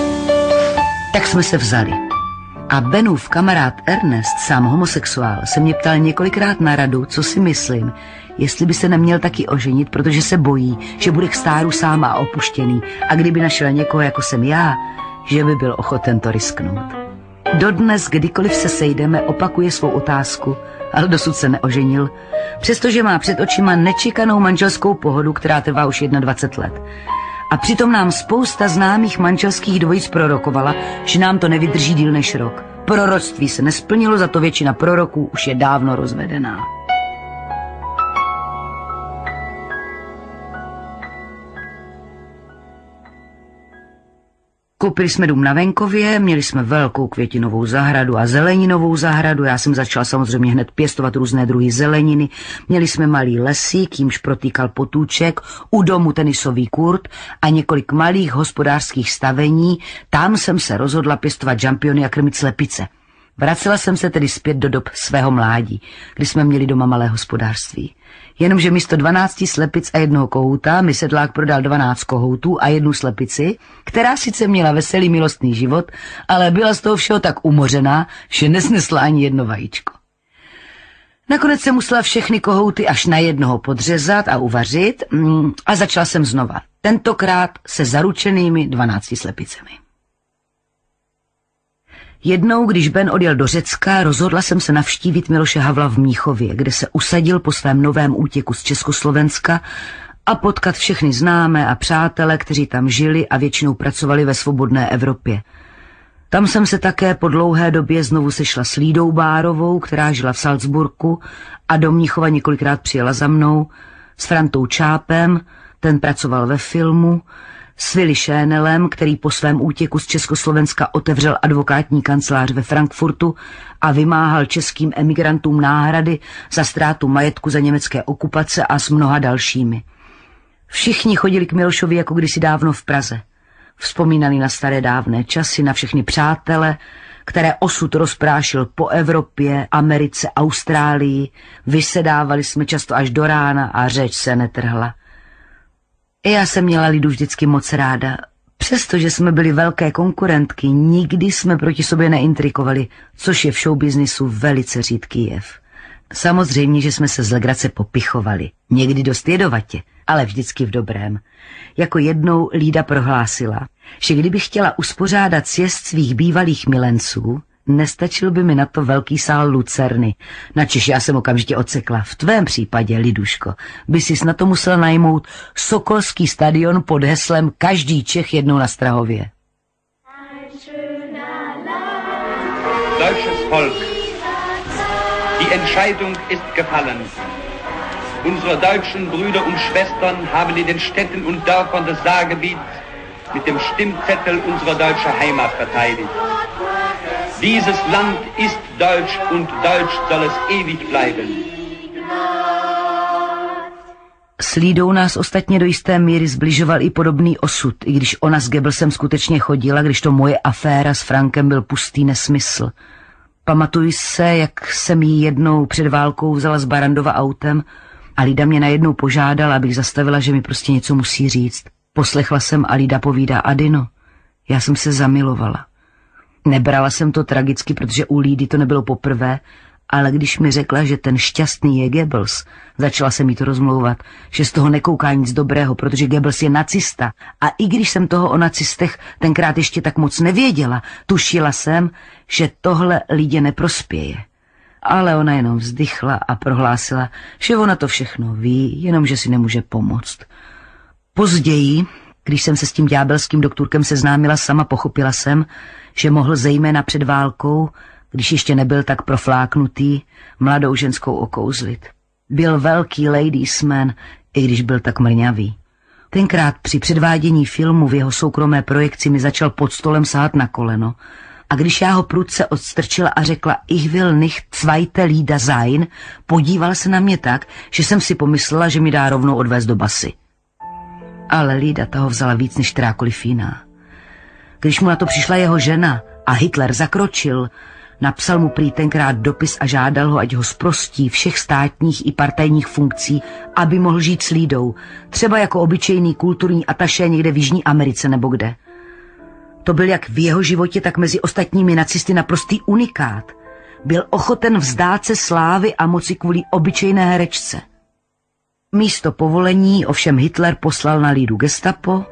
Tak jsme se vzali. A Benův kamarád Ernest, sám homosexuál, se mě ptal několikrát na radu, co si myslím, jestli by se neměl taky oženit, protože se bojí, že bude k stáru sám a opuštěný a kdyby našel někoho, jako jsem já, že by byl ochoten to risknout. Dodnes, kdykoliv se sejdeme, opakuje svou otázku, ale dosud se neoženil, přestože má před očima nečekanou manželskou pohodu, která trvá už 21 let. A přitom nám spousta známých manželských dvojic prorokovala, že nám to nevydrží díl než rok. Proroctví se nesplnilo, za to většina proroků už je dávno rozvedená. Koupili jsme dům na venkově, měli jsme velkou květinovou zahradu a zeleninovou zahradu. Já jsem začala samozřejmě hned pěstovat různé druhy zeleniny. Měli jsme malý lesík, jímž protýkal potůček, u domu tenisový kurt a několik malých hospodářských stavení. Tam jsem se rozhodla pěstovat žampiony a krmit slepice. Vracela jsem se tedy zpět do dob svého mládí, kdy jsme měli doma malé hospodářství. Jenomže místo 12 slepic a jednoho kohouta mi sedlák prodal 12 kohoutů a jednu slepici, která sice měla veselý milostný život, ale byla z toho všeho tak umořená, že nesnesla ani jedno vajíčko. Nakonec jsem musela všechny kohouty až na jednoho podřezat a uvařit mm, a začala jsem znova. Tentokrát se zaručenými 12 slepicemi. Jednou, když Ben odjel do Řecka, rozhodla jsem se navštívit Miloše Havla v Míchově, kde se usadil po svém novém útěku z Československa a potkat všechny známé a přátele, kteří tam žili a většinou pracovali ve svobodné Evropě. Tam jsem se také po dlouhé době znovu sešla s Lídou Bárovou, která žila v Salzburku a do Mnichova několikrát přijela za mnou, s Frantou Čápem, ten pracoval ve filmu, s Willy Šénelem, který po svém útěku z Československa otevřel advokátní kancelář ve Frankfurtu a vymáhal českým emigrantům náhrady za ztrátu majetku za německé okupace a s mnoha dalšími. Všichni chodili k Milošovi jako kdysi dávno v Praze. Vzpomínali na staré dávné časy, na všechny přátele, které osud rozprášil po Evropě, Americe, Austrálii. Vysedávali jsme často až do rána a řeč se netrhla. Já jsem měla Lidu vždycky moc ráda. Přestože jsme byli velké konkurentky, nikdy jsme proti sobě neintrikovali, což je v showbiznisu velice řídký jev. Samozřejmě, že jsme se z legrace popichovali. Někdy dost jedovatě, ale vždycky v dobrém. Jako jednou Lída prohlásila, že kdybych chtěla uspořádat sjezd svých bývalých milenců, nestačil by mi na to velký sál Lucerny. Načež já jsem okamžitě ocekla. V tvém případě, Liduško, by si na to musel najmout Sokolský stadion pod heslem Každý Čech jednou na Strahově. Deutsches Volk, die Entscheidung ist gefallen. Unsere deutschen Brüder und Schwestern haben in den Städten und Dörfern des Saargebiets mit dem Stimmzettel unsere deutsche Heimat verteidigt. Dieses Land ist deutsch und deutsch soll es ewig bleiben. S nás ostatně do jisté míry zbližoval i podobný osud, i když ona s Goebbelsem skutečně chodila, když to moje aféra s Frankem byl pustý nesmysl. Pamatuji se, jak jsem jí jednou před válkou vzala z Barandova autem a Lída mě najednou požádala, abych zastavila, že mi prostě něco musí říct. Poslechla jsem a Lída povídá, Adino, já jsem se zamilovala. Nebrala jsem to tragicky, protože u Lídy to nebylo poprvé, ale když mi řekla, že ten šťastný je Goebbels, začala se mi to rozmlouvat, že z toho nekouká nic dobrého, protože Goebbels je nacista. A i když jsem toho o nacistech tenkrát ještě tak moc nevěděla, tušila jsem, že tohle lidě neprospěje. Ale ona jenom vzdychla a prohlásila, že ona to všechno ví, jenom že si nemůže pomoct. Později, když jsem se s tím ďábelským doktorkem seznámila sama, pochopila jsem, že mohl zejména před válkou, když ještě nebyl tak profláknutý, mladou ženskou okouzlit. Byl velký ladiesman, i když byl tak mrňavý. Tenkrát při předvádění filmu v jeho soukromé projekci mi začal pod stolem sát na koleno a když já ho prudce odstrčila a řekla Ich will nicht zweite Lieda sein, podíval se na mě tak, že jsem si pomyslela, že mi dá rovnou odvést do basy. Ale Lída toho vzala víc než kterákoliv jiná. Když mu na to přišla jeho žena a Hitler zakročil, napsal mu prý tenkrát dopis a žádal ho, ať ho zprostí všech státních i partajních funkcí, aby mohl žít s Lídou, třeba jako obyčejný kulturní ataše někde v Jižní Americe nebo kde. To byl jak v jeho životě, tak mezi ostatními nacisty naprostý unikát. Byl ochoten vzdát se slávy a moci kvůli obyčejné herečce. Místo povolení ovšem Hitler poslal na Lídu gestapo,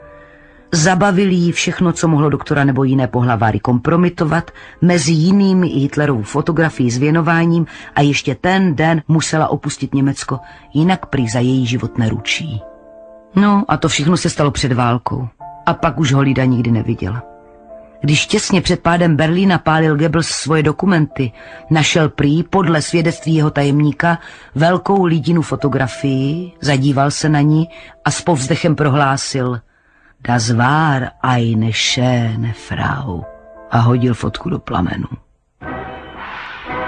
Zabavil jí všechno, co mohlo doktora nebo jiné pohlaváry kompromitovat, mezi jinými i Hitlerovu fotografii s věnováním a ještě ten den musela opustit Německo, jinak prý za její život neručí. No a to všechno se stalo před válkou. A pak už ho Lida nikdy neviděla. Když těsně před pádem Berlína pálil Goebbels svoje dokumenty, našel prý podle svědectví jeho tajemníka velkou lidinu fotografii, zadíval se na ní a s povzdechem prohlásil – Das war eine schöne Frau a hodil fotku do plamenů.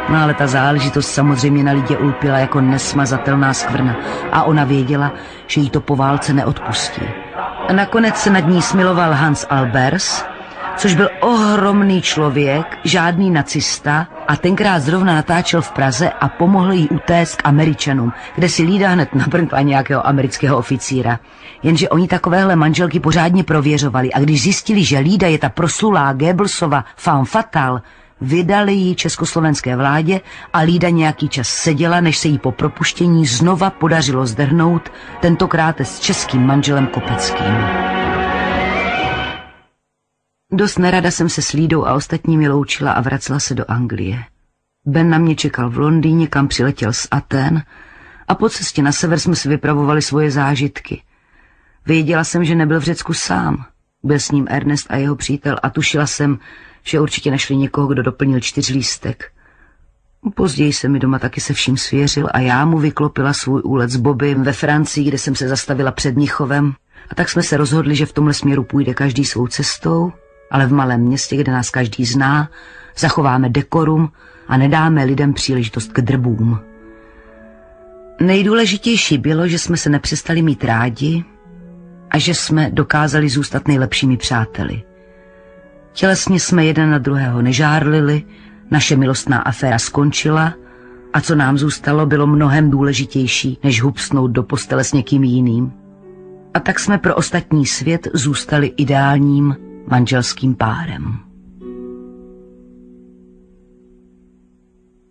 No ale ta záležitost samozřejmě na lidě ulpila jako nesmazatelná skvrna a ona věděla, že jí to po válce neodpustí. A nakonec se nad ní smiloval Hans Albers, což byl ohromný člověk, žádný nacista a tenkrát zrovna natáčel v Praze a pomohl jí utéct k Američanům, kde si Lída hned nabrnkla nějakého amerického oficíra. Jenže oni takovéhle manželky pořádně prověřovali a když zjistili, že Lída je ta proslulá Goebbelsova femme fatal, vydali ji československé vládě a Lída nějaký čas seděla, než se jí po propuštění znova podařilo zdrhnout, tentokrát s českým manželem Kopeckým. Dost nerada jsem se s Lídou a ostatními loučila a vracela se do Anglie. Ben na mě čekal v Londýně, kam přiletěl z Aten a po cestě na sever jsme si vypravovali svoje zážitky. Věděla jsem, že nebyl v Řecku sám. Byl s ním Ernest a jeho přítel a tušila jsem, že určitě našli někoho, kdo doplnil čtyřlístek. Později se mi doma taky se vším svěřil a já mu vyklopila svůj úlet s Bobem ve Francii, kde jsem se zastavila před Mnichovem. A tak jsme se rozhodli, že v tomhle směru půjde každý svou cestou, ale v malém městě, kde nás každý zná, zachováme dekorum a nedáme lidem příležitost k drbům. Nejdůležitější bylo, že jsme se nepřestali mít rádi a že jsme dokázali zůstat nejlepšími přáteli. Tělesně jsme jeden na druhého nežárlili, naše milostná aféra skončila a co nám zůstalo, bylo mnohem důležitější, než hupsnout do postele s někým jiným. A tak jsme pro ostatní svět zůstali ideálním manželským párem.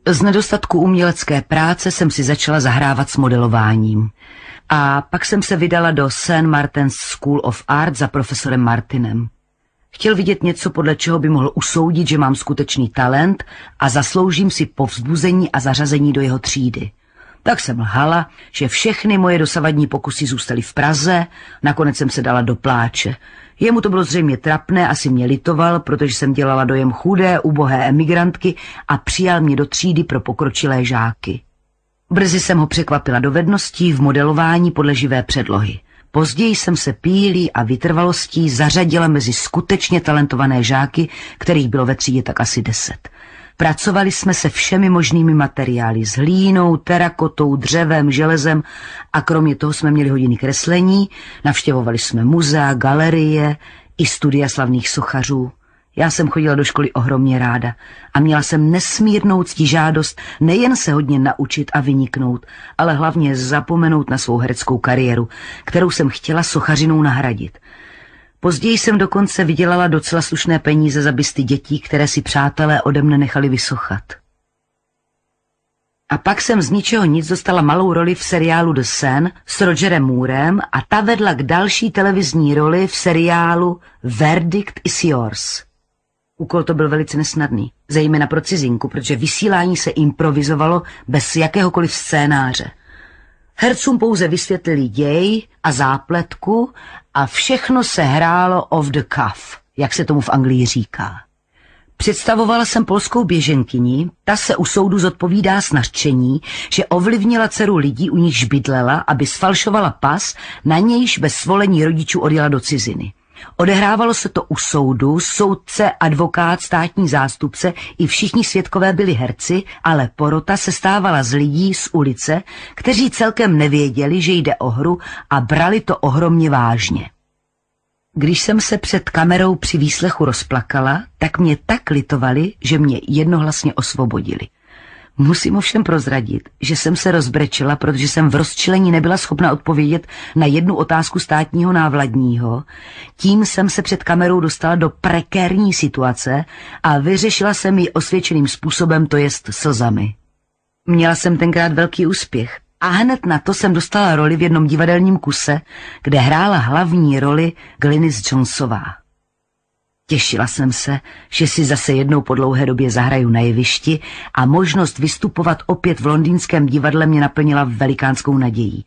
Z nedostatku umělecké práce jsem si začala zahrávat s modelováním. A pak jsem se vydala do St. Martin's School of Art za profesorem Martinem. Chtěl vidět něco, podle čeho by mohl usoudit, že mám skutečný talent a zasloužím si povzbuzení a zařazení do jeho třídy. Tak jsem lhala, že všechny moje dosavadní pokusy zůstaly v Praze, nakonec jsem se dala do pláče. Jemu to bylo zřejmě trapné, asi mě litoval, protože jsem dělala dojem chudé, ubohé emigrantky a přijal mě do třídy pro pokročilé žáky. Brzy jsem ho překvapila dovedností v modelování podle živé předlohy. Později jsem se pílí a vytrvalostí zařadila mezi skutečně talentované žáky, kterých bylo ve třídě tak asi deset. Pracovali jsme se všemi možnými materiály, s hlínou, terakotou, dřevem, železem a kromě toho jsme měli hodiny kreslení, navštěvovali jsme muzea, galerie i studia slavných sochařů. Já jsem chodila do školy ohromně ráda a měla jsem nesmírnou ctižádost nejen se hodně naučit a vyniknout, ale hlavně zapomenout na svou hereckou kariéru, kterou jsem chtěla sochařinou nahradit. Později jsem dokonce vydělala docela slušné peníze za bysty dětí, které si přátelé ode mne nechali vysochat. A pak jsem z ničeho nic dostala malou roli v seriálu The Sun s Rogerem Moorem a ta vedla k další televizní roli v seriálu Verdict is Yours. Úkol to byl velice nesnadný, zejména pro cizinku, protože vysílání se improvizovalo bez jakéhokoliv scénáře. Hercům pouze vysvětlili děj a zápletku a všechno se hrálo off the cuff, jak se tomu v Anglii říká. Představovala jsem polskou běženkyni, ta se u soudu zodpovídá s nařčení, že ovlivnila dceru lidí, u nichž bydlela, aby sfalšovala pas, na nějž bez svolení rodičů odjela do ciziny. Odehrávalo se to u soudu, soudce, advokát, státní zástupce i všichni svědkové byli herci, ale porota se stávala z lidí z ulice, kteří celkem nevěděli, že jde o hru a brali to ohromně vážně. Když jsem se před kamerou při výslechu rozplakala, tak mě tak litovali, že mě jednohlasně osvobodili. Musím ovšem prozradit, že jsem se rozbrečela, protože jsem v rozčilení nebyla schopna odpovědět na jednu otázku státního návladního. Tím jsem se před kamerou dostala do prekérní situace a vyřešila jsem ji osvědčeným způsobem, to jest slzami. Měla jsem tenkrát velký úspěch a hned na to jsem dostala roli v jednom divadelním kuse, kde hrála hlavní roli Glynis Jonesová. Těšila jsem se, že si zase jednou po dlouhé době zahraju na jevišti a možnost vystupovat opět v londýnském divadle mě naplnila velikánskou nadějí.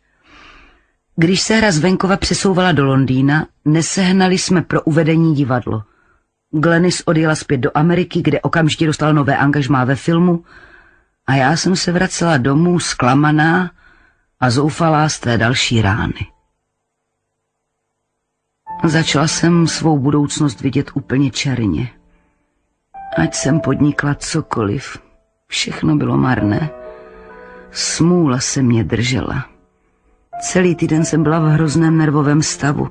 Když se hra z venkova přesouvala do Londýna, nesehnali jsme pro uvedení divadlo. Glenis odjela zpět do Ameriky, kde okamžitě dostala nové angažmá ve filmu a já jsem se vracela domů zklamaná a zoufalá z té další rány. Začala jsem svou budoucnost vidět úplně černě. Ať jsem podnikla cokoliv, všechno bylo marné. Smůla se mě držela. Celý týden jsem byla v hrozném nervovém stavu.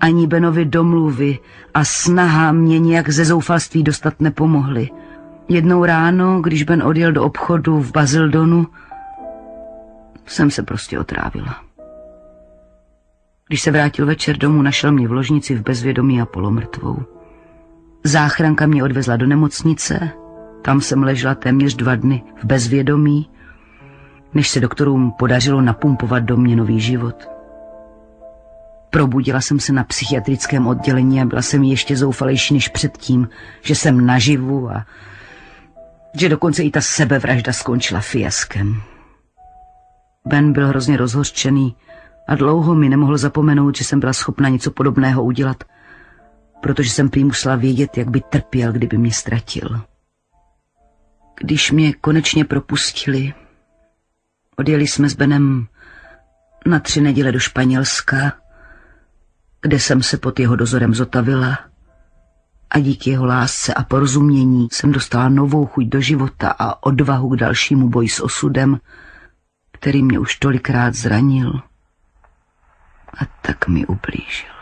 Ani Benovi domluvy a snaha mě nějak ze zoufalství dostat nepomohly. Jednou ráno, když Ben odjel do obchodu v Bazildonu, jsem se prostě otrávila. Když se vrátil večer domů, našel mě v ložnici v bezvědomí a polomrtvou. Záchranka mě odvezla do nemocnice, tam jsem ležela téměř dva dny v bezvědomí, než se doktorům podařilo napumpovat do mě nový život. Probudila jsem se na psychiatrickém oddělení a byla jsem ještě zoufalejší než předtím, že jsem naživu a že dokonce i ta sebevražda skončila fiaskem. Ben byl hrozně rozhořčený a dlouho mi nemohl zapomenout, že jsem byla schopna něco podobného udělat, protože jsem prý musela vědět, jak by trpěl, kdyby mě ztratil. Když mě konečně propustili, odjeli jsme s Benem na tři neděle do Španělska, kde jsem se pod jeho dozorem zotavila a díky jeho lásce a porozumění jsem dostala novou chuť do života a odvahu k dalšímu boji s osudem, který mě už tolikrát zranil a tak mi ublížil.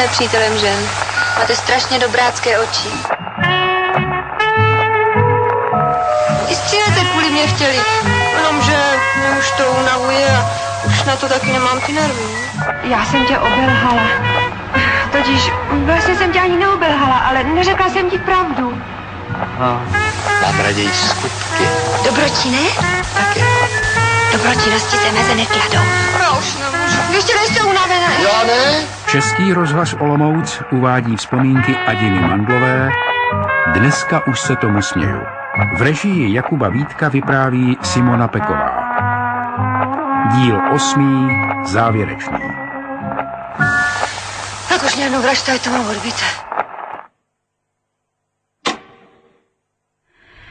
Nepřítelem žen. Máte strašně dobrácké oči. I střílete kvůli mě chtěli, jenomže mě už to unavuje a už na to taky nemám ty nervy. Já jsem tě obelhala. Totiž vlastně jsem tě ani neobelhala, ale neřekla jsem ti pravdu. Aha. Mám raději skutky. Dobrotí ne? Také. Dobročinnosti se meze nekladou. Já už nemůžu. Vy ještě nejste unavené. Já ne? Český rozhlas Olomouc uvádí vzpomínky Adiny Mandlové Dneska už se tomu směju. V režii Jakuba Vítka vypráví Simona Peková. Díl osmý, závěrečný. Tak už mě jednou vražte, to mám odbíte.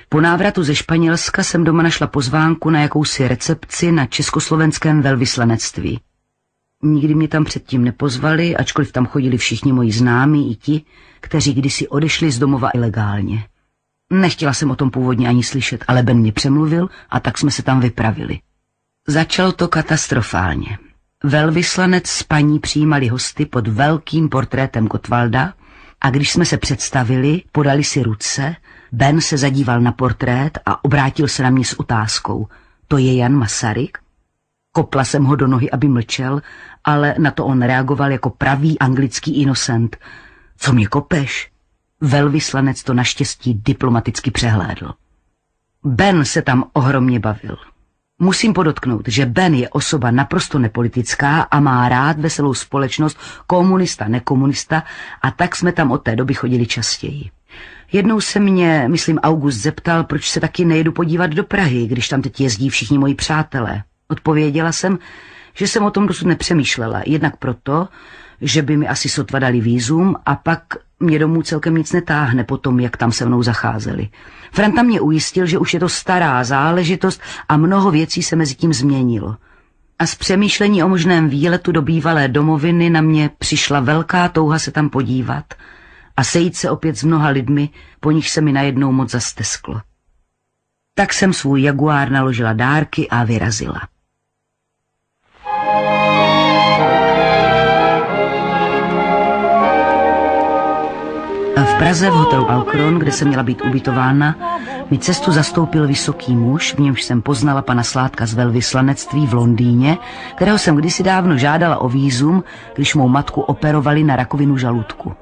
Po návratu ze Španělska jsem doma našla pozvánku na jakousi recepci na československém velvyslanectví. Nikdy mě tam předtím nepozvali, ačkoliv tam chodili všichni moji známí i ti, kteří kdysi odešli z domova ilegálně. Nechtěla jsem o tom původně ani slyšet, ale Ben mě přemluvil a tak jsme se tam vypravili. Začalo to katastrofálně. Velvyslanec s paní přijímali hosty pod velkým portrétem Kotvalda a když jsme se představili, podali si ruce, Ben se zadíval na portrét a obrátil se na mě s otázkou. To je Jan Masaryk? Kopla jsem ho do nohy, aby mlčel, ale na to on reagoval jako pravý anglický inocent. Co mě kopeš? Velvyslanec to naštěstí diplomaticky přehlédl. Ben se tam ohromně bavil. Musím podotknout, že Ben je osoba naprosto nepolitická a má rád veselou společnost komunista, nekomunista a tak jsme tam od té doby chodili častěji. Jednou se mě, myslím August, zeptal, proč se taky nejedu podívat do Prahy, když tam teď jezdí všichni moji přátelé. Odpověděla jsem, že jsem o tom dosud nepřemýšlela, jednak proto, že by mi asi sotva dali výzum a pak mě domů celkem nic netáhne po tom, jak tam se mnou zacházeli. Franta mě ujistil, že už je to stará záležitost a mnoho věcí se mezi tím změnilo. A z přemýšlení o možném výletu do bývalé domoviny na mě přišla velká touha se tam podívat a sejít se opět s mnoha lidmi, po nich se mi najednou moc zastesklo. Tak jsem svůj jaguár naložila dárky a vyrazila. V Praze v hotelu Alkron, kde jsem měla být ubytována, mi cestu zastoupil vysoký muž, v němž jsem poznala pana Sládka z velvyslanectví v Londýně, kterého jsem kdysi dávno žádala o výzum, když mou matku operovali na rakovinu žaludku.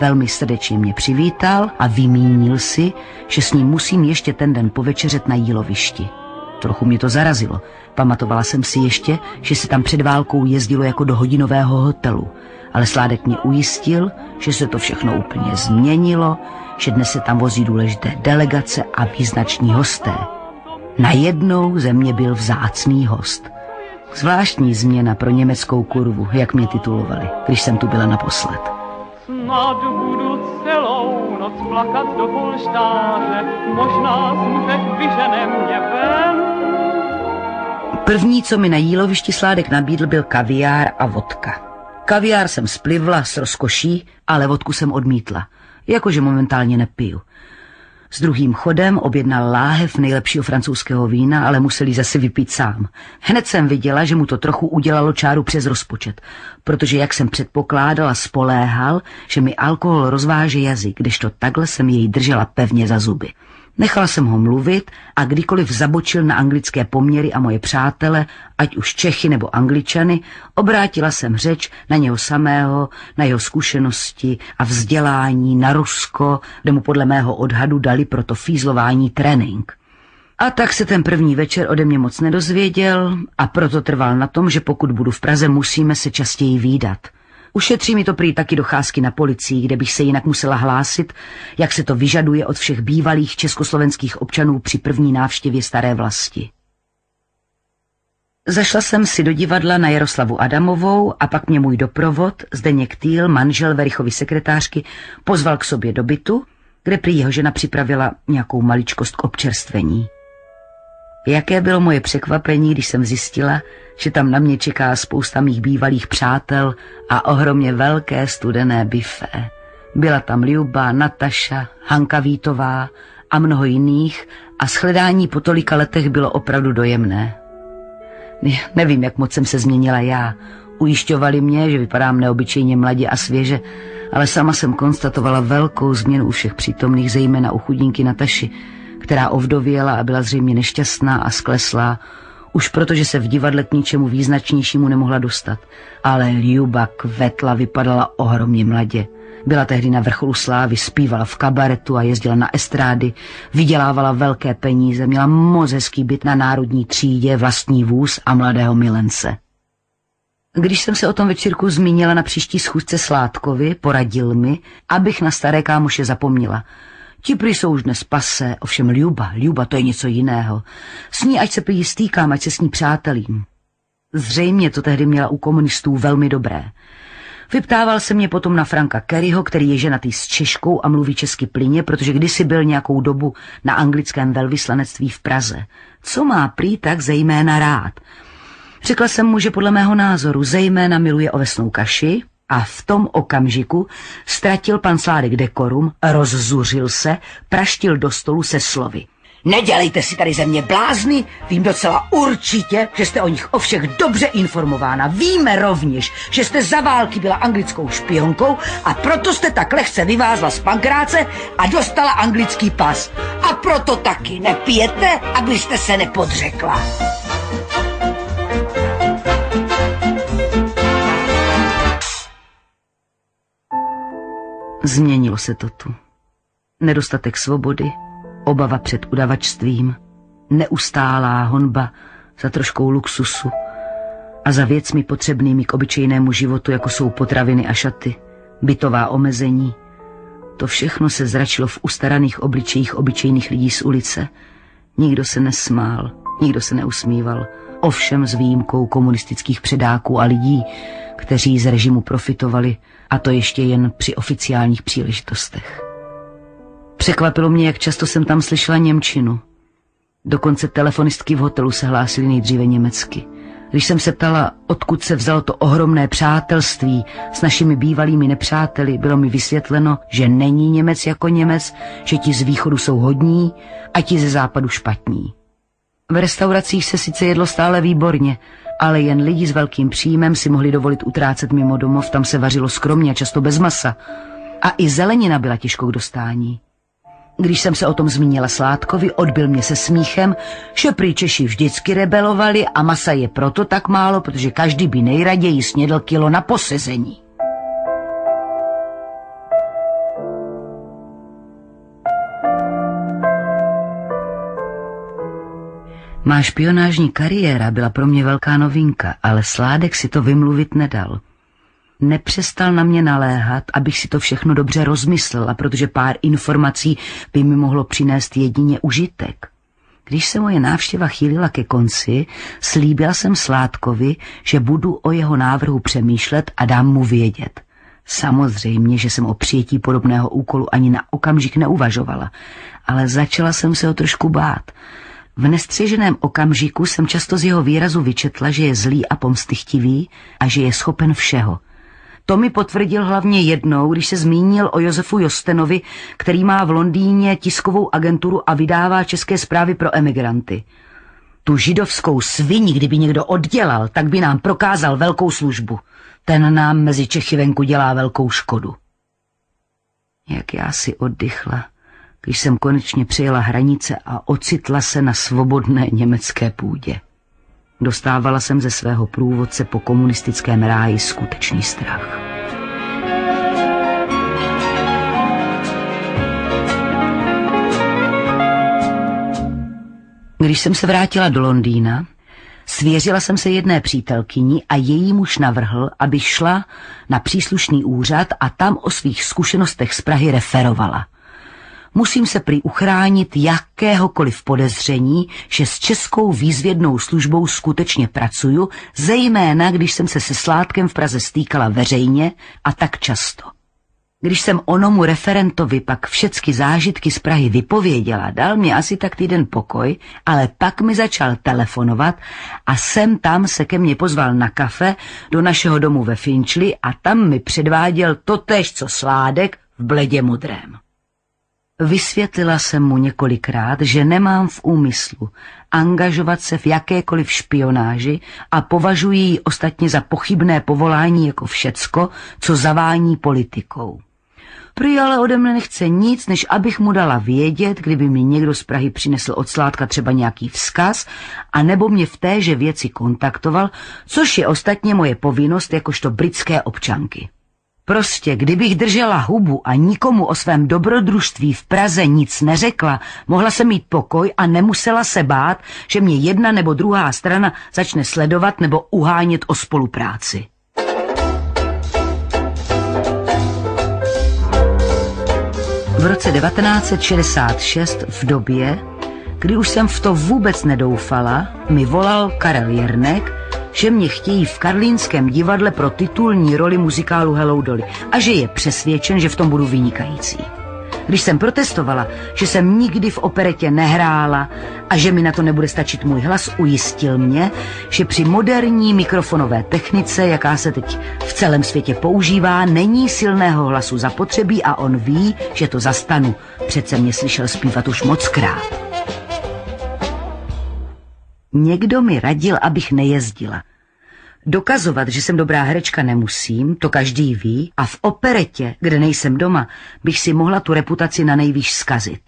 Velmi srdečně mě přivítal a vymínil si, že s ním musím ještě ten den povečeřet na jílovišti. Trochu mě to zarazilo. Pamatovala jsem si ještě, že se tam před válkou jezdilo jako do hodinového hotelu, ale Sládek mě ujistil, že se to všechno úplně změnilo, že dnes se tam vozí důležité delegace a význační hosté. Najednou ze mě byl vzácný host. Zvláštní změna pro německou kurvu, jak mě titulovali, když jsem tu byla naposled. Snad budu celou noc plakat do polštáře, možná smutek vyžene mě ven. První, co mi na jílovišti Sládek nabídl, byl kaviár a vodka. Kaviár jsem splivla s rozkoší, ale vodku jsem odmítla, jakože momentálně nepiju. S druhým chodem objednal láhev nejlepšího francouzského vína, ale museli zase vypít sám. Hned jsem viděla, že mu to trochu udělalo čáru přes rozpočet, protože jak jsem předpokládala, spoléhal, že mi alkohol rozváže jazyk, kdežto takhle jsem jej držela pevně za zuby. Nechala jsem ho mluvit a kdykoliv zabočil na anglické poměry a moje přátele, ať už Čechy nebo Angličany, obrátila jsem řeč na něho samého, na jeho zkušenosti a vzdělání, na Rusko, kde mu podle mého odhadu dali pro to fízlování trénink. A tak se ten první večer ode mě moc nedozvěděl a proto trval na tom, že pokud budu v Praze, musíme se častěji výdat – Ušetří mi to prý taky docházky na policii, kde bych se jinak musela hlásit, jak se to vyžaduje od všech bývalých československých občanů při první návštěvě staré vlasti. Zašla jsem si do divadla na Jaroslavu Adamovou a pak mě můj doprovod, Zdeněk Týl, manžel Verichovy sekretářky, pozval k sobě do bytu, kde prý jeho žena připravila nějakou maličkost k občerstvení. Jaké bylo moje překvapení, když jsem zjistila, že tam na mě čeká spousta mých bývalých přátel a ohromně velké studené bifé. Byla tam Liuba, Nataša, Hanka Vítová a mnoho jiných a shledání po tolika letech bylo opravdu dojemné. Nevím, jak moc jsem se změnila já. Ujišťovali mě, že vypadám neobyčejně mladě a svěže, ale sama jsem konstatovala velkou změnu u všech přítomných, zejména u chudinky Nataši, která ovdověla a byla zřejmě nešťastná a skleslá, už protože se v divadle k ničemu význačnějšímu nemohla dostat. Ale Ljuba Kvetla vypadala ohromně mladě. Byla tehdy na vrcholu slávy, zpívala v kabaretu a jezdila na estrády, vydělávala velké peníze, měla moc hezký byt na národní třídě, vlastní vůz a mladého milence. Když jsem se o tom večírku zmínila na příští schůzce Sládkovi, poradil mi, abych na staré kámoše zapomněla – Ti prý jsou už dnes pase, ovšem Ljuba, Ljuba to je něco jiného. S ní ať se prý stýkám, ať se s ní přátelím. Zřejmě to tehdy měla u komunistů velmi dobré. Vyptával se mě potom na Franka Kerryho, který je ženatý s Češkou a mluví česky plyně, protože kdysi byl nějakou dobu na anglickém velvyslanectví v Praze. Co má prý tak zejména rád? Řekla jsem mu, že podle mého názoru zejména miluje ovesnou kaši, a v tom okamžiku ztratil pan Sládek dekorum, rozzuřil se, praštil do stolu se slovy. Nedělejte si tady ze mě blázny, vím docela určitě, že jste o nich o všech dobře informována. Víme rovněž, že jste za války byla anglickou špionkou a proto jste tak lehce vyvázla z pankráce a dostala anglický pas. A proto taky nepijete, abyste se nepodřekla. Změnilo se to tu. Nedostatek svobody, obava před udavačstvím, neustálá honba za troškou luxusu a za věcmi potřebnými k obyčejnému životu, jako jsou potraviny a šaty, bytová omezení. To všechno se zračilo v ustaraných obličejích obyčejných lidí z ulice. Nikdo se nesmál, nikdo se neusmíval, ovšem s výjimkou komunistických předáků a lidí, kteří z režimu profitovali a to ještě jen při oficiálních příležitostech. Překvapilo mě, jak často jsem tam slyšela Němčinu. Dokonce telefonistky v hotelu se hlásily nejdříve německy. Když jsem se ptala, odkud se vzalo to ohromné přátelství s našimi bývalými nepřáteli, bylo mi vysvětleno, že není Němec jako Němec, že ti z východu jsou hodní a ti ze západu špatní. V restauracích se sice jedlo stále výborně, ale jen lidi s velkým příjmem si mohli dovolit utrácet mimo domov, tam se vařilo skromně a často bez masa. A i zelenina byla těžko k dostání. Když jsem se o tom zmínila Sládkovi, odbil mě se smíchem, že prý Češi vždycky rebelovali a masa je proto tak málo, protože každý by nejraději snědl kilo na posezení. Má špionážní kariéra byla pro mě velká novinka, ale Sládek si to vymluvit nedal. Nepřestal na mě naléhat, abych si to všechno dobře rozmyslela, protože pár informací by mi mohlo přinést jedině užitek. Když se moje návštěva chýlila ke konci, slíbila jsem Sládkovi, že budu o jeho návrhu přemýšlet a dám mu vědět. Samozřejmě, že jsem o přijetí podobného úkolu ani na okamžik neuvažovala, ale začala jsem se o trošku bát – v nestřeženém okamžiku jsem často z jeho výrazu vyčetla, že je zlý a pomstychtivý a že je schopen všeho. To mi potvrdil hlavně jednou, když se zmínil o Josefu Jostenovi, který má v Londýně tiskovou agenturu a vydává české zprávy pro emigranty. Tu židovskou svini, kdyby někdo oddělal, tak by nám prokázal velkou službu. Ten nám mezi Čechy venku dělá velkou škodu. Jak já si oddychla, když jsem konečně přijela hranice a ocitla se na svobodné německé půdě. Dostávala jsem ze svého průvodce po komunistickém ráji skutečný strach. Když jsem se vrátila do Londýna, svěřila jsem se jedné přítelkyni a její muž navrhl, aby šla na příslušný úřad a tam o svých zkušenostech z Prahy referovala. Musím se prý uchránit jakéhokoliv podezření, že s českou výzvědnou službou skutečně pracuju, zejména když jsem se se Sládkem v Praze stýkala veřejně a tak často. Když jsem onomu referentovi pak všecky zážitky z Prahy vypověděla, dal mi asi tak týden pokoj, ale pak mi začal telefonovat a sem tam se ke mně pozval na kafe do našeho domu ve Finčli a tam mi předváděl totéž, co Sládek v bledě modrém. Vysvětlila jsem mu několikrát, že nemám v úmyslu angažovat se v jakékoliv špionáži a považuji ji ostatně za pochybné povolání jako všecko, co zavání politikou. Prý ale ode mne nechce nic, než abych mu dala vědět, kdyby mi někdo z Prahy přinesl od sládka třeba nějaký vzkaz, a nebo mě v téže věci kontaktoval, což je ostatně moje povinnost jakožto britské občanky. Prostě, kdybych držela hubu a nikomu o svém dobrodružství v Praze nic neřekla, mohla jsem mít pokoj a nemusela se bát, že mě jedna nebo druhá strana začne sledovat nebo uhánět o spolupráci. V roce 1966 v době, kdy už jsem v to vůbec nedoufala, mi volal Karel Jernek, že mě chtějí v Karlínském divadle pro titulní roli muzikálu Hello Dolly a že je přesvědčen, že v tom budu vynikající. Když jsem protestovala, že jsem nikdy v operetě nehrála a že mi na to nebude stačit můj hlas, ujistil mě, že při moderní mikrofonové technice, jaká se teď v celém světě používá, není silného hlasu zapotřebí a on ví, že to zastanu. Přece mě slyšel zpívat už moc krát. Někdo mi radil, abych nejezdila. Dokazovat, že jsem dobrá herečka nemusím, to každý ví, a v operetě, kde nejsem doma, bych si mohla tu reputaci na nejvýš zkazit.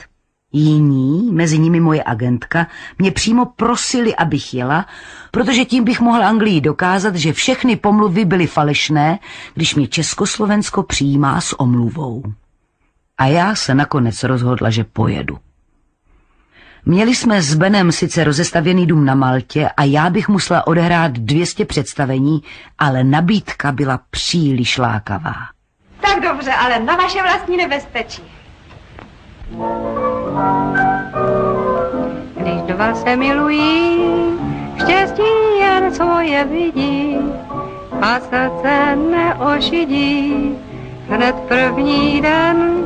Jiní, mezi nimi moje agentka, mě přímo prosili, abych jela, protože tím bych mohla Anglii dokázat, že všechny pomluvy byly falešné, když mě Československo přijímá s omluvou. A já se nakonec rozhodla, že pojedu. Měli jsme s Benem sice rozestavěný dům na Maltě a já bych musela odehrát 200 představení, ale nabídka byla příliš lákavá. Tak dobře, ale na vaše vlastní nebezpečí. Když dva se milují, štěstí jen svoje vidí a srdce neošidí hned první den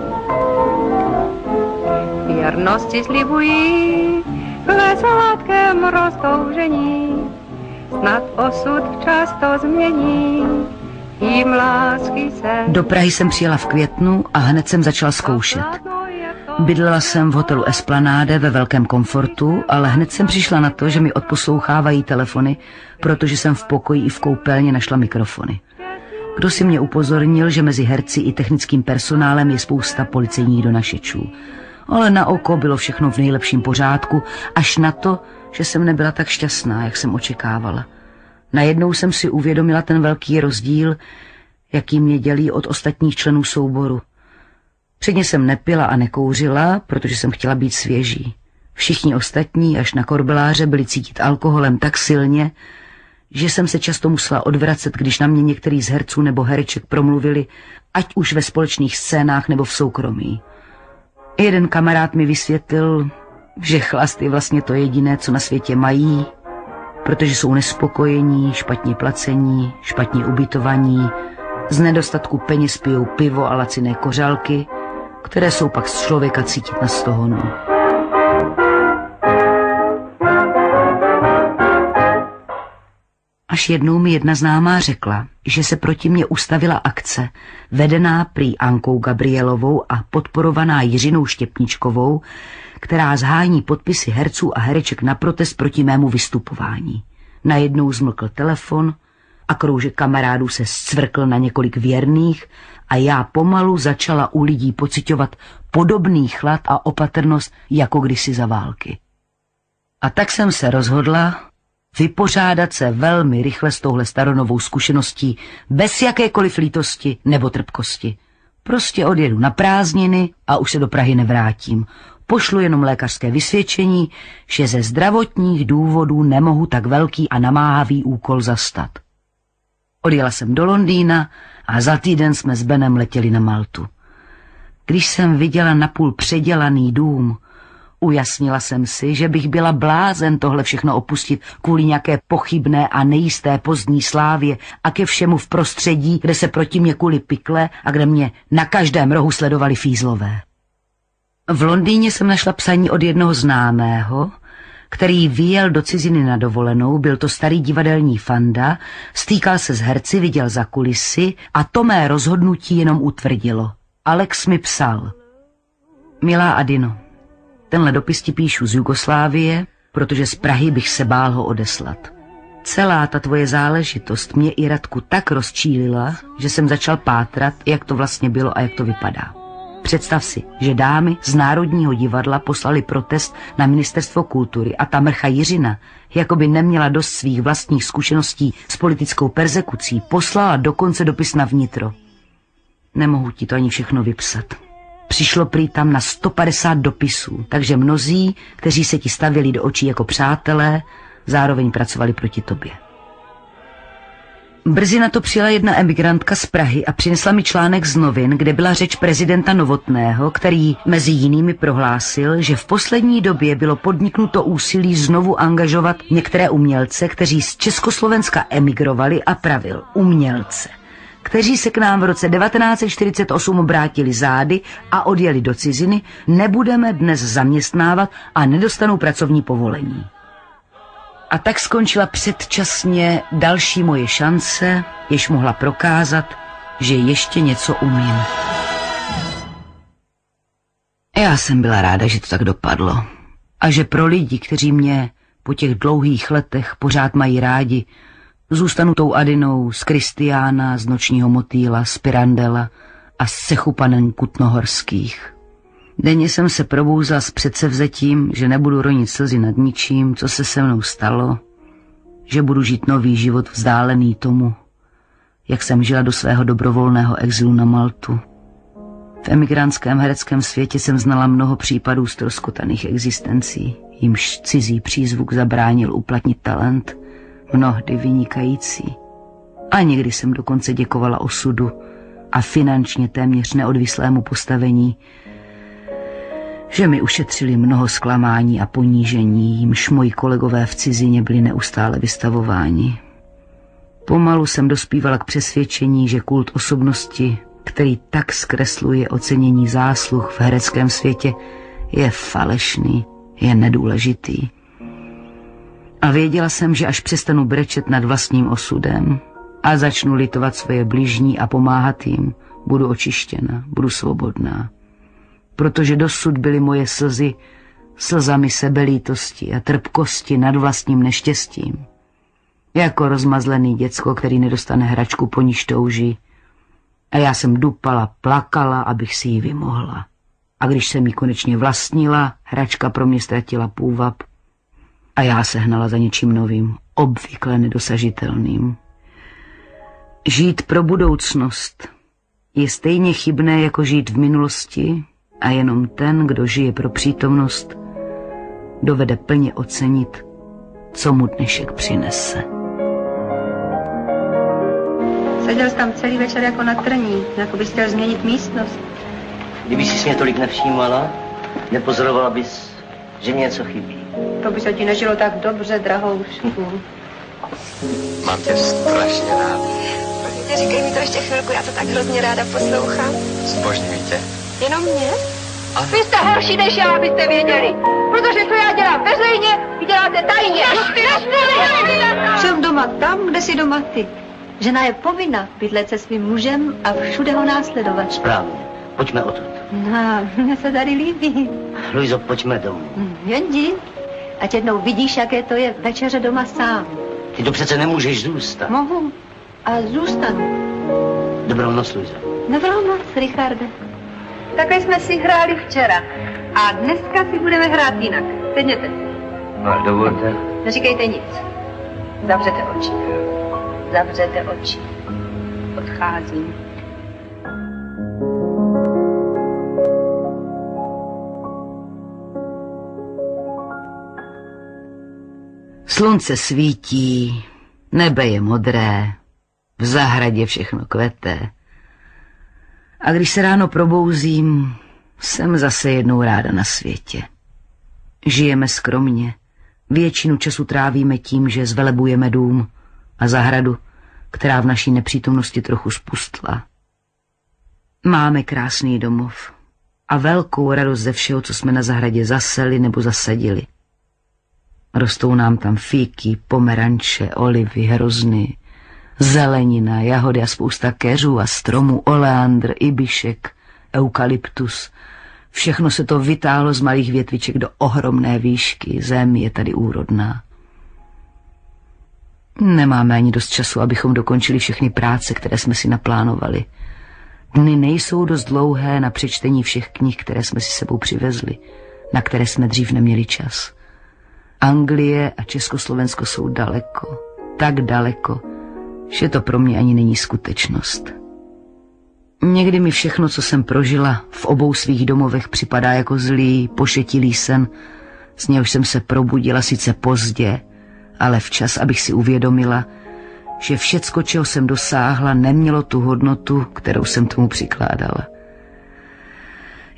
věrnosti slibují, ve sladkém roztoužení, snad osud včas to změní, jim lásky se... Do Prahy jsem přijela v květnu a hned jsem začala zkoušet. Bydlela jsem v hotelu Esplanáde ve velkém komfortu, ale hned jsem přišla na to, že mi odposlouchávají telefony, protože jsem v pokoji i v koupelně našla mikrofony. Kdo si mě upozornil, že mezi herci i technickým personálem je spousta policejních donašečů ale na oko bylo všechno v nejlepším pořádku, až na to, že jsem nebyla tak šťastná, jak jsem očekávala. Najednou jsem si uvědomila ten velký rozdíl, jaký mě dělí od ostatních členů souboru. Předně jsem nepila a nekouřila, protože jsem chtěla být svěží. Všichni ostatní, až na korbeláře, byli cítit alkoholem tak silně, že jsem se často musela odvracet, když na mě některý z herců nebo hereček promluvili, ať už ve společných scénách nebo v soukromí. Jeden kamarád mi vysvětlil, že chlast je vlastně to jediné, co na světě mají, protože jsou nespokojení, špatně placení, špatně ubytovaní, z nedostatku peněz pijou pivo a laciné kořálky, které jsou pak z člověka cítit na stohonu. Až jednou mi jedna známá řekla, že se proti mě ustavila akce, vedená prý Ankou Gabrielovou a podporovaná Jiřinou Štěpničkovou, která zhání podpisy herců a hereček na protest proti mému vystupování. Najednou zmlkl telefon a kroužek kamarádů se zcvrkl na několik věrných a já pomalu začala u lidí pocitovat podobný chlad a opatrnost jako kdysi za války. A tak jsem se rozhodla vypořádat se velmi rychle s touhle staronovou zkušeností, bez jakékoliv lítosti nebo trpkosti. Prostě odjedu na prázdniny a už se do Prahy nevrátím. Pošlu jenom lékařské vysvědčení, že ze zdravotních důvodů nemohu tak velký a namáhavý úkol zastat. Odjela jsem do Londýna a za týden jsme s Benem letěli na Maltu. Když jsem viděla napůl předělaný dům, ujasnila jsem si, že bych byla blázen tohle všechno opustit kvůli nějaké pochybné a nejisté pozdní slávě a ke všemu v prostředí, kde se proti mě kvůli pikle a kde mě na každém rohu sledovali fízlové. V Londýně jsem našla psaní od jednoho známého, který vyjel do ciziny na dovolenou, byl to starý divadelní fanda, stýkal se s herci, viděl za kulisy a to mé rozhodnutí jenom utvrdilo. Alex mi psal. Milá Adino, tenhle dopis ti píšu z Jugoslávie, protože z Prahy bych se bál ho odeslat. Celá ta tvoje záležitost mě i Radku tak rozčílila, že jsem začal pátrat, jak to vlastně bylo a jak to vypadá. Představ si, že dámy z Národního divadla poslali protest na ministerstvo kultury a ta mrcha Jiřina, jako by neměla dost svých vlastních zkušeností s politickou persekucí, poslala dokonce dopis na vnitro. Nemohu ti to ani všechno vypsat. Přišlo prý tam na 150 dopisů, takže mnozí, kteří se ti stavěli do očí jako přátelé, zároveň pracovali proti tobě. Brzy na to přijela jedna emigrantka z Prahy a přinesla mi článek z novin, kde byla řeč prezidenta Novotného, který mezi jinými prohlásil, že v poslední době bylo podniknuto úsilí znovu angažovat některé umělce, kteří z Československa emigrovali a pravil umělce kteří se k nám v roce 1948 obrátili zády a odjeli do ciziny, nebudeme dnes zaměstnávat a nedostanou pracovní povolení. A tak skončila předčasně další moje šance, jež mohla prokázat, že ještě něco umím. Já jsem byla ráda, že to tak dopadlo. A že pro lidi, kteří mě po těch dlouhých letech pořád mají rádi, zůstanu tou Adinou z Kristiána, z Nočního motýla, z Pirandela a z Sechupanen Kutnohorských. Denně jsem se probouzla s předsevzetím, že nebudu ronit slzy nad ničím, co se se mnou stalo, že budu žít nový život vzdálený tomu, jak jsem žila do svého dobrovolného exilu na Maltu. V emigrantském hereckém světě jsem znala mnoho případů stroskotaných existencí, jimž cizí přízvuk zabránil uplatnit talent, mnohdy vynikající. A někdy jsem dokonce děkovala osudu a finančně téměř neodvislému postavení, že mi ušetřili mnoho zklamání a ponížení, jimž moji kolegové v cizině byli neustále vystavováni. Pomalu jsem dospívala k přesvědčení, že kult osobnosti, který tak zkresluje ocenění zásluh v hereckém světě, je falešný, je nedůležitý. A věděla jsem, že až přestanu brečet nad vlastním osudem a začnu litovat svoje bližní a pomáhat jim, budu očištěna, budu svobodná protože dosud byly moje slzy slzami sebelítosti a trpkosti nad vlastním neštěstím. Jako rozmazlený děcko, který nedostane hračku, po níž touží. A já jsem dupala, plakala, abych si ji vymohla. A když jsem ji konečně vlastnila, hračka pro mě ztratila půvab a já se hnala za něčím novým, obvykle nedosažitelným. Žít pro budoucnost je stejně chybné, jako žít v minulosti a jenom ten, kdo žije pro přítomnost, dovede plně ocenit, co mu dnešek přinese. Seděl jsi tam celý večer jako na trní, jako bys chtěl změnit místnost. Kdyby si mě tolik nevšímala, nepozorovala bys, že mě něco chybí. To by se ti nežilo tak dobře, drahoušku. Mám tě strašně rád. Neříkej mi to ještě chvilku, já to tak hrozně ráda poslouchám. Zbožňuji tě. Jenom mě? Vy jste horší než já, abyste věděli. Protože co já dělám veřejně, děláte tajně. Jsem doma tam, kde jsi doma ty. Žena je povinna bydlet se svým mužem a všude ho následovat. Správně. Pojďme odtud. No, mně se tady líbí. Luizo, pojďme domů. Jendi, ať jednou vidíš, jaké to je večeře doma sám. Ty to přece nemůžeš zůstat. Mohu a zůstanu. Dobrou noc, Luizo. Dobrou noc, Richarde. Takhle jsme si hráli včera. A dneska si budeme hrát jinak. Sedněte. No, dovolte. Neříkejte nic. Zavřete oči. Zavřete oči. Odcházím. Slunce svítí, nebe je modré, v zahradě všechno kvete. A když se ráno probouzím, jsem zase jednou ráda na světě. Žijeme skromně, většinu času trávíme tím, že zvelebujeme dům a zahradu, která v naší nepřítomnosti trochu spustla. Máme krásný domov a velkou radost ze všeho, co jsme na zahradě zaseli nebo zasadili. Rostou nám tam fíky, pomeranče, olivy, hrozny, zelenina, jahody a spousta keřů a stromů, oleandr, ibišek, eukalyptus. Všechno se to vytáhlo z malých větviček do ohromné výšky. Zem je tady úrodná. Nemáme ani dost času, abychom dokončili všechny práce, které jsme si naplánovali. Dny nejsou dost dlouhé na přečtení všech knih, které jsme si sebou přivezli, na které jsme dřív neměli čas. Anglie a Československo jsou daleko, tak daleko, že to pro mě ani není skutečnost. Někdy mi všechno, co jsem prožila v obou svých domovech, připadá jako zlý, pošetilý sen, z něhož jsem se probudila sice pozdě, ale včas, abych si uvědomila, že všecko, čeho jsem dosáhla, nemělo tu hodnotu, kterou jsem tomu přikládala.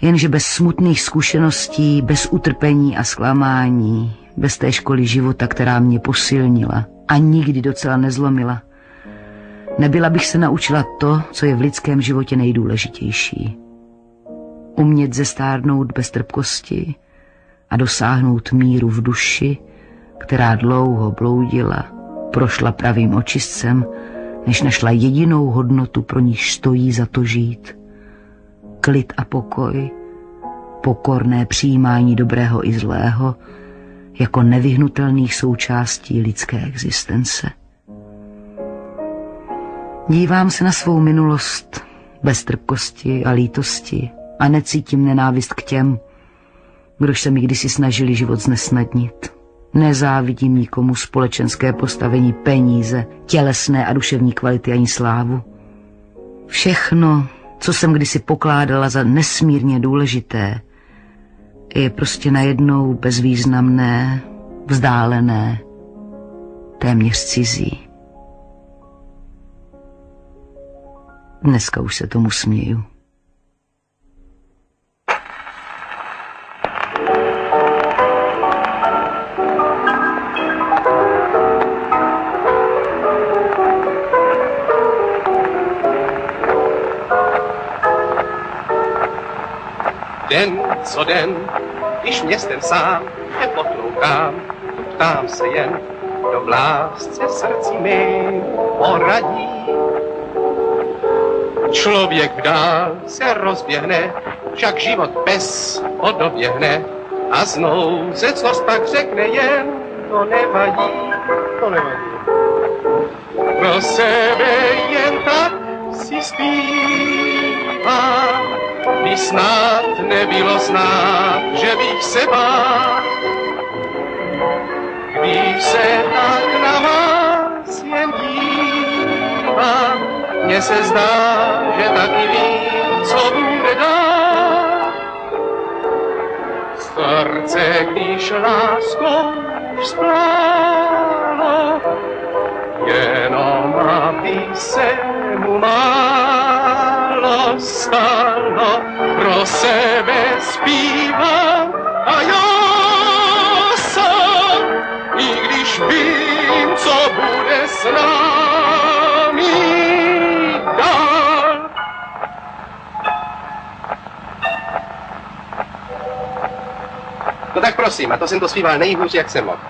Jenže bez smutných zkušeností, bez utrpení a zklamání, bez té školy života, která mě posilnila a nikdy docela nezlomila, nebyla bych se naučila to, co je v lidském životě nejdůležitější. Umět zestárnout bez trpkosti a dosáhnout míru v duši, která dlouho bloudila, prošla pravým očistcem, než našla jedinou hodnotu, pro níž stojí za to žít. Klid a pokoj, pokorné přijímání dobrého i zlého, jako nevyhnutelných součástí lidské existence. Dívám se na svou minulost bez trpkosti a lítosti a necítím nenávist k těm, kdož se mi kdysi snažili život znesnadnit. Nezávidím nikomu společenské postavení peníze, tělesné a duševní kvality ani slávu. Všechno, co jsem kdysi pokládala za nesmírně důležité, je prostě najednou bezvýznamné, vzdálené, téměř cizí. Dneska už se tomu směju. Den co den, když městem sám nepotloukám, ptám se jen, kdo v lásce srdci mi poradí. Člověk v dál se rozběhne, však život bez odoběhne a znou ze co pak řekne jen, to nevadí, to nevadí. Pro sebe jen tak si zpívám, by snad nebylo znát, že bych se bál. Když se tak na vás jen dívám, mně se zdá, že taky vím, co bude dál. Srdce, když láskou splálo, jenom aby se mu málo stalo, pro sebe zpívám a já sám, i když vím, co bude s námi dál. No tak prosím, a to jsem to zpíval nejhůř, jak jsem mohl.